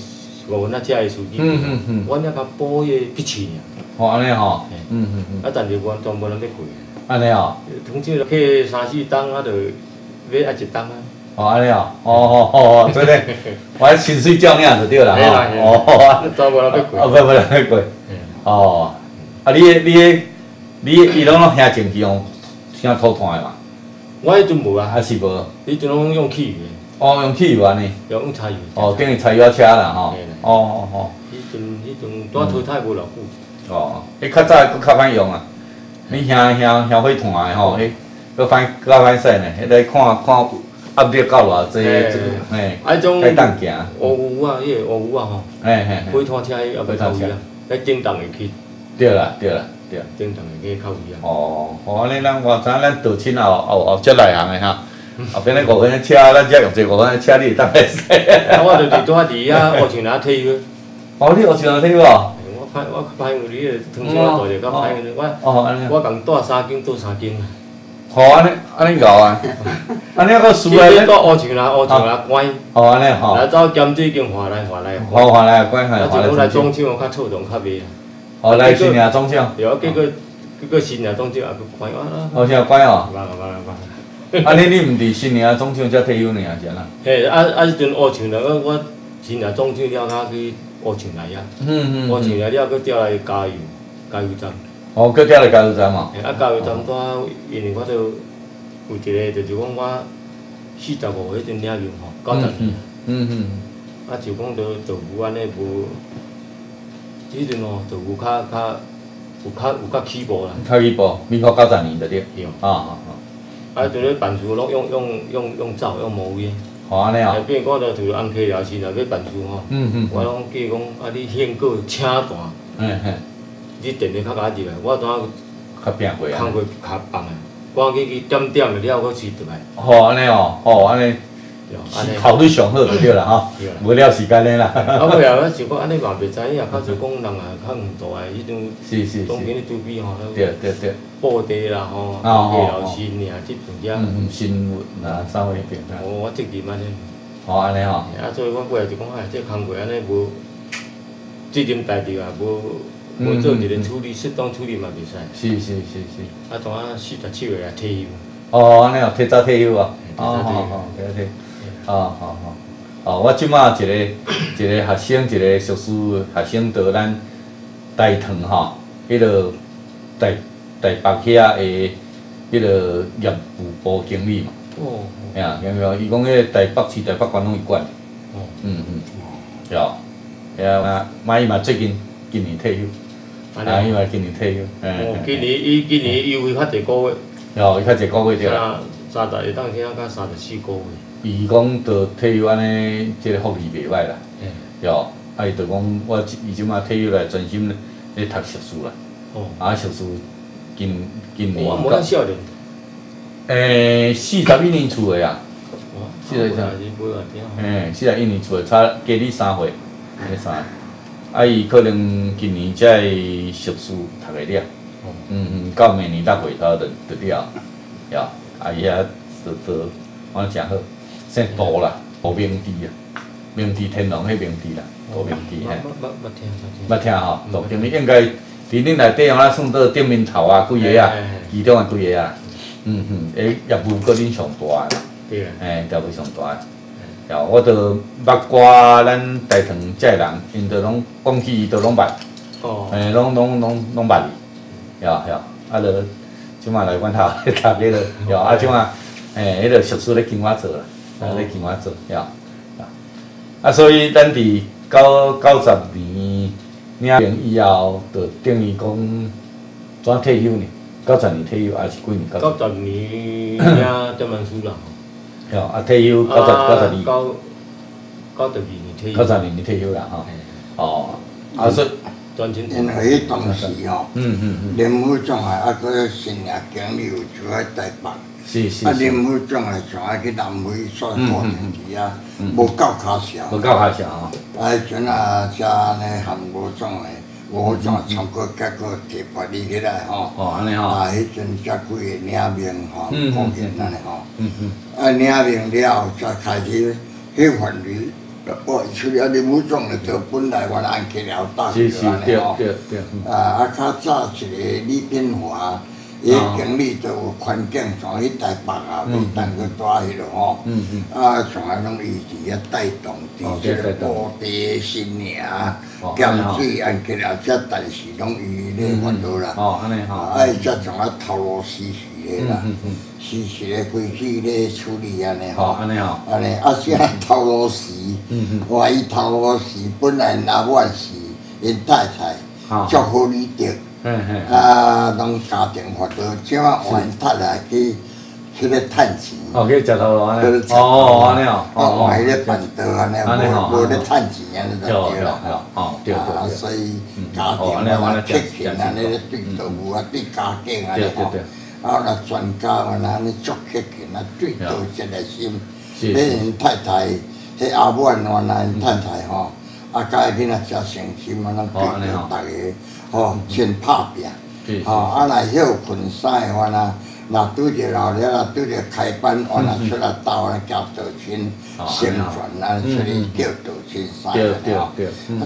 五分啊车的司机。嗯嗯嗯。阮遐甲补迄个机器尔。哦，安尼吼。嗯嗯嗯。啊，但是阮全部拢要贵。安尼哦。通常客三四档啊，着要啊一档啊。哦，安尼哦，哦哦哦，真嘞，(laughs) 我薪水照领就对啦，吼，哦，全部拢要贵，哦，不不，要贵，哦，啊，你你你伊拢拢兄前期用听土炭的嘛？我迄阵无啊，还是无？迄阵拢用汽油哦，用汽油安尼？用柴油。哦，等于柴油车啦，吼。哦哦哦。迄阵迄阵带淘汰无偌久。哦，迄较早佫较歹用啊，你兄兄兄火炭的吼，迄佫歹佫较歹势呢，迄个看看。压力到偌济，嘿，啊，种该当行。乌牛啊，迄个乌牛啊吼，嘿嘿，火炭车也袂靠伊啊，迄顶档会去。对啦，对啦，对。顶档会去扣伊啊。哦，哦，安尼咱我知咱倒亲后后后接内行的哈，(laughs) 后边咧五分车，咱只用这五分车，你当会使。啊，我就伫拄仔伫遐学像哪退休。哦，你学像哪退休哦？我歹我歹有你个汤厂我带着较歹个，我我共带三斤倒三斤。好安尼，安尼搞啊！(laughs) 安尼个输啊！你到乌树啦，乌树啦关。好安尼吼。来走咸水经划来换来。好划来关下。啊，就讲来中秋较错动较袂啊。哦，来新年中秋。对啊，结果结果新年中秋也佫关啊。好像关哦。关 (laughs) 啊关啊你你毋伫新年中秋才退休呢，是安怎？嘿，啊啊！迄阵乌树啦，我我新年中秋了，他去乌树来啊。嗯嗯。乌树来了，佫调来加油，加油站。哦，搁调来加油站嘛。啊，加油站拄因为我都有一个，就是讲我四十五岁阵领油吼，九十年。嗯嗯。啊，就讲着做牛安尼无，即阵哦，就有较较有较有较起步啦。较起步，民国九十年就对。对。啊啊啊！啊，就咧办事拢用用用用走用毛的。哦，安尼哦，变我着就红溪了是若要办事吼，嗯嗯，我拢记讲啊，你宪过请单，嗯嗯，你电话较早入来，我当较拼过啊，工过较放诶，我去去点点了了，我是倒来，吼安尼哦，吼安尼，对，安尼。效率上好就对啦吼对。啦，无了时间的啦，啊，尾啊，我想讲安尼嘛袂知影，较侪讲人啊较唔大诶，迄种是是当今是，咧拄比吼，对对对，布地啦吼，哦计老师尔，即种遮，嗯嗯，新闻啊，稍微变啊，我我责任安尼。吼安尼吼，啊，所以我尾仔就讲，哎，这工课安尼无责任代志啊，无无做一个处理，适当处理嘛袂使。是是是是，啊，当啊四十七月也退休。哦安尼哦，提早退休啊，哦好好，提早退休，哦好好，哦我即马一个 (clears throat) 一个学生，一个硕士学生到咱大塘吼，迄落台台北遐的迄落业务部经理嘛。哦。嘿啊，有没有？伊讲迄个台北市、台北县拢伊管。哦。嗯嗯。有。嘿啊，嘛伊嘛最近今年退休。啊，伊嘛今年退休。哦，今年伊今年优惠较侪个月。哦，伊较侪个月对啦。三十会当听到三十四个月。伊讲着退休安尼，即个福利袂歹啦。嘿。有，啊伊着讲我伊即马退休来专心咧读硕士啦。哦。啊，硕士今今年。我无咱少年。诶，四十一年厝诶啊。四十一年。嘿，四十一年厝诶，差加你三岁，迄三。啊，伊可能今年才会硕士读会了。哦。嗯嗯，到明年六月头就就了。对，啊伊遐都都，我诚好，姓杜啦，杜明志啊，明治天龙迄明志啦，杜明志嘿。捌捌捌听，捌听吼，杜经理应该伫恁内底啊，算到顶面头啊，几个啊，其中啊几个啊。嗯哼，诶，业务搁恁上大啦，对啊，诶，业务上大。了，我着捌寡咱大屯遮人，因着拢讲起伊着拢捌，哦，诶，拢拢拢拢捌伊，了了，啊着即满来阮头咧读迄个，了啊即马，诶，迄个硕士咧跟我做啦，啊咧跟我做，了，啊所以咱伫九九十年领以后，就等于讲怎退休呢？九十年退休还是几年？九十年领点文书啦。哦，啊退休九十九十二。九九十二年退休。九十二年退休啦，吼。哦，啊说，因为迄当时吼，嗯嗯嗯，林府总系啊个新业经理有住喺台北，是是啊林府总系上爱去南非算过年期啊，无够卡少。无够卡少吼。啊，迄阵啊，遮呢韩国总诶，吴总参过结果提拔你起来吼。哦，安尼吼。啊，迄阵遮几个领兵吼，古建安尼吼。嗯嗯。啊，领兵了后，才开始迄范围。哦，除了林武总咧，就本来我安溪了大是是对对对。啊啊，较早一个李炳华，伊经理就有环境上去台北啊，要当去带迄落吼。啊，从来拢伊伫遐带动伫即个布地新娘、咸水安溪了，遮但是拢伊咧烦恼啦。哦，安尼从啊头路死死诶啦。嗯嗯。时时咧规矩咧处理安尼吼，安尼吼，安尼啊，啥头路时，我伊头路死本来阿阮是因太太，祝福你着，啊，拢家庭活动，即啊换太太去去咧趁钱，哦，去食头路安尼，哦，安尼哦，啊，换咧办桌安尼，无无咧趁钱安尼就对啦，哦，对对对，所以家庭啊，客气安尼咧对动物啊，对家境安尼吼。啊，那专家啊，那尼足客气，那最多一个心。迄因太太，迄阿母原来因太太吼，啊，甲伊囡仔诚诚心啊，咱对到逐个吼，先拍拼。吼，啊，若休困啥的话呢？若拄着老了，若拄着开班，我若出来斗啊，交道亲宣传啊，出去叫道亲啥的吼。啊，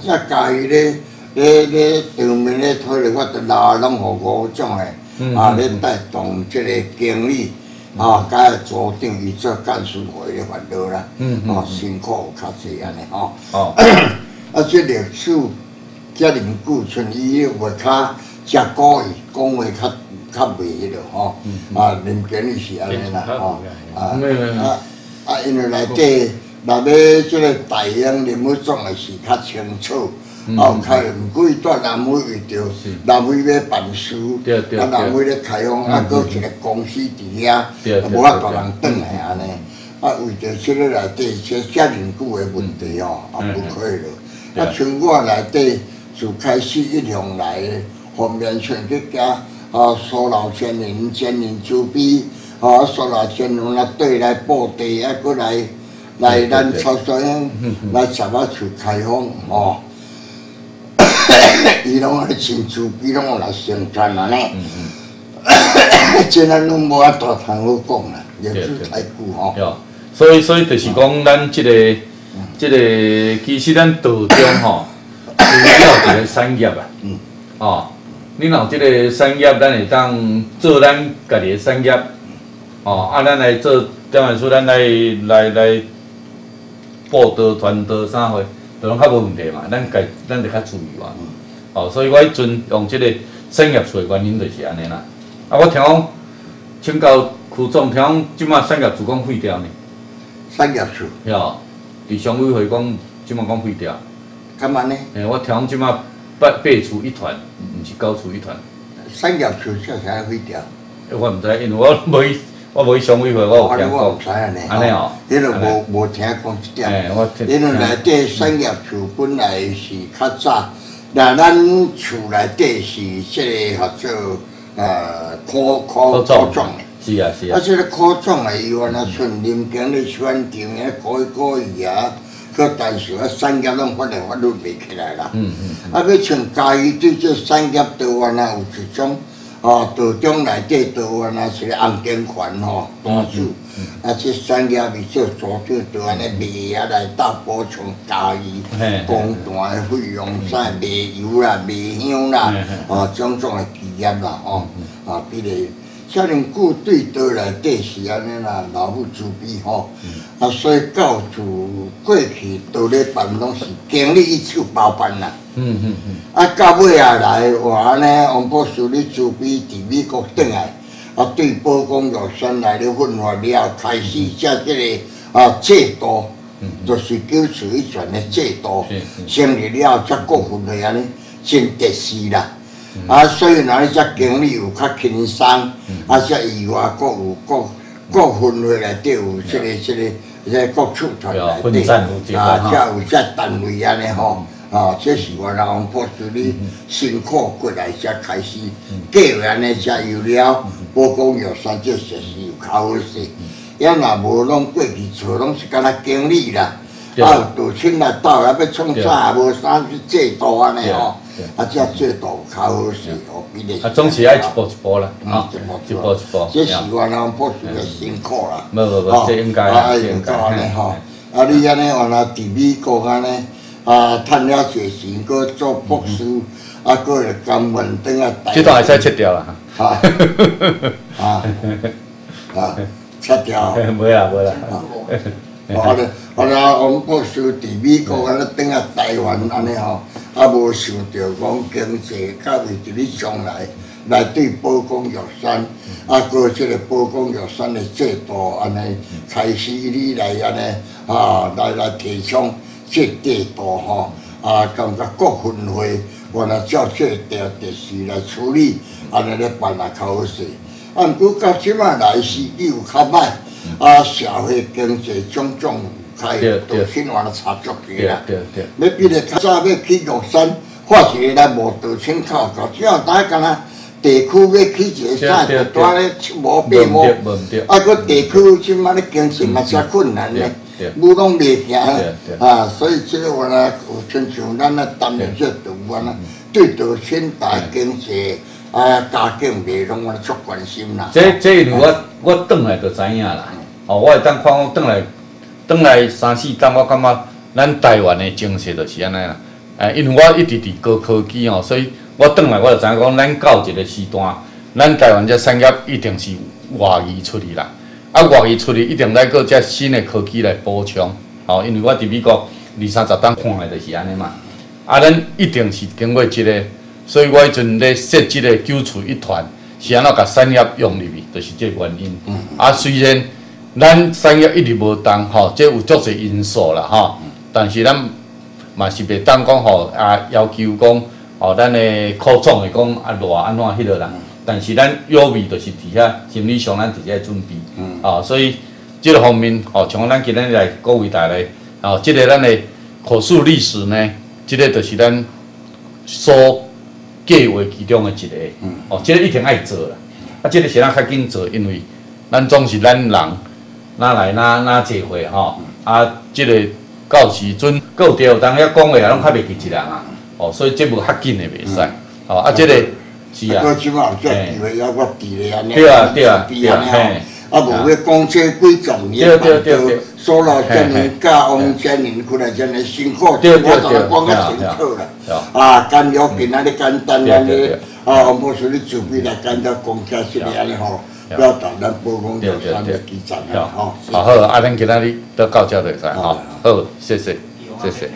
则家己咧咧咧当面咧讨论，我着老拢互五种诶。啊！咧带动即个经理，啊，甲组长伊做干事会咧烦恼啦，哦，辛苦有较济安尼吼。哦。(coughs) 啊，即历史遮尼久，像伊话较食古意，讲话较较袂迄落吼。啊，林经理是安尼啦，吼。啊啊啊！因为内底若要即个大英林武总诶是较清楚。哦，开毋过伊蹛南美为着南美要办事，啊南美咧开放，啊，搁一个公司伫遐，无法度人转来安尼。啊，为着即个内底些遮尔久诶问题吼，啊不可以了。啊，像我内底就开始一向来方面像去加啊，苏老千人、千人周边，啊，苏老千人来对来布地，啊，过来来咱操作来十啊处开放吼。(coughs) 伊拢爱亲自，伊拢来宣传安尼。(coughs) 即咱拢无法大谈好讲啦，也是太久吼。所以，所以就是讲，咱即个、即个，其实咱道中吼，需要一个产业啊。哦，你若即个产业，咱会当做咱家己的产业。哦，啊，咱来做，当然说咱来来来报道、传道啥货，都拢较无问题嘛。咱家咱就较注意嘛。哦，所以我迄阵用即个产业处的原因就是安尼啦。啊，我听讲，请教区总，听讲即摆产业处讲废掉呢？产业处，哟，伫商委会讲，即摆讲废掉。干嘛呢？诶，我听讲即马八八处一团，毋是九处一团。产业处啥啥会掉？我毋知，因为我无去，我无去商委会，我有听讲。安尼哦，迄个无无听讲即点。诶，我听。因为内底产业处本来是较早，那咱厝内底是即个合作呃科科科种的。是啊是啊，啊，即个科种的，伊原来村林间咧选定诶，可以可以啊，可但是啊，产业拢发展我都袂起来啦。嗯嗯。啊，要像嘉义对这产业台湾啊，有一种哦，道中内底台湾啊是红金环吼，大树，啊，这产业未少组织台湾诶卖啊来到补充嘉义公单的费用，啥卖油啦、卖香啦，哦，种种的企业啦，哦，啊，比如。少年久对倒内底是安尼啦，老母慈悲吼，啊，所以到处过去倒咧办拢是经理一手包办啦。嗯嗯嗯。啊，到尾啊来话安尼，王博士你慈悲伫美国转来，啊，对保公药山来咧分化了，开始写即个啊制度，就是九次一传的制度，成立了才过分的安尼，真特殊啦。啊，所以那只经理有较轻松，啊，只以外各有各各分会内底有即个即个即个各处团内底，啊，才有只单位安尼吼，啊，这是我老王博士你辛苦过来才开始，计划安尼才有了，保公药山这设施有较好势，要若无拢过去做拢是干那经理啦，啊，杜清来到来要创啥也无啥去制度安尼吼。啊，这制度较好势，哦，比你。啊，总是爱一步一步啦，啊，一步一步一步，这是我人博士的辛苦啦。无无无，这应该啊，应该安尼吼。啊，你安尼原来伫美国安尼，啊，趁了侪钱，搁做博士，啊，搁会甘愿等啊。这段会使切掉啦，哈。啊，(laughs) 啊，切掉。无啦无啦。好咧，后来我们博士伫美国安尼等下台湾安尼吼。啊，无想到讲经济较为伫咧将来来对保公玉山，啊，过即个保公玉山的制度安尼开始你来安尼啊，来来提倡这制度吼，啊，感觉各分会原来照这条特序来处理，安尼咧办也较好势。啊，毋过到即摆来时机有较歹，啊，社会经济种种。开都新完了插足去啦，要比如较早要去玉山，发一个来无道清口口，只要大家若地区要去一个山，就带咧无八毛，啊，个地区即摆咧经济嘛真困难咧，路拢袂行啊，所以即个话咧，有亲像咱咧担任这动物啊，对道青大经济啊家境袂拢我足关心啦。这这我我转来就知影啦，哦，我会当看我转来。转来三四档，我感觉咱台湾的政策就是安尼啦。诶，因为我一直伫高科技吼，所以我转来我就知影讲，咱到一个时段，咱台湾这产业一定是外移出去啦。啊，外移出去一定来个这新的科技来补充。吼，因为我伫美国二三十档看的就是安尼嘛。啊，咱一定是经过即个，所以我迄阵咧设即个九处一团，是安怎甲产业用入去，就是这原因。啊，虽然。咱产业一直无动吼，这有足侪因素啦吼。但是咱嘛是袂当讲吼啊要求讲吼咱的科创会讲啊热安怎迄落啦。但是咱药味就是伫遐心理上咱直接准备，啊，所以即个方面吼，像咱今日来各位大家，哦，即个咱的口述历史呢，即个就是咱所计划其中的一个，哦，即个一定爱做啦。啊，即个是咱较紧做，因为咱总是咱人，哪来哪哪聚会吼，啊，即个到时阵有着当遐讲话啊，拢较袂记一人啊，哦，所以即无较紧的袂使，哦，啊，即个。是啊，我即马有遮机会，抑我安尼，对啊对啊对啊，啊无要讲这几十年办到苏老遮尼教，王遮尼过来遮尼辛苦，我都讲较清楚啦。啊，干药今仔日简单安尼，啊，王博士你准备来简单讲起是安尼吼，不要等咱播讲就三个几站啦吼。好好，啊，咱今仔日都到遮就使吼，好，谢谢，谢谢。